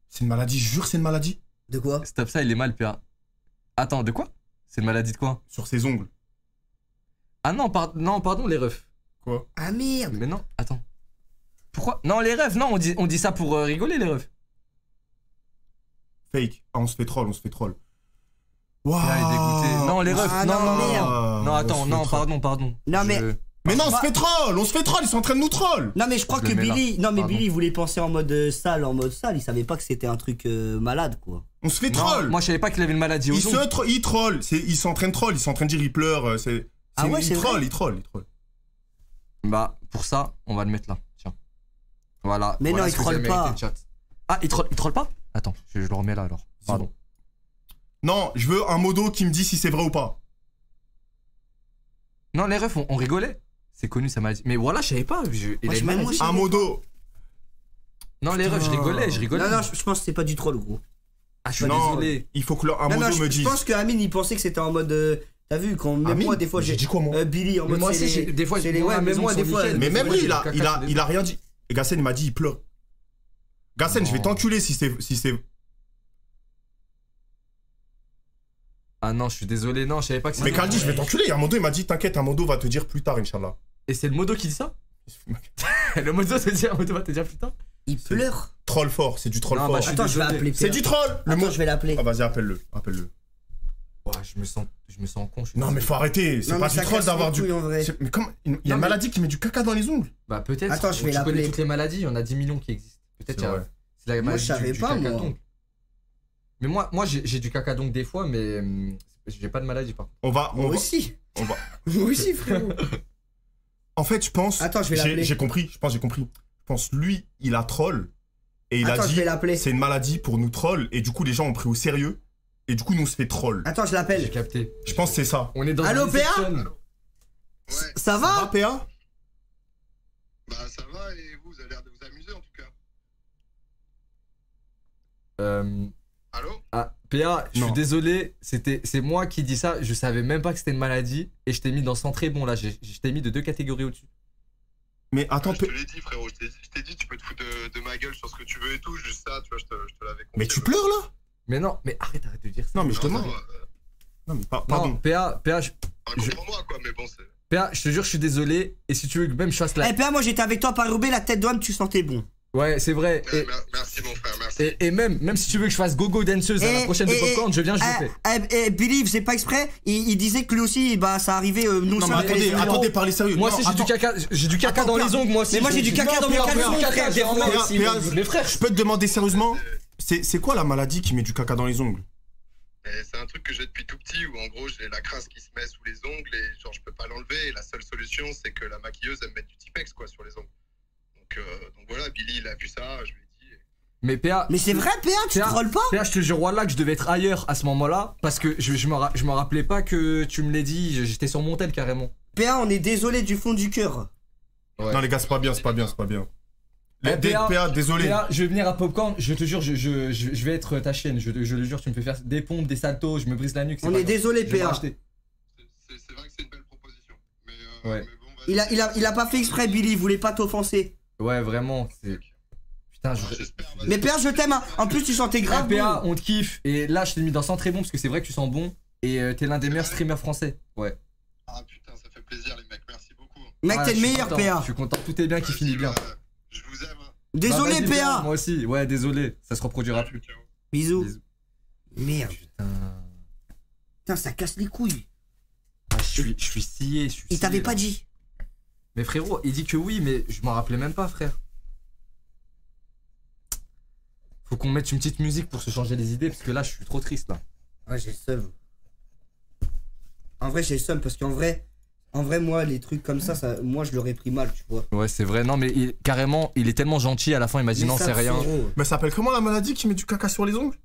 C'est une maladie, je jure, c'est une maladie. De quoi Stop ça, il est mal, PA. Attends, de quoi C'est une maladie de quoi Sur ses ongles. Ah non, par- non, pardon, les refs. Quoi Ah merde. Mais non, attends. Pourquoi? Non, les refs, non, on dit, on dit ça pour euh, rigoler, les refs. Fake. Ah, on se fait troll, on se fait troll. Waouh. PA est dégoûté. Non, les refs, Ah, non, non, non, non. merde. Non, on attends, non, pardon, pardon. Non, mais- Je- Mais non, on se Bah- fait troll, on se fait troll, ils sont en train de nous troll. Non, mais je crois Je que. Billy. Non, mais. Billy, il voulait penser en mode euh, sale, en mode sale. Il savait pas que c'était un truc euh, malade, quoi. On se fait Non, troll. moi, je savais pas qu'il avait une maladie aux Ils se ongles. tro- ils trollent, c'est- ils sont en train de troll, ils sont en train de dire ils pleurent, euh, c'est Ah ouais, trollent, vrai ils trollent, ils trollent. Bah, pour ça, on va le mettre là. Tiens. Voilà. Mais voilà non, il troll pas. Ah, il troll, il troll pas? Attends, je, je le remets là alors. Pardon. Non, je veux un modo qui me dit si c'est vrai ou pas. Non, les refs, on, on rigolait. C'est connu, ça m'a dit. Mais voilà, je savais pas. je- Moi, je- même je- Un modo. Non, les refs, je rigolais, je rigolais. Non, non, je, je pense que c'est pas du troll, gros. Ah, je suis Non, désolé. il faut que le- un non, modo non, je, me je dise. pense que Amine, il pensait que c'était en mode. euh, T'as vu, quand même Amine moi, des fois, J'ai j'ai. dit quoi moi Euh, Billy, en Mais mode. moi aussi, les- j'ai- des fois, je- les- moi, Ouais, mais maison moi, des fois. Mais même lui, j'ai il a, rien dit. Et Gassen, il m'a dit il pleure. Gassen, je vais Non. t'enculer si c'est si c'est. Ah non, je suis désolé, non, je savais pas que Mais c'était. Kaldi, je vais t'enculer. Un modo, il m'a dit t'inquiète, un modo va te dire plus tard, Inch'Allah. Et c'est le modo qui dit ça [LAUGHS] Le modo te dit, le modo va te dire putain. Il pleure. Troll fort, c'est du troll Non, fort. bah, je suis Attends, je vais désolé. appeler C'est Pierre. du troll. Le Attends, je vais l'appeler. Ah vas-y, appelle-le, appelle-le. Ouais, je me sens, je me sens con. je suis Non mais désolé. faut arrêter, c'est Non, pas mais du ça troll casse d'avoir du. couilles, en vrai. C'est- Mais comment Il y a Non, une mais- maladie qui met du caca dans les ongles. Bah peut-être. Attends, je vais Tu l'appeler. connais toutes les maladies, il y en a 10 millions qui existent. Peut-être C'est il y a- c'est la Moi, maladie je savais du, du pas, moi. Mais moi, moi j'ai j'ai du caca donc des fois, mais hum, j'ai pas de maladie par contre. On va, on Moi va, aussi. on va. Moi aussi, frérot. [LAUGHS] En fait, je pense. Attends, je vais j'ai- l'appeler. J'ai compris. Je pense, j'ai compris. Je pense, lui, il a troll et il Attends, a je dit vais l'appeler. c'est une maladie pour nous troll et du coup les gens ont pris au sérieux et du coup nous on se fait troll. Attends, je J'ai l'appelle. capté. Je pense que c'est ça. On est dans Allô, une PA? Ouais, Ça Ça va va, PA bah ça va et vous, vous avez l'air de vous amuser en tout cas. Euh, Allô? ah, PA, je suis désolé, c'était, c'est moi qui dis ça, je savais même pas que c'était une maladie et je t'ai mis dans très bon là, je t'ai mis de deux catégories au-dessus. Mais attends, Je te l'ai dit frérot, je t'ai dit, je t'ai dit, tu peux te foutre de, de ma gueule sur ce que tu veux et tout, juste ça, tu vois, je te, te l'avais mais tu pleures là? Mais non, mais arrête, arrête de dire ça. Non mais je te Non, demande. non, euh, mais pas- Non, pardon. PA, PA, je, enfin, Je- comprends-moi quoi, mais bon, c'est. PA, je te jure, je suis désolé et si tu veux que même je fasse la. Eh, PA, moi, j'étais avec toi à Paris-Roubaix, la tête d'homme, tu sentais bon. Ouais, c'est vrai. Ouais, Et, mer- merci mon frère, merci. et, et même, même si tu veux que je fasse gogo danseuse à la Eh, prochaine de eh, popcorn, je viens, je le Eh, fais. eh, eh, Billy, il faisait pas exprès. Il, il disait que lui aussi, bah, ça arrivait. euh, nous Non aussi, mais attendez, attendez, parlez sérieux. Moi Non, aussi j'ai du caca, j'ai du caca Attends, dans les ongles moi aussi. Mais moi, j'ai du caca dans mes caleçons, Pierre, frère, Pierre, j'ai vraiment Pierre, aussi, Pierre, mais- Mais frère, Je peux te demander sérieusement, c'est c'est quoi la maladie qui met du caca dans les ongles? Et Et c'est un truc que j'ai depuis tout petit où en gros j'ai la crasse qui se met sous les ongles et genre je peux pas l'enlever et la seule solution c'est que la maquilleuse elle me mette du Tipex quoi sur les ongles. Donc, euh, donc voilà, Billy il a vu ça, je lui ai dit. Mais PA. Mais c'est vrai, PA, tu PA, trolles pas PA, je te jure, voilà que je devais être ailleurs à ce moment-là. Parce que je, je, me, ra- je me rappelais pas que tu me l'as dit. J'étais sur mon tel carrément. PA, on est désolé du fond du cœur. Ouais. Non, les gars, c'est pas bien, c'est pas bien, c'est pas bien. Eh, Les- PA, PA, désolé. PA, je vais venir à Popcorn. Je te jure, je, je, je, je vais être ta chienne. Je, te- je le jure, tu me fais faire des pompes, des saltos, je me brise la nuque. c'est On est grave. désolé, PA. C'est- vrai que c'est une belle proposition. Mais, euh, Ouais. mais bon, vas-y. Il a, il, a, il a pas fait exprès, Billy, il voulait pas t'offenser. Ouais, vraiment. c'est- Putain, je. Mais PA, je t'aime. hein. En plus, tu chantais grave. Ah, PA, bon. on te kiffe. Et là, je t'ai mis dans 100 très bon parce que c'est vrai que tu sens bon. Et euh, t'es l'un des meilleurs streamers français. Ouais. Ah putain, ça fait plaisir les mecs, merci beaucoup. Mec, Ah, t'es je le suis meilleur, content. PA. Je suis content, tout est bien qui Vas-y, finit bien. bah, je vous aime. hein. Désolé, Bah, vas-y, PA. Moi aussi, ouais, désolé, ça se reproduira plus. Ciao. Bisous. Bisous. Merde. Putain. Putain, ça casse les couilles. Ah, je suis, je suis scié, je suis Il scié, t'avait là. pas dit. Mais frérot, il dit que oui, mais je m'en rappelais même pas, frère. Faut qu'on mette une petite musique pour se changer les idées, parce que là, je suis trop triste, là. Ouais, j'ai le seum. En vrai, j'ai le seum parce qu'en vrai, en vrai, moi, les trucs comme ça, ça moi, je l'aurais pris mal, tu vois. Ouais, c'est vrai. Non, mais il- carrément, il est tellement gentil, à la fin, il m'a dit Mais non, ça, c'est rien. frérot, Mais ça s'appelle comment la maladie qui met du caca sur les ongles?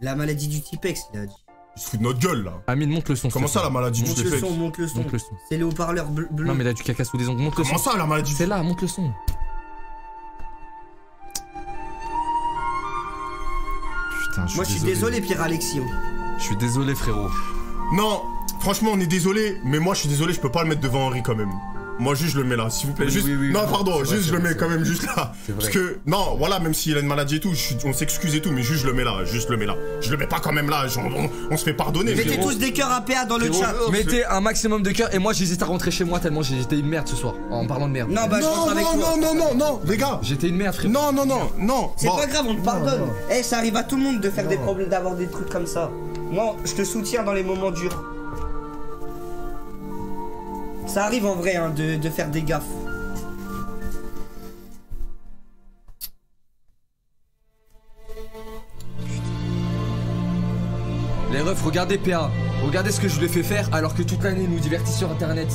La maladie du Tipex, il a dit. Il se fout de notre gueule là. Amine, monte le son. Comment ça la maladie du Monte le Tipex son, monte le plaît. son. Monte le son. C'est le haut-parleur bleu. bleu. Non, mais là, du caca sous les ongles, monte le son. Comment ça la maladie du C'est là, monte le son. Putain, je suis Moi, je suis désolé, Pierre Alexis. hein. Je suis désolé, frérot. Non, franchement, on est désolé, mais moi je suis désolé, je peux pas le mettre devant Henri quand même. Moi juste je le mets là, s'il vous plaît. Oui, juste... oui, oui, non, pardon, vrai, juste je le mets quand même juste là. Parce que, non, voilà, même s'il a une maladie et tout, je on s'excuse et tout, mais juste je le mets là, juste je le mets là. Je le mets pas quand même là, on, on- on se fait pardonner. Mettez tous des cœurs à PA dans le chat. Mettez un maximum de cœur et moi j'hésite à rentrer chez moi tellement j'étais une merde ce soir en parlant de merde. Non, bah, Non, non, non, non, non, non, les gars. J'étais une merde frérot. Non, non, non, non. C'est Bon, pas grave, on te pardonne. Eh, ça arrive à tout le monde de faire des problèmes, d'avoir des trucs comme ça. Moi, je te soutiens dans les moments durs. Ça arrive en vrai hein, de, de faire des gaffes. Les refs, regardez PA. Regardez ce que je lui ai fait faire alors que toute l'année il nous divertit sur internet.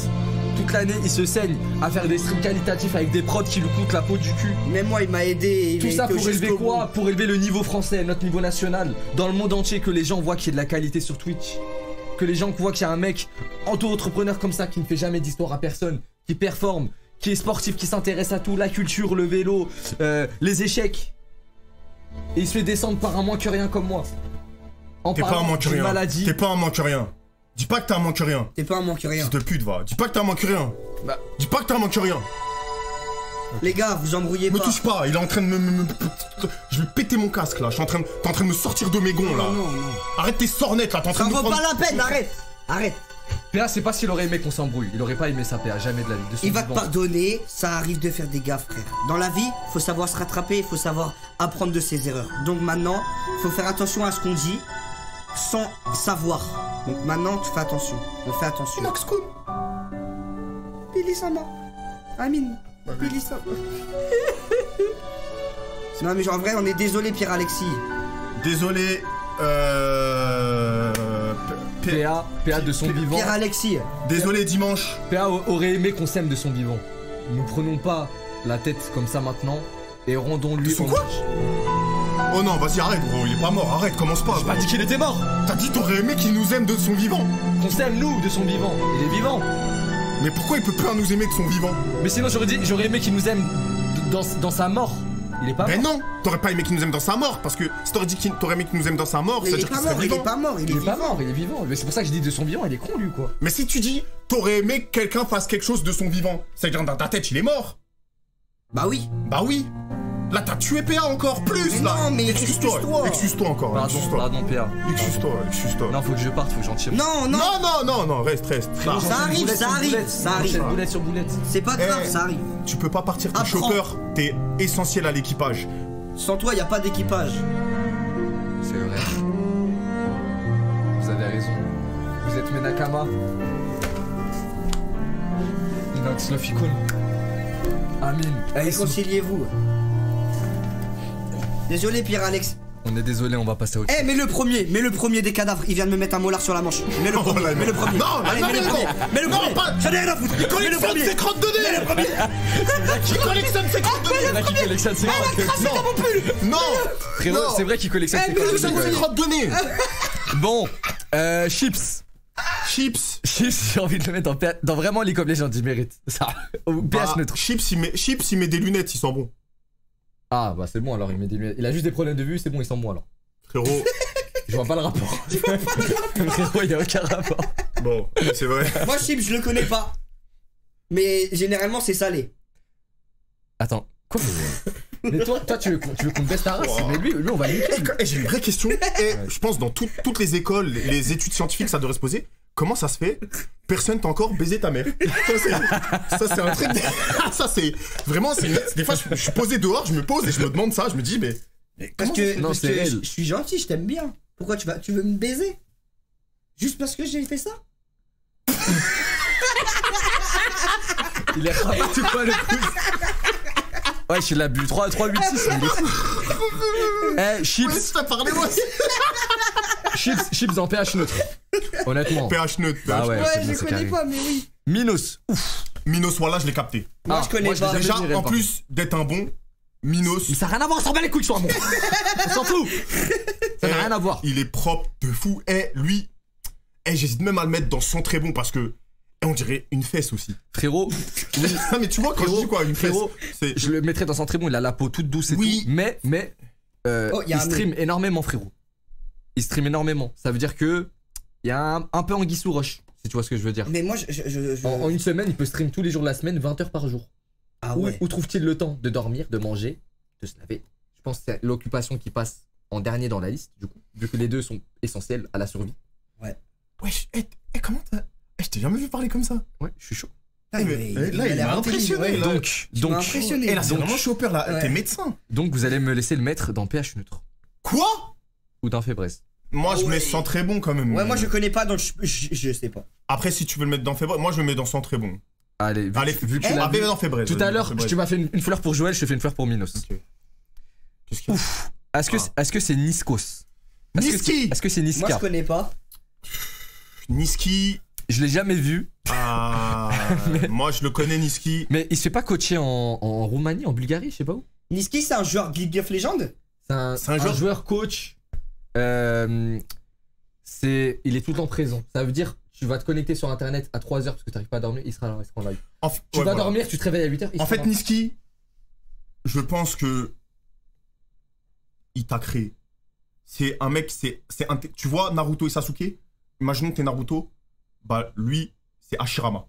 Toute l'année il se saigne à faire des streams qualitatifs avec des prods qui lui coûtent la peau du cul. Même moi, il m'a aidé. et il Tout ça pour élever quoi bout. Pour élever le niveau français, notre niveau national, dans le monde entier, que les gens voient qu'il y a de la qualité sur Twitch. Que les gens voient qu'il y a un mec auto-entrepreneur comme ça qui ne fait jamais d'histoire à personne, qui performe, qui est sportif, qui s'intéresse à tout, la culture, le vélo, euh, les échecs. Et il se fait descendre par un moins que rien comme moi. En T'es pas un d'une rien. maladie. T'es pas un manque rien. Dis pas que t'es un manque rien. T'es pas un manque rien. Fils de pute, va. Dis pas que t'es un manque rien. Bah. Dis pas que t'es un manque rien. Les gars, vous embrouillez Me pas. touche pas, il est en train de me. me- me- Je vais péter mon casque là. Je suis en train de. T'es en train de me sortir de mes gonds là. Non, non, non. Arrête tes sornettes là. T'es en train Ça de me vaut prendre. pas la peine, arrête. Arrête. PA, c'est pas s'il aurait aimé qu'on s'embrouille. Il aurait pas aimé ça, PA, jamais de la vie. De son Il va te pardonner, ça arrive de faire des gaffes, frère. Dans la vie, faut savoir se rattraper, il faut savoir apprendre de ses erreurs. Donc maintenant, faut faire attention à ce qu'on dit sans savoir. Donc maintenant, tu fais attention. On fait attention. Max Kuhn. Billy Sama. Amine. Sama. [LAUGHS] non mais genre, en vrai, on est désolé, Pierre Alexis. Désolé. Euh. PA, PA de son vivant. Pierre Alexis. Désolé dimanche. PA aurait aimé qu'on s'aime de son vivant. Ne prenons pas la tête comme ça maintenant et rendons-lui De son quoi. Oh non, vas-y, arrête, gros. Il est pas mort. Arrête, commence pas. J'ai pas dit qu'il était mort T'as dit t'aurais aimé qu'il nous aime de son vivant. Qu'on s'aime nous de son vivant. Il est vivant. Mais pourquoi il peut pas nous aimer de son vivant Mais sinon j'aurais dit j'aurais aimé qu'il nous aime dans, dans sa mort. Il est pas Ben mort. non, t'aurais pas aimé qu'il nous aime dans sa mort. Parce que si t'aurais dit qu'il t'aurais aimé qu'il nous aime dans sa mort, Mais ça il veut est dire pas qu'il serait mort, il est pas mort, il est Il est pas vivant. mort, il est vivant. Mais c'est pour ça que je dis de son vivant, il est con lui quoi. Mais si tu dis t'aurais aimé que quelqu'un fasse quelque chose de son vivant, ça veut dire dans ta tête il est mort. Bah oui. Bah oui. Là t'as tué PA encore plus Mais là. non, mais excuse-toi. excuse-toi. Encore. Pardon, Excuse-toi. pardon PA. Excuse-toi. Excuse-toi. Non, faut que je parte, faut que j'en tire. Non, non, Non non non non reste reste. Là, Ça arrive, ça arrive, ça arrive. Boulette sur boulette. c'est pas grave, Eh. ça arrive. tu peux pas partir t'es chauffeur, t'es essentiel à l'équipage. Sans toi, y a pas d'équipage. C'est vrai. Vous avez raison. Vous êtes Menakama. Inox Lofikun. Amin. Eh, ils sont- Réconciliez-vous. Désolé, Pierre Alex. On est désolé, on va passer à autre Eh, mais le premier, mais le premier des cadavres, il vient de me mettre un molar sur la manche. Mais le premier, là, mais le non. premier. Non, Allez, non, mais le non, premier, non. mais le Non, premier. pas- J'en ai rien à foutre. Il Mais le collectionne premier. ses crottes de nez Mais le premier. Il collectionne ses crottes de nez Il y en a qui collectionnent ses crottes. dans mon pull. Non Frérot, Non. c'est vrai qu'il collectionne Eh, ses mais crottes. de nez [LAUGHS] Bon, euh, chips. Chips Chips, j'ai envie de le mettre dans, dans vraiment League of Legends, il mérite. Ça. Au pH Bah, neutre. Chips, il met, Chips, il met des lunettes, il sent bon. Ah, bah c'est bon alors, il met des lunettes. Il a juste des problèmes de vue, c'est bon, il sent bon alors. Frérot, [LAUGHS] Je vois pas le rapport. [LAUGHS] [LAUGHS] Frérot, il y a aucun rapport. bon, c'est vrai. Moi, Chips, je le connais pas. Mais généralement, c'est salé. Attends, quoi Mais toi, toi tu veux, qu'on- tu veux qu'on baisse ta race? Wow. Mais lui, lui, on va lui Eh, eh, J'ai une vraie question. Et je pense dans tout- toutes les écoles, les études scientifiques, ça devrait se poser. Comment ça se fait? Personne t'a encore baisé ta mère. [LAUGHS] Ça c'est, ça, c'est un truc. [LAUGHS] ça c'est vraiment. Des fois, je, je suis posé dehors, je me pose et je me demande ça. Je me dis, mais Parce Comment que, Non, parce c'est que elle. je, je suis gentil, je t'aime bien. Pourquoi tu vas, tu veux me baiser? Juste parce que j'ai fait ça? [LAUGHS] Il est rabattu quoi le pouce Ouais, je l'ai bu. 3, 3, 8, 6, il est fou. Eh, Ouais, chips, t'as parlé moi. Chips, chips en pH neutre. Honnêtement. PH neutre. Ah PH ouais. neutre. Ouais, c'est je c'est connais carré. pas, mais oui. Minos, ouf. Minos, voilà, je l'ai capté. Moi, Ah, je connais moi, je pas. Déjà, en plus d'être un bon, Minos, Mais ça n'a rien à voir, on s'en bat les couilles, sois bon. On s'en fout. Ça n'a eh, rien à voir. Il est propre de fou. Et lui, eh, j'hésite même à le mettre dans son très bon parce que. eh, on dirait une fesse aussi. Frérot, Ah, [LAUGHS] mais tu vois, quand je dis quoi, une fesse, frérot, c'est. je le mettrais dans son très bon, il a la peau toute douce et Oui. tout. Mais, mais, euh, Oh, y a il un stream énormément, frérot. Il stream énormément. Ça veut dire que il y a un, un peu anguille sous roche, si tu vois ce que je veux dire. Mais moi, je. je, je- je- En, en une semaine, il peut stream tous les jours de la semaine, 20 heures par jour. Ah Où, ouais. où trouve-t-il le temps de dormir, de manger, de se laver? Je pense que c'est l'occupation qui passe en dernier dans la liste, du coup, vu que les deux sont essentiels à la survie. Wesh, eh, eh, comment t'as. Eh, je t'ai jamais vu parler comme ça. Ouais, je suis chaud. Ah, Eh, mais mais, il- eh, là, il a il m'a impressionné, ouais. là. Donc, Tu donc, impressionné. Eh là, c'est Donc- vraiment chopper là. Ouais. T'es médecin. donc, vous allez me laisser le mettre dans pH neutre Quoi? Ou d'un fébreze. Moi, je Ouais. mets sans très bon quand même. Ouais, moi, je connais pas, donc je, je, je sais pas. Après, si tu veux le mettre dans Fébraise, moi je le mets dans sans très bon. Allez, vu, Allez, vu que tu eh, l'as vu- dans Fébraise. Tout à l'heure, tu m'as fait une, une fleur pour Joël, je te fais une fleur pour Minos. Qu'est-ce qu'il y a Est-ce que Ah. est-ce que c'est Niskos Est-ce que Niski c'est- Est-ce que c'est Moi, Niska je connais pas. Niski. Je l'ai jamais vu, ah, [LAUGHS] moi, je le connais, Niski. mais il se fait pas coacher en, en Roumanie, en Bulgarie, je sais pas où. Niski, c'est un joueur League of Legends C'est un, C'est un un joueur- joueur coach. Euh, c'est, il est tout le temps présent. Ça veut dire, tu vas te connecter sur internet à 3h parce que t'arrives pas à dormir, il sera là, il sera en live. En, f- Tu ouais, vas voilà. dormir, tu te réveilles à 8h. Il En fait, là. Niski, je pense que. Il t'a créé. C'est un mec, c'est. c'est un- Tu vois Naruto et Sasuke? Imaginons que t'es Naruto. Bah, lui, c'est Hashirama.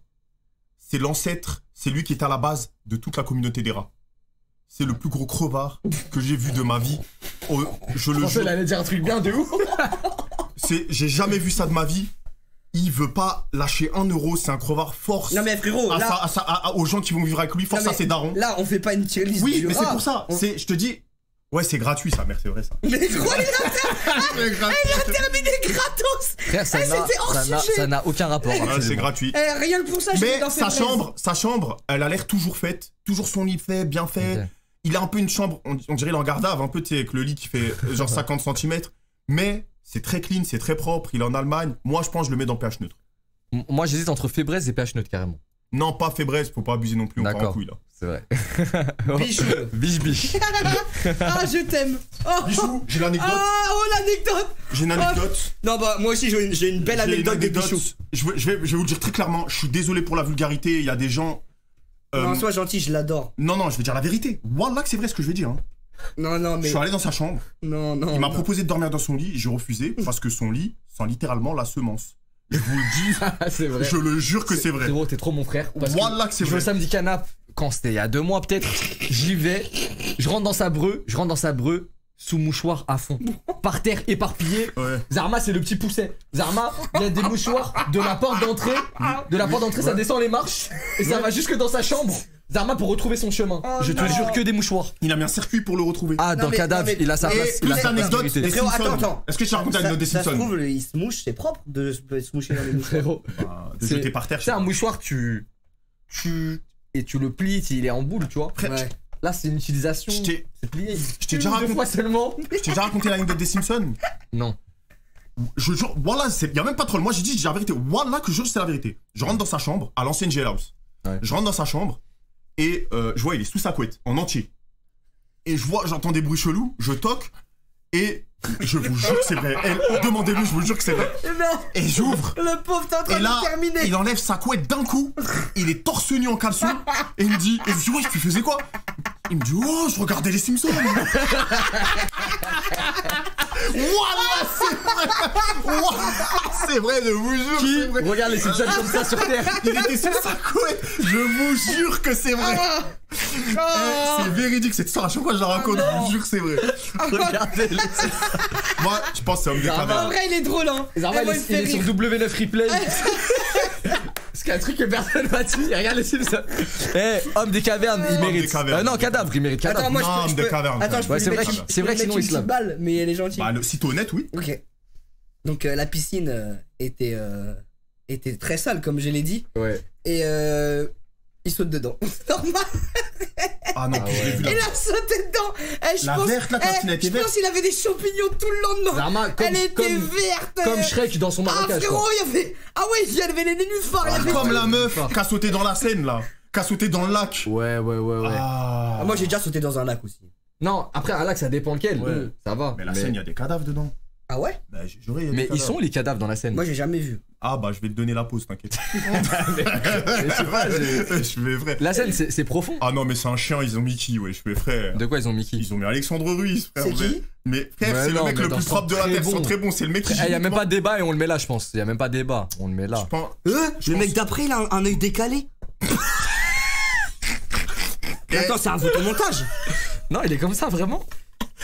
C'est l'ancêtre, c'est lui qui est à la base de toute la communauté des rats. C'est le plus gros crevard que j'ai vu de ma vie. Oh, je le jure. allait dire un truc bien de ouf. [LAUGHS] C'est, j'ai jamais vu ça de ma vie. Il veut pas lâcher un euro, c'est un crevard force. Non, mais frérot, à là, à à- à- aux gens qui vont vivre avec lui, force Non, à mais ses darons. là, on fait pas une tier list Oui, du mais c'est rat. pour ça. On- C'est, je te dis, ouais, c'est gratuit ça, merde, c'est vrai ça. Mais gros, il a [LAUGHS] C'est gratuit. terminé gratos Frère, ça Eh, n'a, c'était hors ça n'a- sujet. ça n'a aucun rapport. Ouais, c'est absolument. gratuit. Eh, rien que pour ça, je Mais dans sa chambre, sa chambre, elle a l'air toujours faite, toujours son lit fait, bien fait. Ok. Il a un peu une chambre, on, on dirait l'engardave, un peu, tu sais, avec le lit qui fait euh, genre 50 cm. Mais c'est très clean, c'est très propre. Il est en Allemagne. Moi, je pense que je le mets dans pH neutre. M- Moi, j'hésite entre fébreze et pH neutre carrément. Non, pas Fébraise, faut pas abuser non plus, on part en D'accord. couille là. C'est vrai. Bichou. [LAUGHS] Biche biche. [LAUGHS] Ah, je t'aime. Oh, Bichou, j'ai l'anecdote. ah, oh l'anecdote. J'ai une anecdote. Non, bah, moi aussi, j'ai une, j'ai une belle J'ai une anecdote de Bichou. Je vais, je, vais, je vais vous le dire très clairement. Je suis désolé pour la vulgarité. Il y a des gens. Euh, Non, sois gentil, je l'adore. non, non, je vais dire la vérité. Wallah, que c'est vrai ce que je vais dire. hein. Non, non, Je mais. suis allé dans sa chambre. Non, non. Il m'a non. proposé de dormir dans son lit. J'ai refusé [LAUGHS] parce que son lit sent littéralement la semence. Je vous le dis. Ah, [LAUGHS] c'est vrai. je le jure que c'est vrai. Frérot, t'es trop mon frère. Parce que Wallah que c'est je vais au vrai. samedi canap quand c'était il y a deux mois peut-être. J'y vais, je rentre dans sa breu, je rentre dans sa breu sous mouchoir à fond, par terre éparpillé. Ouais. Zarma c'est le petit pousset. Zarma, il y a des mouchoirs de la porte d'entrée, de la porte d'entrée ça descend les marches et ça va jusque dans sa chambre. Zarma pour retrouver son chemin. Oh je te non. jure que des mouchoirs. Il a mis un circuit pour le retrouver. Ah dans cadavre, il a sa Et place. il a sa anecdote Frérot, attends, attends. Est-ce que je te raconte ça, l'anecdote des ça se Simpsons trouve, il se mouche, c'est propre de se moucher dans les mouchoirs. Frérot, Ah, jeter par terre. c'est un mouchoir tu tu et tu le plies, il est en boule, tu vois. Là, c'est une utilisation. Je t'ai C'est plié. je t'ai Une déjà raconté. fois seulement. Je t'ai déjà raconté l'anecdote des Simpsons. Non. Je jure, voilà, il y a même pas de troll. Moi, j'ai dit, j'ai la vérité. Voilà que je jure, c'est la vérité. Je rentre dans sa chambre, à l'ancienne jailhouse. Ouais. Je rentre dans sa chambre et euh, je vois, il est sous sa couette, en entier. Et je vois, j'entends des bruits chelous, je toque et je vous jure que c'est vrai. Eh, Demandez-lui, je vous jure que c'est vrai. Non, Et j'ouvre. le pauvre, t'es en train Et là, de terminer. il enlève sa couette d'un coup, il est torse nu en caleçon, et il me dit, et je dis, ouais, tu faisais quoi? Il me dit, oh, je regardais les Simpsons. [LAUGHS] voilà, c'est vrai Voilà, C'est vrai, je vous jure, Qui c'est vrai. regarde les Simpsons comme ça sur Terre [LAUGHS] Il était sous sa couette, je vous jure que c'est vrai. Eh, c'est véridique cette histoire, à chaque fois que je la raconte, je vous jure que c'est vrai. Regardez les Moi, je pense que c'est homme des Ah, En cavernes. vrai, il est drôle, hein. Zarma, Eh, il, est- sur rire. W9 Replay. [LAUGHS] C'est un truc que personne m'a dit. Regarde les Simpsons. Eh, homme des cavernes, il Homme mérite. des cavernes. Euh, non, cadavre, il mérite cadavre. Attends, moi, Non, je peux, homme je peux- caverne, Attends, je peux Ouais, lui c'est mettre vrai que- c'est je vrai peux que lui sinon, mettre il une se lave. balle, mais elle est gentille. Bah, le- si t'es honnête, oui. Ok. Donc euh, la piscine euh, était euh, était très sale comme je l'ai dit Ouais. et euh, il saute dedans. [LAUGHS] Normal. Ah non, Ah je l'ai ouais. vu là. Il a sauté dedans. Eh, je La pense, verte, eh, je pense qu'il avait des champignons tout le lendemain. Zarma, comme, Elle était comme, verte. comme Shrek dans son Ah marécage. frérot, quoi. il y avait ah ouais, il y avait les nénuphars. Ah, avait- Comme la meuf qui a sauté dans la Seine, là. Qui a sauté dans le lac. Ouais, ouais, ouais, ouais. Ah. Ah, moi j'ai déjà sauté dans un lac aussi. Non, après, un lac, ça dépend lequel. Ouais. Ça va. Mais la Seine, il y a des cadavres dedans. Ah ouais? Bah, il Mais ils cadavres. sont où les cadavres dans la scène Moi j'ai jamais vu. Ah, bah, je vais te donner la pause, t'inquiète. Mais je sais pas, j'ai- [LAUGHS] je vais vrai. La scène, c'est c'est profond. Ah non, mais c'est un chien, ils ont mis qui, ouais, je fais frère. De quoi ils ont mis qui Ils ont mis Alexandre Ruiz, frère. C'est mais- qui? Mais frère, Mais c'est le non, mec mais le dans plus son propre de la très terre, bon. c'est très bon, c'est le mec qui. Eh, y a même pas de débat et on le met là, je pense. Y a même pas de débat, on le met là. Je pense- Euh, Je le pense- mec d'après il a un, un œil décalé. [LAUGHS] Attends, c'est un photomontage. Non, il est comme ça vraiment.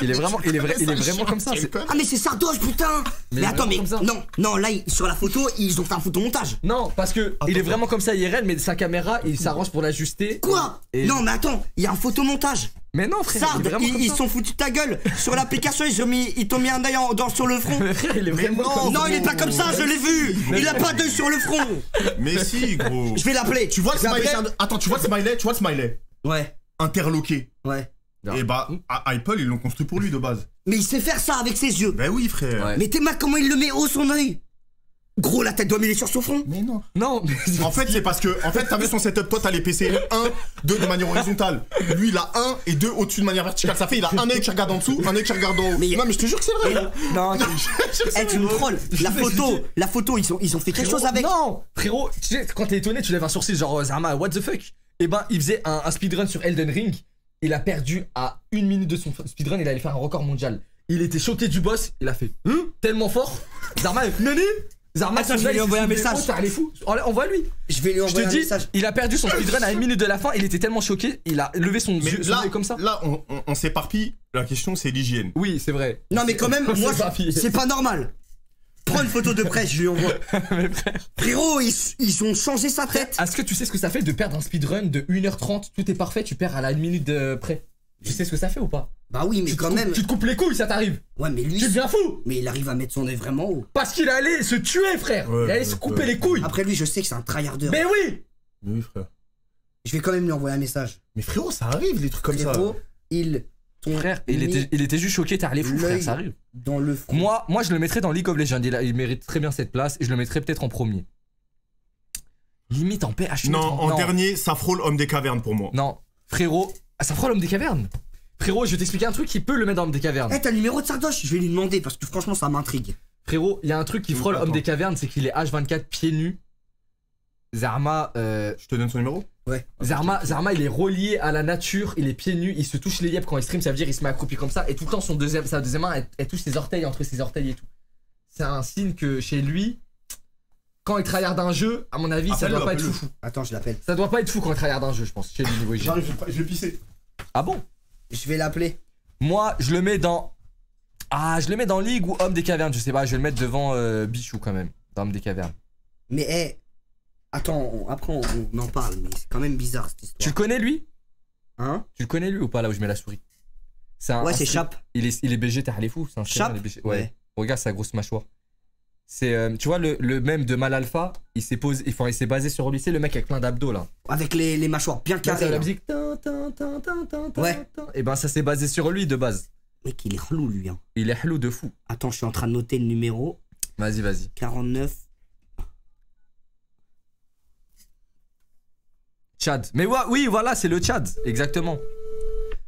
Il est vraiment, il est, vrai, il est vraiment comme ça. c'est- Ah mais c'est Sardoche putain Mais Mais, attends mais vraiment comme ça. non non là sur la photo ils ont fait un photomontage Non, parce que il est vraiment comme ça IRL, mais sa caméra, il s'arrange pour l'ajuster. Quoi Et- Non mais attends il y a un photomontage Mais non, frère, Sard il est vraiment ils comme ils ça. sont foutus de ta gueule Sur l'application ils ont mis ils t'ont mis un œil en- dans, sur le front [LAUGHS] Mais frère, il est Mais vraiment non, comme Non il est pas comme ça je l'ai vu Il a pas d'œil sur le front Mais si, gros. Je vais l'appeler Tu vois le smiley Attends, tu vois le smiley Tu vois le smiley Ouais Interloqué. ouais Non. Et bah, à Apple, ils l'ont construit pour lui de base. Mais il sait faire ça avec ses yeux Ben oui, frère. Ouais. Mais t'es mal comment il le met haut son œil Gros la tête doit mêler sur son front Mais non. Non, mais En fait, c'est parce que, en fait, t'as vu son setup, toi, t'as les PC 1, 2 de manière horizontale. Lui, il a 1 et 2 au-dessus de manière verticale. Ça fait, il a un œil qui regarde en dessous, un œil qui regarde en haut. Mais- Non, mais je te jure que c'est vrai. Non tu- Eh tu me trolls La photo La photo ils ont, ils ont fait quelque chose avec Non, frérot, tu sais, quand t'es étonné, tu lèves un sourcil genre Zama, what the fuck? Et ben, il faisait un, un speedrun sur Elden Ring. Il a perdu à une minute de son speedrun, il allait faire un record mondial. Il était choqué du boss, il a fait hein tellement fort. Zarma, Nani Zarma, Attends, je vais lui envoyer un message. Fous. Oh, Envoie-lui. Je vais lui Je envoyer te un dis, message il a perdu son speedrun à une minute de la fin, il était tellement choqué, il a levé son Mais yeux là, comme ça. là, on, on- on s'éparpille. La question, c'est l'hygiène. Oui, c'est vrai. Non mais quand même [LAUGHS] moi c'est pas normal Prends une photo de presse, je lui envoie. [LAUGHS] Mais frère. Frérot, ils, ils ont changé sa tête. Est-ce que tu sais ce que ça fait de perdre un speedrun de 1h30 Tout est parfait, tu perds à la minute de près. Tu sais ce que ça fait ou pas? Bah oui, mais tu, quand même. tu te coupes les couilles, ça t'arrive. Ouais, mais lui. Tu deviens fou Mais il arrive à mettre son œil vraiment haut. Parce qu'il allait se tuer, frère. Ouais, il allait ouais, se couper ouais. les couilles. Après, lui, je sais que c'est un tryharder. Mais oui Oui, frère. Je vais quand même lui envoyer un message. Mais frérot, ça arrive, les trucs comme ça. Frérot, il t'ont Frère, il était, il était juste choqué, t'as les fous, frère, ça arrive. dans le front. Moi, moi, je le mettrais dans League of Legends. Il, a- il mérite très bien cette place et je le mettrais peut-être en premier. Limite en PH. Non, en dernier, ça frôle homme des cavernes pour moi. Non, frérot. Ah, ça fera l'homme des cavernes. Frérot, je vais t'expliquer un truc qui peut le mettre dans l'homme des cavernes. Eh, t'as le numéro de Sardoche? Je vais lui demander parce que franchement, ça m'intrigue. Frérot, il y a un truc qui frôle homme des cavernes, c'est qu'il est H24 pieds nus. Zarma, euh, Je te donne son numéro? Zarma, Zarma, il est relié à la nature, il est pieds nus, il se touche les yeux quand il stream, ça veut dire il se met accroupi comme ça, et tout le temps son deuxième, sa deuxième main, elle, elle touche ses orteils entre ses orteils et tout. C'est un signe que chez lui, quand il tryhard un jeu, à mon avis, ça doit pas être fou fou. Attends, je l'appelle. Ça doit pas être fou quand il tryhard un jeu, je pense, chez lui niveau. J'arrive, je vais pisser. Ah bon? Je vais l'appeler. Moi, je le mets dans. Ah, je le mets dans Ligue ou Homme des Cavernes, je sais pas, je vais le mettre devant euh, Bichou quand même, dans Homme des Cavernes. Mais eh. Attends, on- après on, on en parle, mais c'est quand même bizarre cette histoire. Tu le connais lui? Hein? Tu le connais lui ou pas là où je mets la souris? C'est un. Ouais, un c'est stream- Chap. Il est, il est BG, t'as les fous, c'est un streamer, Chap il est BG. Ouais. Ouais. Regarde sa grosse mâchoire. C'est, euh, tu vois, le, le même de Mal Alpha, il s'est posé, enfin, il s'est basé sur lui. C'est le mec avec plein d'abdos là. Avec les, les mâchoires bien Là, carrées. la là. musique. tin, tin, tin, tin, tin, tin, Ouais. tin. Et ben ça s'est basé sur lui de base. Mec, il est relou lui. Hein. Il est hello de fou. Attends, je suis en train de noter le numéro. Vas-y, vas-y. 49. Tchad. Mais ouais, oui, voilà, c'est le Tchad, exactement.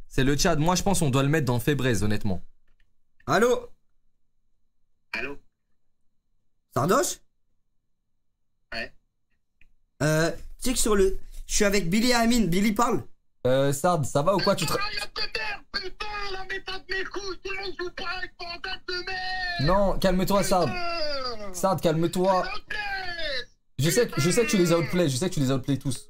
C'est le Tchad. Moi, je pense qu'on doit le mettre dans Fébraise, honnêtement. Allô? Allô? Sardoche? Ouais. Euh, tu sais que sur le. Je suis avec Billy et Amine. Billy parle Euh, Sard, ça va ou quoi? Tu te... Ah, merde Non, calme-toi, Sard. Sard, calme-toi. Je sais, que, je sais que tu les outplay, je sais que tu les outplay tous.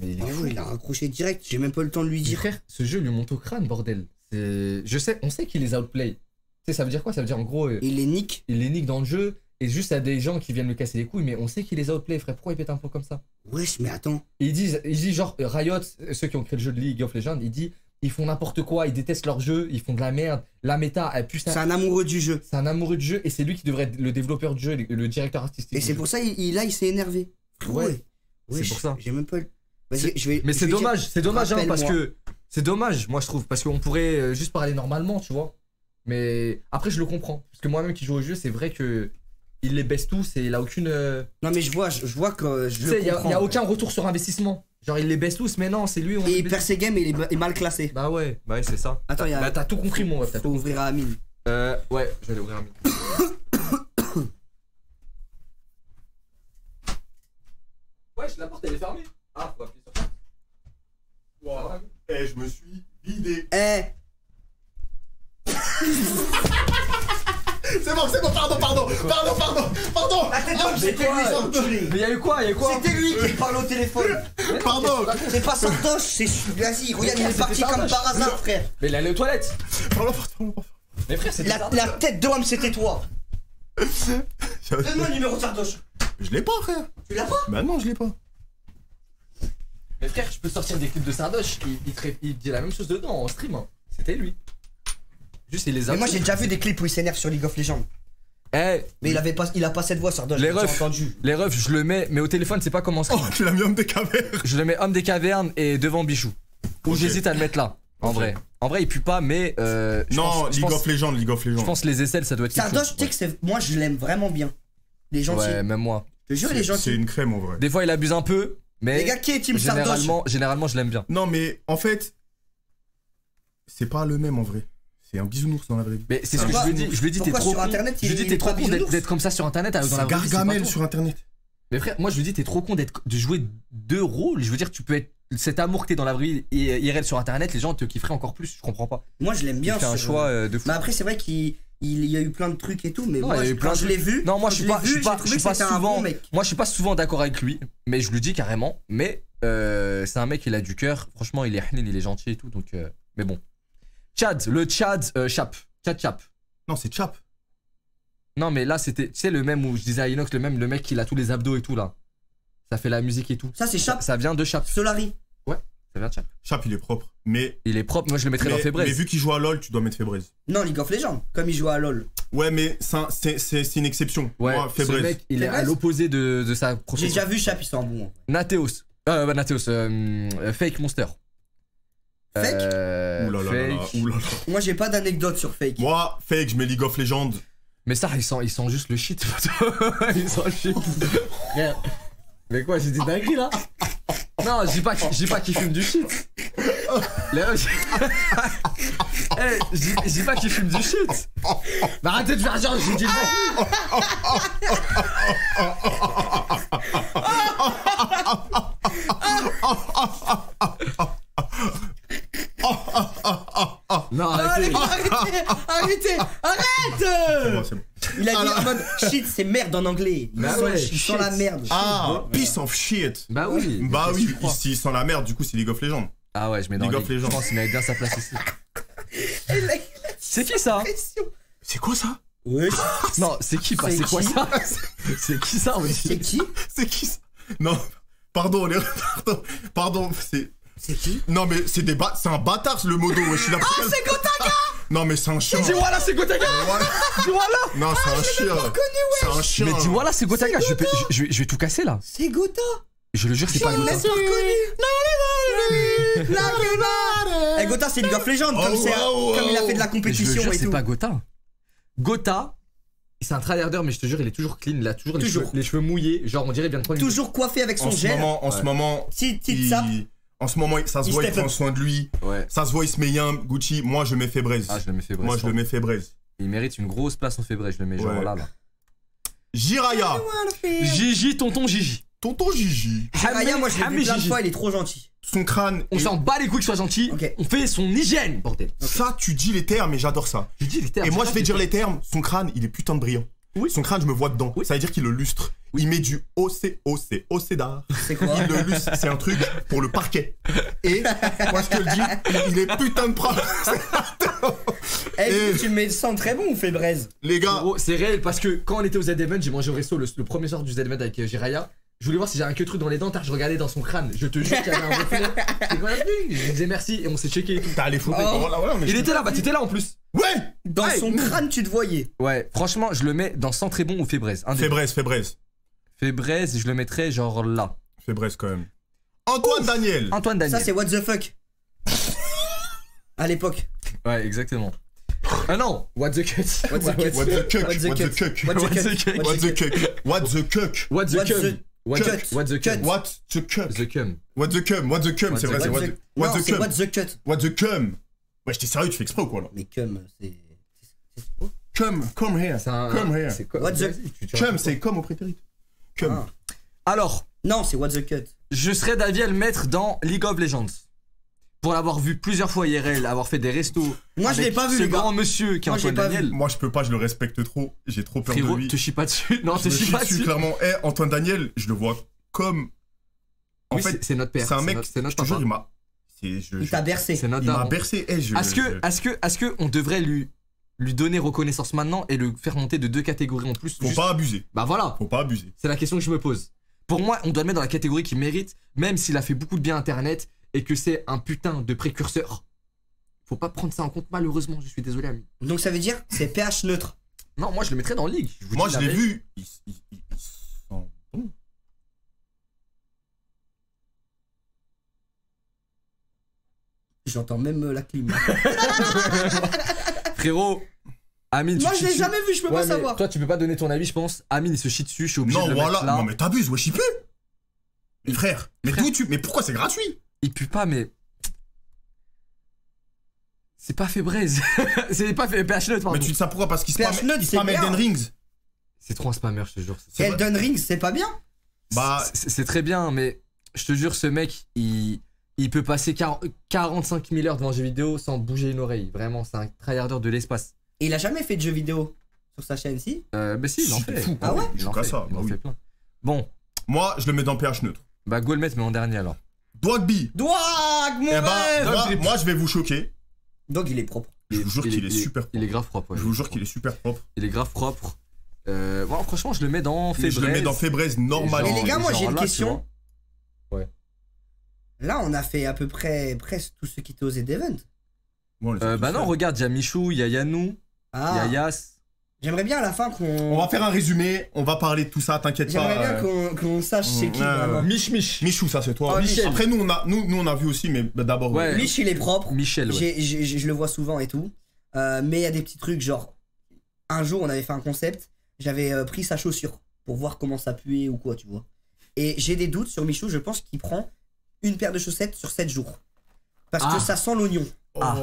Mais il est Ah fou. ouais, il a raccroché direct. J'ai même pas eu le temps de lui dire. frère, ce jeu lui monte au crâne, bordel. C'est... Je sais, on sait qu'il les outplay. Tu sais, ça veut dire quoi? Ça veut dire en gros, euh, Il les nique. il les nique dans le jeu, et juste à des gens qui viennent le casser les couilles, mais on sait qu'il les outplay, frère. Pourquoi il pète un peu comme ça? Wesh, mais attends. Et ils disent, ils disent genre, euh, Riot, euh, ceux qui ont créé le jeu de League of Legends, ils disent, ils font n'importe quoi, ils détestent leur jeu, ils font de la merde. La méta, elle pue, C'est c'est un, amoureux du jeu. c'est un amoureux de jeu, et c'est lui qui devrait être le développeur du jeu, le, directeur artistique. Et du c'est pour ça, il, là, il s'est énervé. Ouais, c'est Wesh, pour ça. J'ai même pas. Je vais. Mais c'est dire- dommage, c'est dommage, hein, parce que c'est dommage, moi je trouve, parce qu'on pourrait euh, juste parler normalement, tu vois. Mais après, je le comprends, parce que moi-même qui joue au jeu, c'est vrai que il les baisse tous et il a aucune. euh, Non, mais je vois, je, je vois que. Je Tu sais, il y, a- aucun retour sur investissement. Genre, il les baisse tous, mais non, c'est lui. On Et il perd ses games et il est, mal classé. Bah ouais, bah ouais, c'est ça. Attends, y a. Bah t'as tout compris, mon ref, t'as Faut ouvrir à Amine. Euh, ouais, je vais aller ouvrir micro. [COUGHS] Wesh, la porte elle est fermée. Ah, faut appuyer sur ça. Wow. Eh, je me suis vidé. Eh C'est bon, c'est bon, pardon, pardon, pardon, pardon, pardon. La tête d'homme, c'était lui, enculé. Mais y'a eu quoi Y'a eu quoi? C'était lui qui parle au téléphone. [LAUGHS] Pardon. C'est pas Santosh, c'est. Vas-y, regarde, il est parti comme par hasard, frère. Mais il est allé aux toilettes. Pardon, pardon, pardon. Mais frère, c'était La, la tête d'homme, c'était toi. [LAUGHS] Donne-moi le numéro de Sardoche. je l'ai pas, frère. Tu l'as pas? Bah non, je l'ai pas. Mais frère, je peux sortir des clips de Sardoche. Il, il, te ré- il dit la même chose dedans en stream. hein. C'était lui. Juste, il les a. Mais moi, j'ai déjà vu des clips où il s'énerve sur League of Legends. Eh, Mais il avait pas, il a pas cette voix, Sardoche. Les j'ai refs. entendu. les refs, je le mets, mais au téléphone, c'est pas comment Oh, tu l'as mis homme des cavernes. Je le mets homme des cavernes et devant Bichou. Ou Ok. j'hésite à le mettre là, en Ok. vrai. En vrai, il pue pas, mais. Euh, je Non, pense, je League pense, of Legends, League of je Legends. pense les aisselles, ça doit être quelque Sardoche, tu sais que c'est. Moi, je l'aime vraiment bien. Les gentils. Ouais, même moi. Je te jure, les C'est c'est gentils. une crème en vrai. Des fois, il abuse un peu, mais Les gars, qui est Team Sardoche généralement, généralement, je l'aime bien. Non, mais en fait, c'est pas le même en vrai. C'est un bisounours dans la vraie vie. Mais c'est ce que je va. lui dis. Je lui dis, t'es Pourquoi trop sur con. Internet, Je lui il- dis, t'es trop con d'être comme ça sur internet dans C'est la c'est Gargamel sur internet. Mais frère, moi je lui dis, t'es trop con d'être, de jouer deux rôles. Je veux dire, tu peux être cet amour que t'es dans la vraie vie et IRL sur internet, les gens te kifferaient encore plus. Je comprends pas. Moi, je l'aime bien. fait un choix euh, de fou. Mais après, c'est vrai qu'il il y a eu plein de trucs et tout. Mais Non, moi, je- quand l'ai vu. Non, moi je suis pas, je suis pas, je suis souvent, bon mec. moi je suis pas souvent d'accord avec lui, mais je le dis carrément. Mais euh, c'est un mec, il a du cœur. Franchement, il est hnine, il est gentil et tout. Donc, euh, mais bon. Chad, le Chad euh, Chap, Chad Chap. Non, c'est Chap. Non, mais là c'était, tu sais le même où je disais à Inox, le même, le mec qui a tous les abdos et tout là. Ça fait la musique et tout. Ça, c'est Ça, Chap. ça vient de Chap. Solari. Ça vient de Chap. Chap, il est propre. Mais, Il est propre. Moi je le mettrais dans mais, mais vu qu'il joue à LoL, tu dois mettre Fébraise. Non, League of Legends. Comme il joue à LoL. Ouais, mais ça, c'est c'est- c'est une exception. Ouais, Moi, ce Fébraise. mec, il est à l'opposé de, de sa J'ai profession. déjà vu Chap, il sent bon. Nathéos. Euh, bah, Nathéos. euh, euh, fake Monster. Fake Euh, Ouh là là là là, fake. ouh là là. Moi, j'ai pas d'anecdote sur Fake. Moi, fake, je mets League of Legends. Mais ça, ils ils sentent juste le shit. [LAUGHS] ils sentent le shit. [LAUGHS] Mais quoi, j'ai dit dinguerie là [LAUGHS] Non, je dis pas, dis pas qu'il fume du shit. Les mecs, [LAUGHS] je- dis- pas qu'il fume du shit. Mais arrêtez de faire genre, j'ai dit le mec. Non, arrêtez. Arrêtez, arrêtez, C'est arrête bon, c'est bon. Il a dit Alors- en mode shit, c'est merde en anglais. Il Bah sent, ouais, il sent shit. la merde. Ah, piece of shit. Bah oui. Bah oui, que tu crois s'il sent la merde, du coup, c'est League of Legends. Ah ouais, je mets dans League of League. Je Legends. pense qu'il mérite bien sa place ici. [LAUGHS] C'est qui ça l'impression. C'est quoi ça Ouais, [LAUGHS] Non, c'est qui pas C'est C'est quoi ça [LAUGHS] C'est qui ça c'est qui C'est qui ça Non, pardon, les... pardon, pardon, c'est... C'est qui Non mais c'est des ba... c'est un bâtard le modo, wesh, il a pris Ah, c'est Gotaka Non, mais c'est un chien. Dis voilà, c'est Gotaga. Dis voilà Non, c'est un chien. C'est un chien. Mais dis voilà, c'est Gotaga je, vais- je, vais, je vais tout casser là. C'est Gotha Je le jure, c'est pas reconnu Eh Gotha c'est League of Legends comme, Oh, c'est un- wow, wow. comme il a fait de la Mais je compétition et c'est pas Gotha. Gotha, c'est un tryharder, mais je te jure, il est toujours clean. Il a toujours, Les, Toujours. cheveux, les cheveux mouillés. Genre, on dirait vient de prendre une- Toujours coiffé avec son En ce gel. moment, en ce Ouais. moment, Petite petite il- sape. En ce moment, ça se Il voit, il prend soin de lui. Ouais. Ça se voit, il se met bien. Gucci, moi, je mets Febreze. Ah, je le mets fait Moi, je le mets Febreze. Il mérite une grosse place en février, je le mets genre là, là. Jiraya. Gigi, tonton Gigi. Tonton Gigi. Raya, moi je l'ai vu plein de fois, il est trop gentil. Son crâne. On est- s'en bat les couilles que soit gentil. Ok. On fait son hygiène, bordel. Ça, tu dis les termes et j'adore ça. Je dis les termes. Et moi, je vais dire les termes. Son crâne, il est putain de brillant. Oui. Son crâne, je me vois dedans. Oui. Ça veut dire qu'il le lustre. Oui. Il met du OCOC, OCDAR. C'est quoi Il le lustre. C'est un truc pour le parquet. Et, [LAUGHS] moi, je te le dis, il est putain de propre. [LAUGHS] Eh, Et- tu le mets sans très bon ou fait braise Les gars, Gros, c'est réel parce que quand on était au Z-Event, j'ai mangé au resto le, le premier soir du Z-Event avec euh, Jiraya. Je voulais voir si j'avais un que truc dans les dents, tard, je regardais dans son crâne. Je te jure qu'il y avait un reflet. [LAUGHS] C'est quoi la vie? Je lui disais merci et on s'est checké et tout. t'as allé foutre. Oh. Voilà, voilà, mais Il je- était là, bah t'étais là en plus. Ouais Dans Ouais. son crâne, tu te voyais. Ouais, franchement, je le mets dans sans très bon ou deux. Febreze, Febreze. Fébraise, je le mettrais genre là. Febreze, quand même. Antoine Daniel. Antoine Daniel. Ça, c'est what the fuck. à l'époque. Ouais, exactement. Ah non, what the cut. What the cut. What the cuck, What the what the cut. cuck. What the What cut. the cuck. What the cuck. What the cuck. What the What cum. the What cut. the What the cum. What the cum. What the cum, what the cum, What c'est the- vrai, c'est What what the- the, what Non, the c'est cum. what the cut. What the cum. Ouais, j'étais sérieux, tu fais exprès ou quoi là Mais cum, c'est. Cum, come here. Un. Come here. Quoi What the- racontes c'est comme au prétérit. Cum. Ah. Alors, Non, c'est what the cut. je serais d'avis à le mettre dans League of Legends. Pour l'avoir vu plusieurs fois IRL, avoir fait des restos. Moi, je l'ai pas vu, Ce grand monsieur qui est Antoine Daniel. Moi, je peux pas, je le respecte trop. J'ai trop peur Frérot, de lui. te chie pas dessus. Non, Je te me chie pas dessus, clairement. Eh, Antoine Daniel, je le vois comme. En Oui, fait, c'est- notre père. c'est un mec. notre- C'est Je notre te jure, papa. il m'a. Je- Il t'a bercé. C'est Il m'a bercé. Eh, je. Est-ce que, je- est-ce que, est-ce que on devrait lui, lui donner reconnaissance maintenant et le faire monter de deux catégories en plus Faut juste- pas abuser. Bah voilà, Faut pas abuser. c'est la question que je me pose. Pour moi, on doit le mettre dans la catégorie qu'il mérite, même s'il a fait beaucoup de bien Internet et que c'est un putain de précurseur. Faut pas prendre ça en compte, malheureusement. Je suis désolé, ami. Donc, ça veut dire c'est pH neutre. Non, moi je le mettrais dans Ligue. vous Moi, dis je la l'ai vu. Il, il, il, il sent bon. J'entends même euh, la clim. [LAUGHS] Frérot, Amine, Moi, tu je l'ai jamais vu, je peux pas Ouais, savoir. Toi, tu peux pas donner ton avis, je pense. Amine, il se chie dessus, je suis obligé Non, de le voilà. mettre là. Non, mais t'abuses, wesh, il pue. Mais frère, mais Frère. d'où tu. Mais pourquoi c'est gratuit? Il pue pas, mais. C'est pas fait braise. [LAUGHS] c'est pas fait PH pardon. Mais tu ça pourquoi? Parce qu'il PH spam, neutre, il c'est spam bien. Elden Rings. C'est trop un spammer, je te jure. C'est- Elden Ring, c'est pas bien Bah, C'est c'est très bien, mais je te jure, ce mec, il, il peut passer 40 45 000 heures devant un jeu vidéo sans bouger une oreille. Vraiment, c'est un tryharder de l'espace. Et il a jamais fait de jeux vidéo sur sa chaîne, si? Euh, bah si, il en C'est fait. fou, Ah ouais? Il Jusqu'à fait, ça, bah oui. fait plein. Bon, moi, je le mets dans pH neutre. bah go le mettre, mais en dernier alors. Dogby. Dwag, mon Eh bah, rêve moi, il est- moi, je vais vous choquer. Donc, il est propre. Je vous jure Il qu'il est super Il est propre. grave propre, ouais. Je vous jure qu'il est super propre. Il est grave propre. Euh, bon, franchement, je le mets dans Et je le mets dans Fébraise. Febreze normal. Et les gars, moi, j'ai une question. vois. Là, on a fait à peu près presque tous ceux qui étaient aux Z-Event. Bon, Euh, bah non, regarde, il y a Michou, il y a Yanou, il Ah, y a Yas. j'aimerais bien à la fin qu'on. On va faire un résumé, on va parler de tout ça, t'inquiète pas. J'aimerais bien euh, qu'on sache c'est qui vraiment. Mich Mich. Michou, ça c'est toi. Ah, Michel. Après, nous on, a, nous, nous, on a vu aussi, mais d'abord. Ouais. Mich, il est propre. Michel, ouais. Je le vois souvent et tout. Euh, mais il y a des petits trucs, genre, un jour, on avait fait un concept, j'avais euh, pris sa chaussure pour voir comment ça puait ou quoi, tu vois. Et j'ai des doutes sur Michou, je pense qu'il prend une paire de chaussettes sur 7 jours. Parce Ah. que ça sent l'oignon. Ah.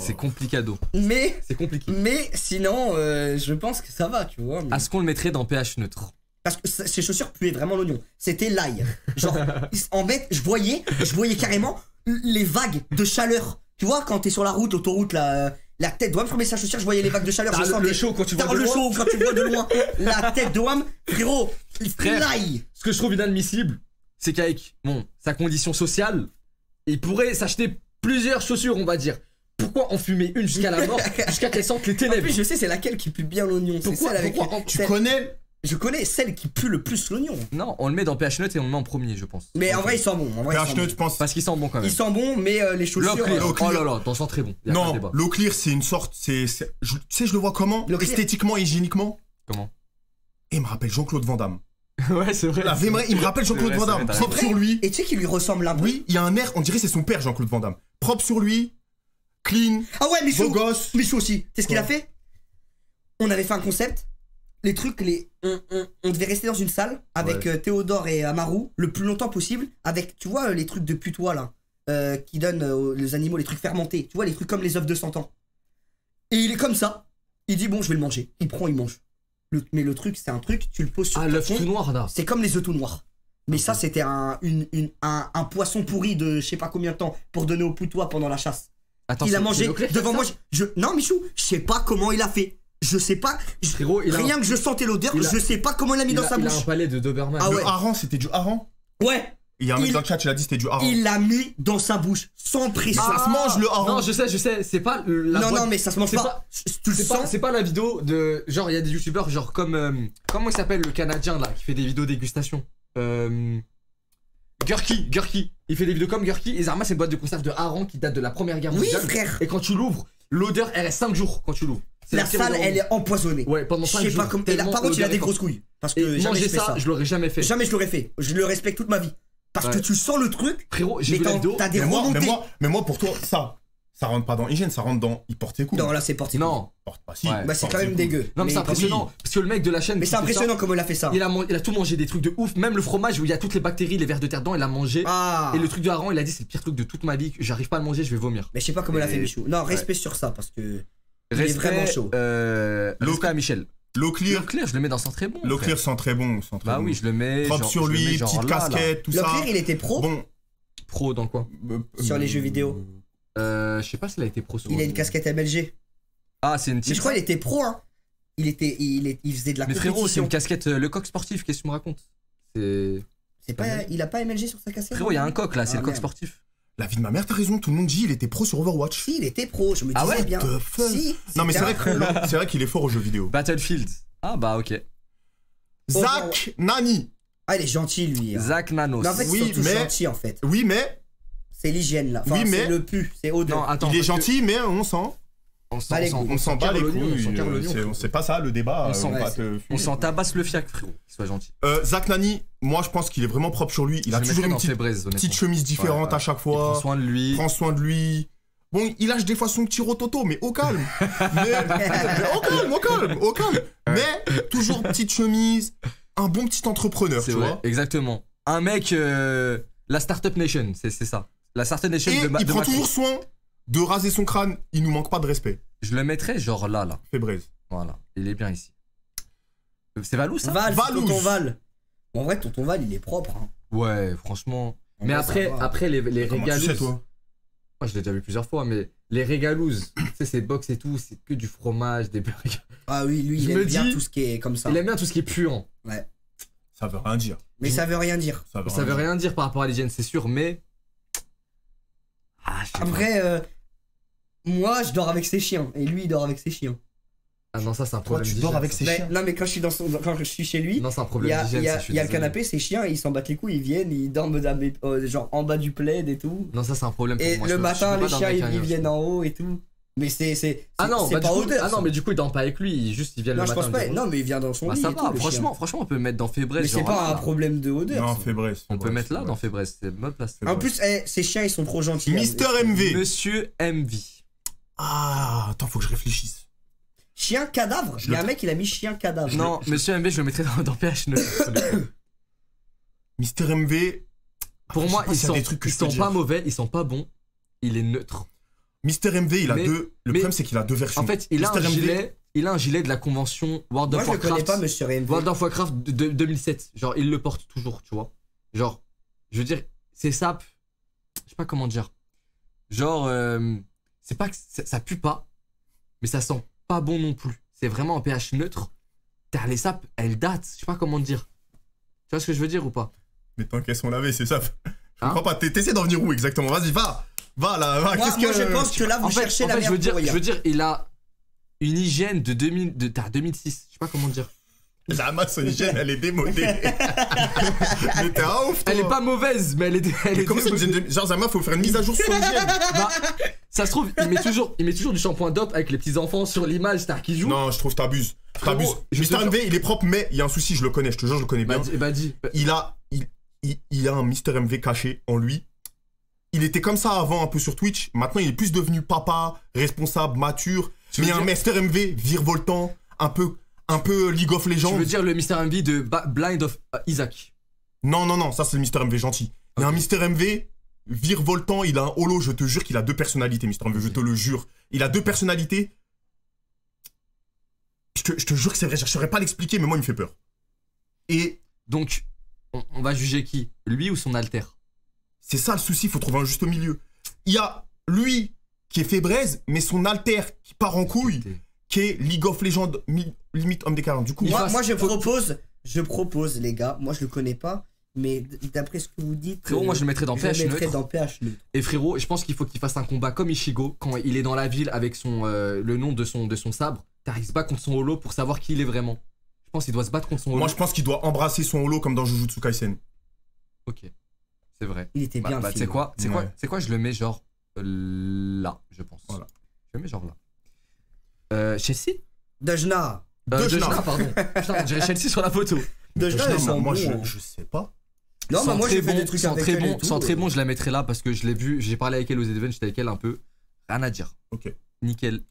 C'est complicado. Mais, C'est compliqué. mais sinon, euh, je pense que ça va, tu vois. mais- Est-ce qu'on le mettrait dans PH neutre? Parce que ces chaussures puaient vraiment l'oignon. C'était l'ail. Genre, [LAUGHS] en fait, je voyais, je voyais carrément les vagues de chaleur. Tu vois, quand t'es sur la route, l'autoroute, la, la tête d'Oam, remets sa chaussure, je voyais les vagues de chaleur. Je sentais. chaud quand tu T'as le chaud quand tu vois de loin. [LAUGHS] La tête d'Oam, frérot, l'ail. Ce que je trouve inadmissible, c'est qu'avec bon, sa condition sociale, il pourrait s'acheter plusieurs chaussures, on va dire. Pourquoi en fumer une jusqu'à la mort, [LAUGHS] jusqu'à qu'elle sente les En ténèbres plus, je sais, c'est laquelle qui pue bien l'oignon. C'est Pourquoi- celle avec pourquoi en- Tu celle- connais? Je connais celle qui pue le plus l'oignon. Non, on le met dans PH Nut et on le met en premier, je pense. Mais en vrai, il sent bon. En vrai, PH Nut, bon. je pense. Parce qu'il sent bon quand même. Il sent bon, mais euh, les chaussures. Clear. euh. Oh là là, t'en sens très bon. Y a Non, l'eau clear, c'est une sorte. c'est c'est- je- Tu sais, je le vois comment? Esthétiquement, hygiéniquement? Comment? Et il me rappelle Jean-Claude Van Damme. [LAUGHS] Ouais, c'est vrai. La il me rappelle Jean-Claude Van Damme. Propre sur lui. Et tu sais qu'il lui ressemble un peu. Oui, il y a un air, on dirait c'est son père, Jean-Claude Van Damme. Propre sur lui, clean, Ah ouais, Michou. beau gosse. Michou aussi. Tu sais ce qu'il a fait? On avait fait un concept. Les trucs, les, on, on- on devait rester dans une salle avec Ouais. euh, Théodore et Amaru le plus longtemps possible. Avec, tu vois, euh, les trucs de putois là, euh, qui donnent euh, aux les animaux les trucs fermentés. Tu vois, les trucs comme les œufs de 100 ans. Et il est comme ça. Il dit, bon, je vais le manger. Il prend, il mange. Le- mais le truc, c'est un truc, tu le poses sur Ah, l'œuf fond. tout noir là. C'est comme les œufs tout noirs. Mais ça, c'était un, une- une- un, un poisson pourri de je sais pas combien de temps pour donner au putois pendant la chasse. Attends, il a mangé devant moi. Je, je- non, Michou, je sais pas comment il a fait. Je sais pas. je- Frérot, il a, rien que je sentais l'odeur, je sais pas comment il a mis il dans a- sa il a un bouche. palais de Doberman. Ah ouais. Le c'était du hareng? Ouais, Il y a un mec Il- dans le chat, il a dit c'était du hareng. il l'a mis dans sa bouche sans pression. Ça se mange le hareng. Non, je sais, je sais, c'est pas le- la non, boîte- non, mais ça se mange pas. pas- Tu le pas, sens. c'est pas la vidéo de. Genre, il y a des youtubeurs, genre comme. euh, comment il s'appelle le canadien là, qui fait des vidéos dégustation euh, Gurky, Gurky. Il fait des vidéos comme Gurky. Et Zarma, c'est une boîte de conserve de hareng qui date de la première guerre Oui, mondiale. frère. Et quand tu l'ouvres, l'odeur, elle reste 5 jours quand tu l'ouvres. C'est La pire salle, elle est empoisonnée. Ouais, pendant Je 5 sais jours. pas comment. Et là, tellement par contre, il a des grosses couilles. Parce que manger je ça, ça. je l'aurais jamais fait. Jamais je l'aurais fait. Je le respecte toute ma vie. Parce que tu sens le truc, Frérot, j'ai mais vu la quand vidéo. t'as des Mais moi, mais, remontées. moi, mais moi, pour toi, ça, ça rentre pas dans hygiène, ça rentre dans. Il porte ses couilles. Non, là, c'est porté. Non, porte pas si. Ouais. Bah, c'est quand même dégueu. non, mais Mais c'est impressionnant. Parce que le mec de la chaîne. Mais c'est impressionnant comment il a fait ça. Il a, man- il a tout mangé des trucs de ouf, même le fromage où il y a toutes les bactéries, les vers de terre dedans, il a mangé. Ah. Et le truc de hareng, il a dit c'est le pire truc de toute ma vie, j'arrive pas à le manger, je vais vomir. Mais je sais pas comment il a fait, Michou. Non, respect sur ça parce que. Il est vraiment chaud. Euh, L'eau- respect à Michel. L'eau clear, L'eau je le mets dans un très bon. l'eau clear sent très bon. sent très Bah bon. oui, je le mets. Propre sur mets lui, genre petite là, là. casquette, tout ça. clair, il était pro. Bon. Pro dans quoi euh, Sur les jeux vidéo. Euh, je sais pas s'il a été pro sur. Il a une casquette MLG. Ah, c'est une Mais petite. je crois qu'il était pro, hein. Il était, il, est- il faisait de la Mais frérot, c'est une casquette euh, le coq sportif, qu'est-ce que tu me racontes? C'est. C'est pas, il a pas MLG sur sa casquette. Frérot, il y a un coq là, c'est Ah, le coq sportif. La vie de ma mère, t'as raison. Tout le monde dit il était pro sur Overwatch. Si, il était pro. Je me Ah disais ouais, bien. the fuck Si. Non, mais c'est vrai, c'est vrai qu'il est fort aux jeux vidéo. Battlefield. Ah bah ok. Zach Nani. Ah, il est gentil lui. hein. Zach Nanos. Mais en fait, Oui, ils sont tous mais- gentils en fait. Oui, mais C'est l'hygiène là. Enfin, Oui, mais- c'est le pu, c'est odeur. non, attends. il est que gentil, mais on sent. On s'en Pas les on s'en bat les l'oignon, on s'en couilles. euh, c'est- pas ça le débat. On euh, s'en- tabasse le fiac, frérot. Qu'il soit gentil. Euh, Zach Nani, moi je pense qu'il est vraiment propre sur lui. Il a toujours une petite, chemise différente à chaque fois. prend soin de lui. prend soin de lui. Bon, il lâche des fois son petit rototo, mais au calme. [LAUGHS] mais, mais au calme, au calme, au calme. Mais toujours petite chemise, un bon petit entrepreneur, C'est tu vrai, vois. exactement. Un mec, euh, la Startup Nation, c'est ça. La Startup Nation Et de, il de prend Macron. toujours soin de raser son crâne. Il nous manque pas de respect. Je le mettrais genre là, là. Fébraise. Voilà, il est bien ici. Euh, C'est Valou ça Val, tonton Val. En vrai, tonton Val, il est propre. hein. Ouais, franchement. En Mais vrai, après, après les, les Comment tu régalouses. sais, toi Moi, je l'ai déjà vu plusieurs fois, mais les régalouses, tu sais, ces box et tout, c'est que du fromage, des burgers. Ah oui, lui, Je il me aime bien dis- tout ce qui est comme ça. Il aime bien tout ce qui est puant. Ça veut rien dire. Mais ça veut rien dire. Ça veut, Ça veut rien dire par rapport à l'hygiène, c'est sûr, mais. Ah. Après, euh, moi, je dors avec ses chiens. Et lui, il dort avec ses chiens. Ah non, ça, c'est un Toi, problème tu d'hygiène, dors avec ça. ses Mais- chiens. non, mais quand je suis, dans son, quand je suis chez lui, Non, c'est un il problème y a, d'hygiène. il y a- ça, je suis il y a le désolé. canapé, ses chiens, ils s'en battent les couilles, ils viennent, ils dorment dans mes- euh, genre en bas du plaid et tout. Non, ça, c'est un problème pour Et moi. le je peux- je matin, peux pas les dormir chiens, avec ils, un ils ours. viennent en haut et tout. Mais c'est c'est Ah non, c'est bah, du pas coup, odeur. ah non, ça. mais du coup, il dort pas avec lui, il- juste il vient non, le je matin. pense pas. Non, mais il vient dans son Bah, lit. ça et va, tout, le franchement, chien. franchement, on peut mettre dans Fébraise. Mais c'est genre, pas là, un problème de odeur. Non, ça. Fébraise. On peut mettre là dans Fébraise. Fébraise, c'est bonne place. En plus, eh, ces chiens, ils sont trop gentils. Mister hein. MV. Monsieur MV. Ah, attends, faut que je réfléchisse. Chien cadavre? Je Il y a un mec, il a mis chien cadavre. Non, Monsieur MV, je le mettrais dans, dans PH9. [COUGHS] Mister MV. Pour moi, ils sont, des trucs que ils sont pas mauvais, ils sont pas bons. Il est neutre. Mister MV, il a Mais- deux. Le mais- problème, c'est qu'il a deux versions. En fait, il a un gilet, il a un gilet de la convention World Moi, of je le connais Warcraft. pas, monsieur MV. World of Warcraft de, de- 2007. Genre, il le porte toujours, tu vois. Genre, je veux dire, c'est ça. Je sais pas comment dire. Genre, euh, c'est pas que ça, ça pue pas, mais ça sent pas bon non plus. C'est vraiment un pH neutre. T'as les sapes, elles datent. Je sais pas comment dire. Tu vois ce que je veux dire ou pas? Mais tant qu'elles sont lavées, c'est ça. Je Hein? comprends pas. T'es- T'essaies d'en venir où exactement? Vas-y, va. Va là. Va. Moi, Qu'est-ce moi, que. je pense que là, vous En fait, cherchez en la fait, je merde veux dire, pour je rien. veux dire, il a une hygiène de 2000, de, t'as 2006. Je sais pas comment dire. Zama, son hygiène, elle est démodée. [LAUGHS] mais t'es un ouf, toi. Elle est pas mauvaise, mais elle est. Elle Mais est comment démodée. Genre, Zama, faut faire une mise à jour sur son hygiène. Bah, ça se trouve, il met toujours, il met toujours du shampoing DOP avec les petits enfants sur l'image, c'est qui joue. Non, je trouve t'abuses. T'abuses. Je Mr. MV, il est propre, mais il y a un souci, je le connais, je te jure, je le connais Bah, bien. dis, bah, dis. Il a, il, il, il a un Mr. MV caché en lui. Il était comme ça avant, un peu sur Twitch. Maintenant, il est plus devenu papa, responsable, mature. Tu Mais il y a un Mr. MV virevoltant, un peu, un peu League of Je Legends. veux dire le Mr. MV de Ba- Blind of euh, Isaac? Non, non, non, ça c'est le Mr. MV gentil. Il y a un Mr. MV virevoltant, il a un holo, je te jure qu'il a deux personnalités, Mr. MV, je te le jure. Il a deux personnalités. Je te, je te jure que c'est vrai, je ne saurais pas l'expliquer, mais moi il me fait peur. Et Donc, on, on va juger qui? Lui ou son alter? C'est ça le souci, il faut trouver un juste milieu. Il y a lui qui est fait braise, mais son alter qui part en couille, qui est League of Legends mi- limite homme des 40. Du coup, Moi, moi, je propose, je propose, les gars, moi je le connais pas, mais d'après ce que vous dites. Frérot, euh, moi je le mettrais dans je le PH mettrais neutre. dans PH neutre. Et frérot, je pense qu'il faut qu'il fasse un combat comme Ishigo quand il est dans la ville avec son euh, le nom de son de son sabre. Car il se bat contre son holo pour savoir qui il est vraiment. Je pense qu'il doit se battre contre son holo. moi je pense qu'il doit embrasser son holo comme dans Jujutsu Kaisen. Ok, c'est vrai. Il était Bah, bien bah, le tu sais film. quoi, c'est quoi, Ouais. c'est quoi Je le mets genre euh, là, je pense. Voilà. Je le mets genre là. Euh, Chelsea? Dajna. euh, Dejna. Dejna, pardon. [LAUGHS] Putain, on dirait Chelsea sur la photo. Dajna, moi je, je sais pas. Non, Sans mais moi très j'ai fait bon, des trucs sans avec très elle et bon, tout, sans très bon, je la mettrai là parce que je l'ai vu, j'ai parlé avec elle aux events, j'étais avec elle un peu. Rien à dire. Ok. Nickel.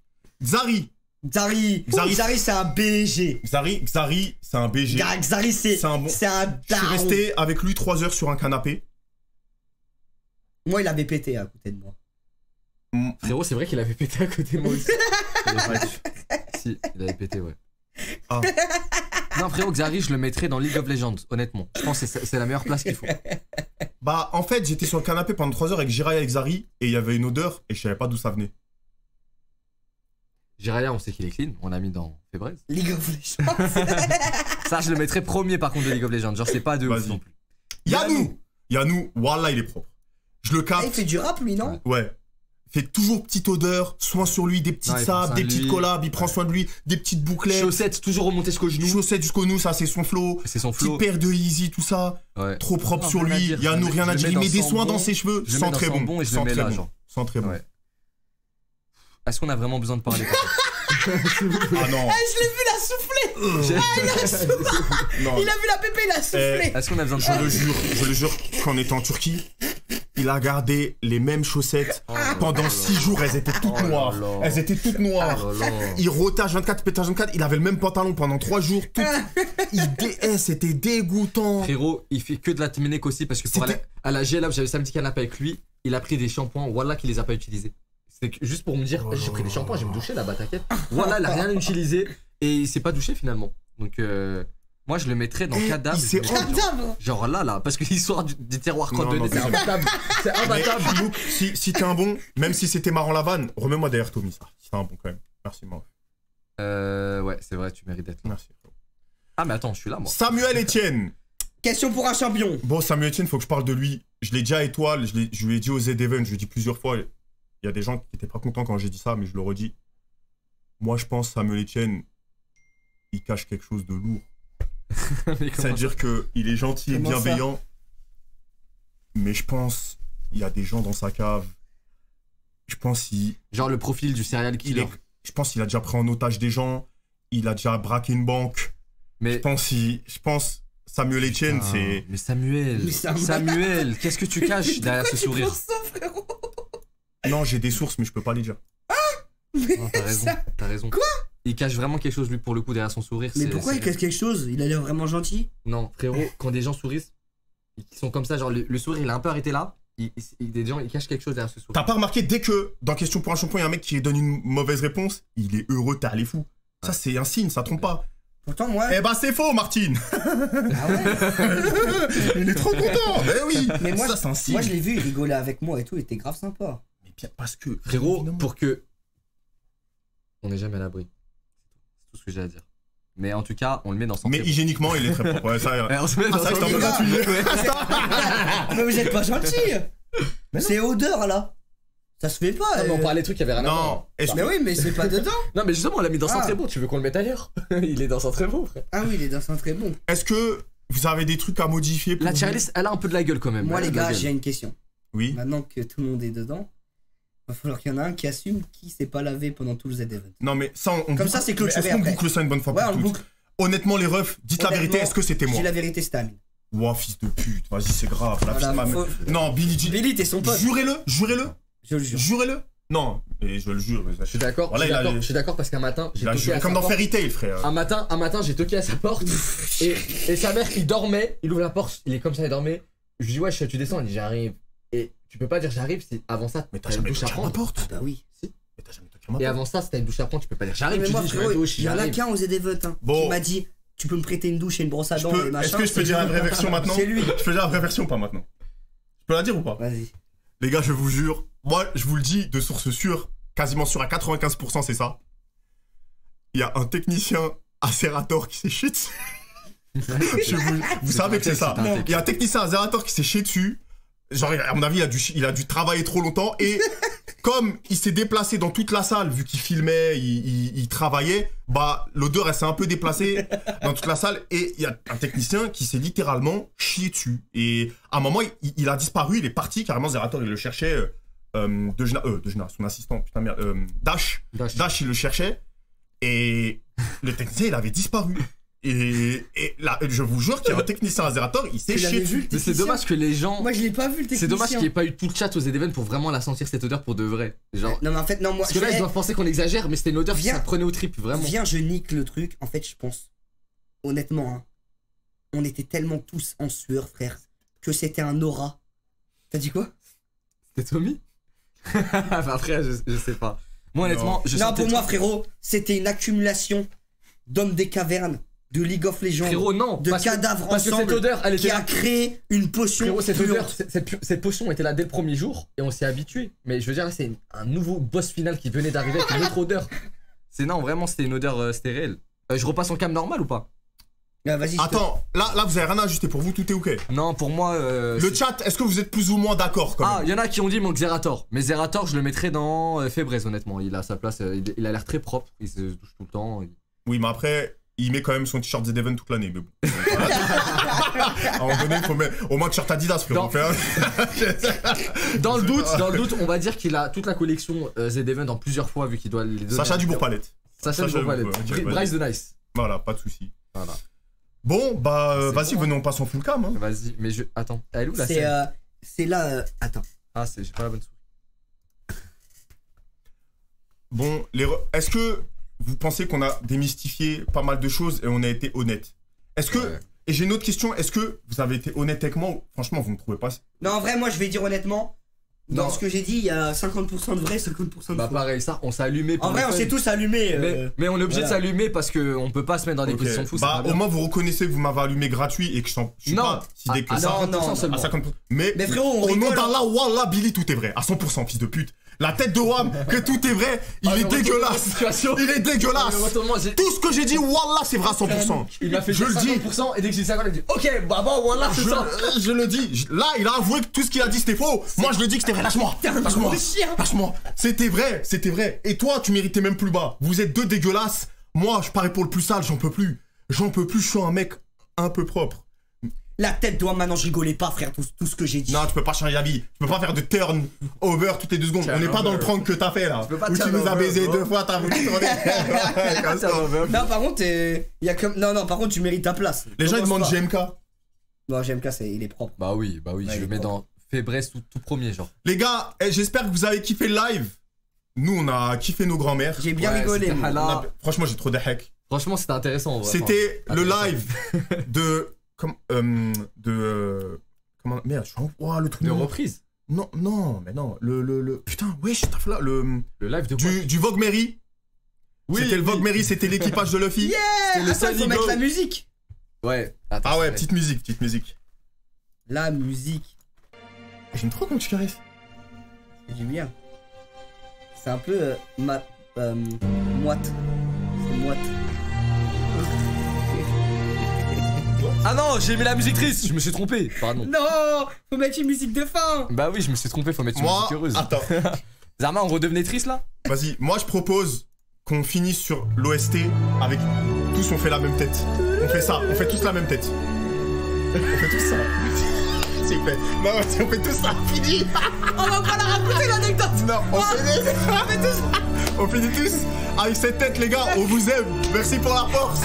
Xari. Xari. Xari. Xari, c'est un BG. Xari, Xari, c'est un BG. Xari, c'est C'est un bon- c'est un Je suis resté avec lui 3 heures sur un canapé. Moi, il avait pété à côté de moi. Mm, Frérot, c'est vrai qu'il avait pété à côté de moi aussi. [LAUGHS] [LAUGHS] si, il avait pété, ouais. Ah. Non, frérot, Xari, je le mettrais dans League of Legends, honnêtement. Je pense que c'est c'est la meilleure place qu'il faut. Bah, en fait, j'étais sur le canapé pendant 3 heures avec Jiraya et Xari et il y avait une odeur et je savais pas d'où ça venait. Jiraya, on sait qu'il est clean, on l'a mis dans Febreze. League of Legends. Ça, je le mettrais premier par contre de League of Legends. Genre, c'est pas de ouf non plus. Yanou Yanou, Wallah, il est propre. Je le Ah, il capte. fait du rap, lui, non? Ouais. Fait toujours petite odeur, soin sur lui, des petites Ouais, il soin des de petites collabs, il prend soin de lui, des petites bouclettes, Chaussettes toujours remontées jusqu'au genou. chaussettes jusqu'au nous, ça c'est son flow. C'est son Petite flow. paire de Easy, tout ça. Ouais. Trop propre Non, sur lui. dire. Yanou, Je rien à dire. Il met des soins bon. dans ses cheveux, Je sans très bon. bon et je Sans très là, bon. genre. Sans très bon. Ouais. Est-ce qu'on a vraiment besoin de parler [LAUGHS] Ah non. Je l'ai vu la [LAUGHS] souffler non. Il a vu la pépé, il a soufflé Est-ce qu'on a besoin de Je le jure, je le jure, quand on était en Turquie, il a gardé les mêmes chaussettes pendant 6 jours. Elles étaient toutes Oh noires. Elles étaient toutes noires. Oh. Il rotage 24, pétage 24. Il avait le même pantalon pendant 3 jours. Tout... il dé... eh, c'était dégoûtant. Frérot, il fait que de la Tménec aussi parce que pour aller C'était- à la GLA, j'avais samedi canapé avec lui, il a pris des shampoings, voilà qu'il les a pas utilisés. C'est que- juste pour me dire, Oh j'ai pris des shampoings, je vais me là. doucher là-bas, t'inquiète. Voilà, il a rien [LAUGHS] utilisé et il s'est pas douché finalement. Donc euh, moi je le mettrais dans Eh, cadavre. le mettrais genre, genre là là, parce que [LAUGHS] l'histoire du, du terroir Non, crotte de non, nez, c'est c'est- imbattable. C'est [LAUGHS] imbattable. Si, si t'es un bon, même si c'était marrant la vanne, remets-moi derrière Tommy, ça. C'est un bon quand même. Merci, moi. Euh, ouais, c'est vrai, tu mérites d'être là. Merci. Ah mais attends, je suis là moi. Samuel [LAUGHS] Etienne. Question pour un champion Bon, Samuel Etienne, faut que je parle de lui. Je l'ai dit à Étoile, je, l'ai- je lui ai dit aux Z-Event, je lui ai dit plusieurs fois. Il y a des gens qui étaient pas contents quand j'ai dit ça, mais je le redis. Moi, je pense Samuel Etienne, il cache quelque chose de lourd. [LAUGHS] Mais C'est-à-dire qu'il est gentil et Comment ça bienveillant. Mais je pense, il y a des gens dans sa cave. Je pense qu'il Genre le profil du serial il killer. est, je pense qu'il a déjà pris en otage des gens. Il a déjà braqué une banque. Je Mais pense, il- je pense Samuel Etienne, Ah, c'est. Mais Samuel, Mais Samuel- Samuel, [LAUGHS] qu'est-ce que tu caches derrière ce sourire ça, frérot Non, j'ai des sources, mais je peux pas les dire. Non, T'as raison, t'as raison. Quoi? Il cache vraiment quelque chose lui pour le coup derrière son sourire. Mais pourquoi il cache quelque chose? Il a l'air vraiment gentil Non, frérot, quand des gens sourient, ils sont comme ça, genre le, le sourire il a un peu arrêté là. Il, il- des gens ils cachent quelque chose derrière ce sourire. T'as pas remarqué, dès que dans Question pour un champion, il y a un mec qui donne une mauvaise réponse, il est heureux, t'es allé fou. Ça, c'est un signe, ça trompe pas. Pourtant, moi. Eh ben, c'est faux, Martine [LAUGHS] Ah ouais [LAUGHS] Il est trop content Mais [LAUGHS] oui Mais moi, Ça, c'est un signe. Moi, je l'ai vu, il rigolait avec moi et tout, il était grave sympa. Mais bien, parce que. Frérot, évidemment. pour que. On n'est jamais à l'abri. Tout ce que j'ai à dire. Mais en tout cas, on le met dans son Mais hygiéniquement, il est très propre. Ouais, ça, [LAUGHS] on se met Ah, dans ça, son- c'est un peu gratuit. [LAUGHS] [LAUGHS] Mais vous êtes pas gentil Mais non. C'est odeur là Ça se fait pas. Non, mais on euh. parlait des trucs qui avaient rien à Non, voir. est-ce Mais oui, mais c'est pas dedans. Non, mais justement, on l'a mis dans un Ah. très beau. Tu veux qu'on le mette ailleurs? Il est dans un très beau, frère. Ah oui, il est dans un très bon. Est-ce que vous avez des trucs à modifier pour La tier list, elle a un peu de la gueule quand même. Moi, les gars, j'ai une question. Oui. Maintenant que tout le monde est dedans, va falloir qu'il y en a un qui assume qui s'est pas lavé pendant tout le Z-Event. Non, mais ça, on, Comme boucle- ça, c'est clôturé Est-ce qu'on boucle ça une bonne fois Ouais, pour le toutes boucle. Honnêtement, les refs, dites la vérité, est-ce que c'était moi J'ai la vérité, Stan. Ouah, fils de pute, vas-y, c'est grave. la Voilà, fille- faut- Non, Billy Jean. Billy, t'es son pote. Jurez-le, jurez-le, Je le jure. jurez-le. Non, et je le jure. Je suis d'accord, Voilà, je suis il a- d'accord, je suis d'accord parce qu'un matin, j'ai Il toqué à comme sa dans porte. Fairy Tail, frère. Un matin, un matin, j'ai toqué à sa porte et, et sa mère, il dormait, il ouvre la porte, il est comme ça, il dormait. Je lui dis ouais, tu descends, il dit j'arrive. Tu peux pas dire j'arrive si avant ça Mais t'as jamais douche à porte. Bah oui. Mais t'as jamais toqué à ma Et avant ça, si t'as une douche à prendre, tu peux pas dire j'arrive. mais Tu moi, frérot, il y en a qu'un aux Z-Event hein, Bon. qui m'a dit Tu peux me prêter une douche et une brosse à dents peux- et machin. Est-ce que je peux dire la vraie version maintenant C'est lui. Je peux dire la vraie version ou pas maintenant Je peux la dire ou pas Vas-y. Les gars, je vous jure, moi, je vous le dis de source sûre, quasiment sûre à 95%, c'est ça. Il y a un technicien à Serator qui s'est chié dessus. [LAUGHS] Vous, vous savez que c'est ça. Il y a un technicien à Serator qui s'est chié dessus. Genre, à mon avis, il a, dû, il a dû travailler trop longtemps. Et [LAUGHS] comme il s'est déplacé dans toute la salle, vu qu'il filmait, il, il- il travaillait, bah, l'odeur, elle s'est un peu déplacée dans toute la salle. Et il y a un technicien qui s'est littéralement chié dessus. Et à un moment, il, il a disparu, il est parti. Carrément, Zerator, il le cherchait. Euh, euh, Dejna, euh, Dejna, son assistant, putain merde, euh, Dash. Dash. Dash, il le cherchait. Et le technicien, il avait disparu. Et, et là, je vous jure qu'il y a un technicien à Zerator, il s'est chié dessus. Mais c'est dommage que les gens. Moi, je l'ai pas vu le technicien. C'est dommage qu'il n'y ait pas eu tout le chat aux Edeven pour vraiment la sentir cette odeur pour de vrai. Genre. Non, mais en fait, non, moi. Parce que je là, vais- ils doivent penser qu'on exagère, mais c'était une odeur qui Viens. ça prenait au trip, vraiment. Viens, je nique le truc. En fait, je pense. Honnêtement, hein, on était tellement tous en sueur, frère, que c'était un aura. T'as dit quoi? C'était Tommy? [LAUGHS] Enfin, après, je, je sais pas. Moi, honnêtement, je Non, pour moi, frérot, c'était une accumulation d'hommes des cavernes, de League of Legends, Frérot, non. de parce que- cadavres Parce que cette ensemble, odeur, elle qui a créé une potion Frérot, cette odeur, cette, cette pu- cette potion était là dès le premier jour et on s'est habitué. Mais je veux dire, là, c'est un nouveau boss final qui venait d'arriver avec une autre odeur. C'est non, vraiment, c'était une odeur, euh, c'était réel. Euh, je repasse en cam normal ou pas? Ah, Attends, là, là, vous avez rien à ajuster. Pour vous, tout est ok. Non, pour moi. euh, Le chat, est-ce que vous êtes plus ou moins d'accord quand Ah, il y en a qui ont dit mon Xerator. Mais Xerator, je le mettrais dans euh, Febreze, honnêtement. Il a sa place, euh, il, il a l'air très propre, il se douche tout le temps. il- Oui, mais après, il met quand même son t-shirt Zedeven toute l'année. Mais bon. [LAUGHS] à un moment donné, il faut mettre au moins t-shirt Adidas, frérot. [LAUGHS] Dans le doute, dans le doute, on va dire qu'il a toute la collection euh, Z-Event dans plusieurs fois vu qu'il doit les donner. Sacha Dubourg-Palette. Sacha Sacha Dubourg-Palette. Bryce de Nice. Voilà, pas de souci. Voilà. Bon, bah, euh, vas-y, bon, venons, on passe en full cam. Hein. Vas-y, mais je. Attends, elle est où la C'est scène euh, c'est là. euh, Attends. Ah, c'est. J'ai pas la bonne souris. Bon, les re- est-ce que vous pensez qu'on a démystifié pas mal de choses et on a été honnête Est-ce que. Ouais. Et j'ai une autre question, est-ce que vous avez été honnête avec moi ou- Franchement, vous me trouvez pas. Non, en vrai, moi, je vais dire honnêtement. Dans Non. ce que j'ai dit, il y a 50% de vrai, 50% de Bah, faux. pareil, ça, on s'est allumé. pour En vrai, on s'est tous allumés. euh, Mais, mais on est obligé voilà. de s'allumer parce qu'on peut pas se mettre dans des positions de fou. c'est Bah, au moins, vous reconnaissez que vous m'avez allumé gratuit et que je suis Non. pas si dès que ça. à non, 50% non. seulement. À 50%. Mais, Mais frérot, on au nom rigole, hein. d'Allah, Wallah, Billy, tout est vrai. À 100%, fils de pute. La tête de Wam, que tout est vrai, il Ah, est dégueulasse. [LAUGHS] Il est dégueulasse. J'ai- Tout ce que j'ai dit, Wallah, c'est vrai à 100%. Il m'a fait Je le dis. 50% et dès que j'ai dit 50, il a dit Ok, bah bon, voilà, c'est ça. euh, je le dis. Là, il a avoué que tout ce qu'il a dit c'était faux. Moi, je le dis que c'était vrai. Lâche-moi. Lâche-moi. Lâche-moi. C'était vrai. C'était vrai. Et toi, tu méritais même plus bas. Vous êtes deux dégueulasses. Moi, je parais pour le plus sale. J'en peux plus. J'en peux plus. Je suis un mec un peu propre. La tête doit maintenant, je rigolais pas, frère, tout, tout ce que j'ai dit. Non, tu peux pas changer d'avis. Tu peux pas faire de turn over toutes les deux secondes. Turn On n'est pas dans le prank que t'as fait là. peux pas Où tu nous as baisé deux fois, t'as voulu [LAUGHS] tourner. Non, par contre, euh, il y a comme. Non, non, par contre, tu mérites ta place. Les gens ils demandent. GMK. Non, GMK, c'est- il est propre. Bah oui, bah oui, Ouais, je le mets propre. dans Febreze tout, tout premier, genre. Les gars, eh, j'espère que vous avez kiffé le live. Nous, on a kiffé nos grands-mères. J'ai bien Ouais, rigolé. a- Franchement, j'ai trop de hack. Franchement, c'était intéressant. en vrai. C'était le live [LAUGHS] de. Comme, euh, de. euh, comment. Merde, je suis en. Ouah, le truc. De reprise. Non, non, mais non. Le. le, le putain, wesh, taf là. Le. Le live de Du, du Vogue Mary. Oui, c'était le. Vogue Mary, c'était l'équipage de Luffy. [LAUGHS] Yeah Attends, seul faut mettre la musique. Ouais. Attends, Ah ouais, petite musique, petite musique. La musique. J'aime trop quand tu caresses. C'est du bien. C'est un peu. euh, ma, euh, moite. C'est moite. Ah non, j'ai mis la musique triste. Je me suis trompé. Pardon. Non Faut mettre une musique de fin Bah oui, je me suis trompé. Faut mettre une Moi, musique heureuse. attends. [LAUGHS] Zarma, on redevenait triste là? Vas-y, moi je propose qu'on finisse sur l'OST avec tous on fait la même tête. On fait ça, on fait tous la même tête. [LAUGHS] On fait tous ça. [LAUGHS] S'il vous plaît. Non, vas-y, on fait tous ça. Fini. On va pas la raconter l'anecdote Non, on finit. On fait tous ça. On finit tous avec cette tête, les gars. On vous aime. Merci pour la force.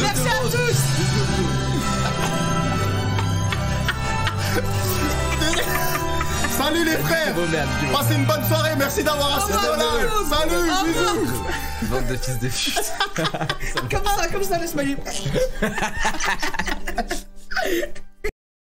Merci à tous Salut les frères. Passez une bonne soirée. Merci d'avoir assisté au live. Salut, bisous. Bande de fils de pute. Comme ça, comme ça, laisse-moi [LAUGHS]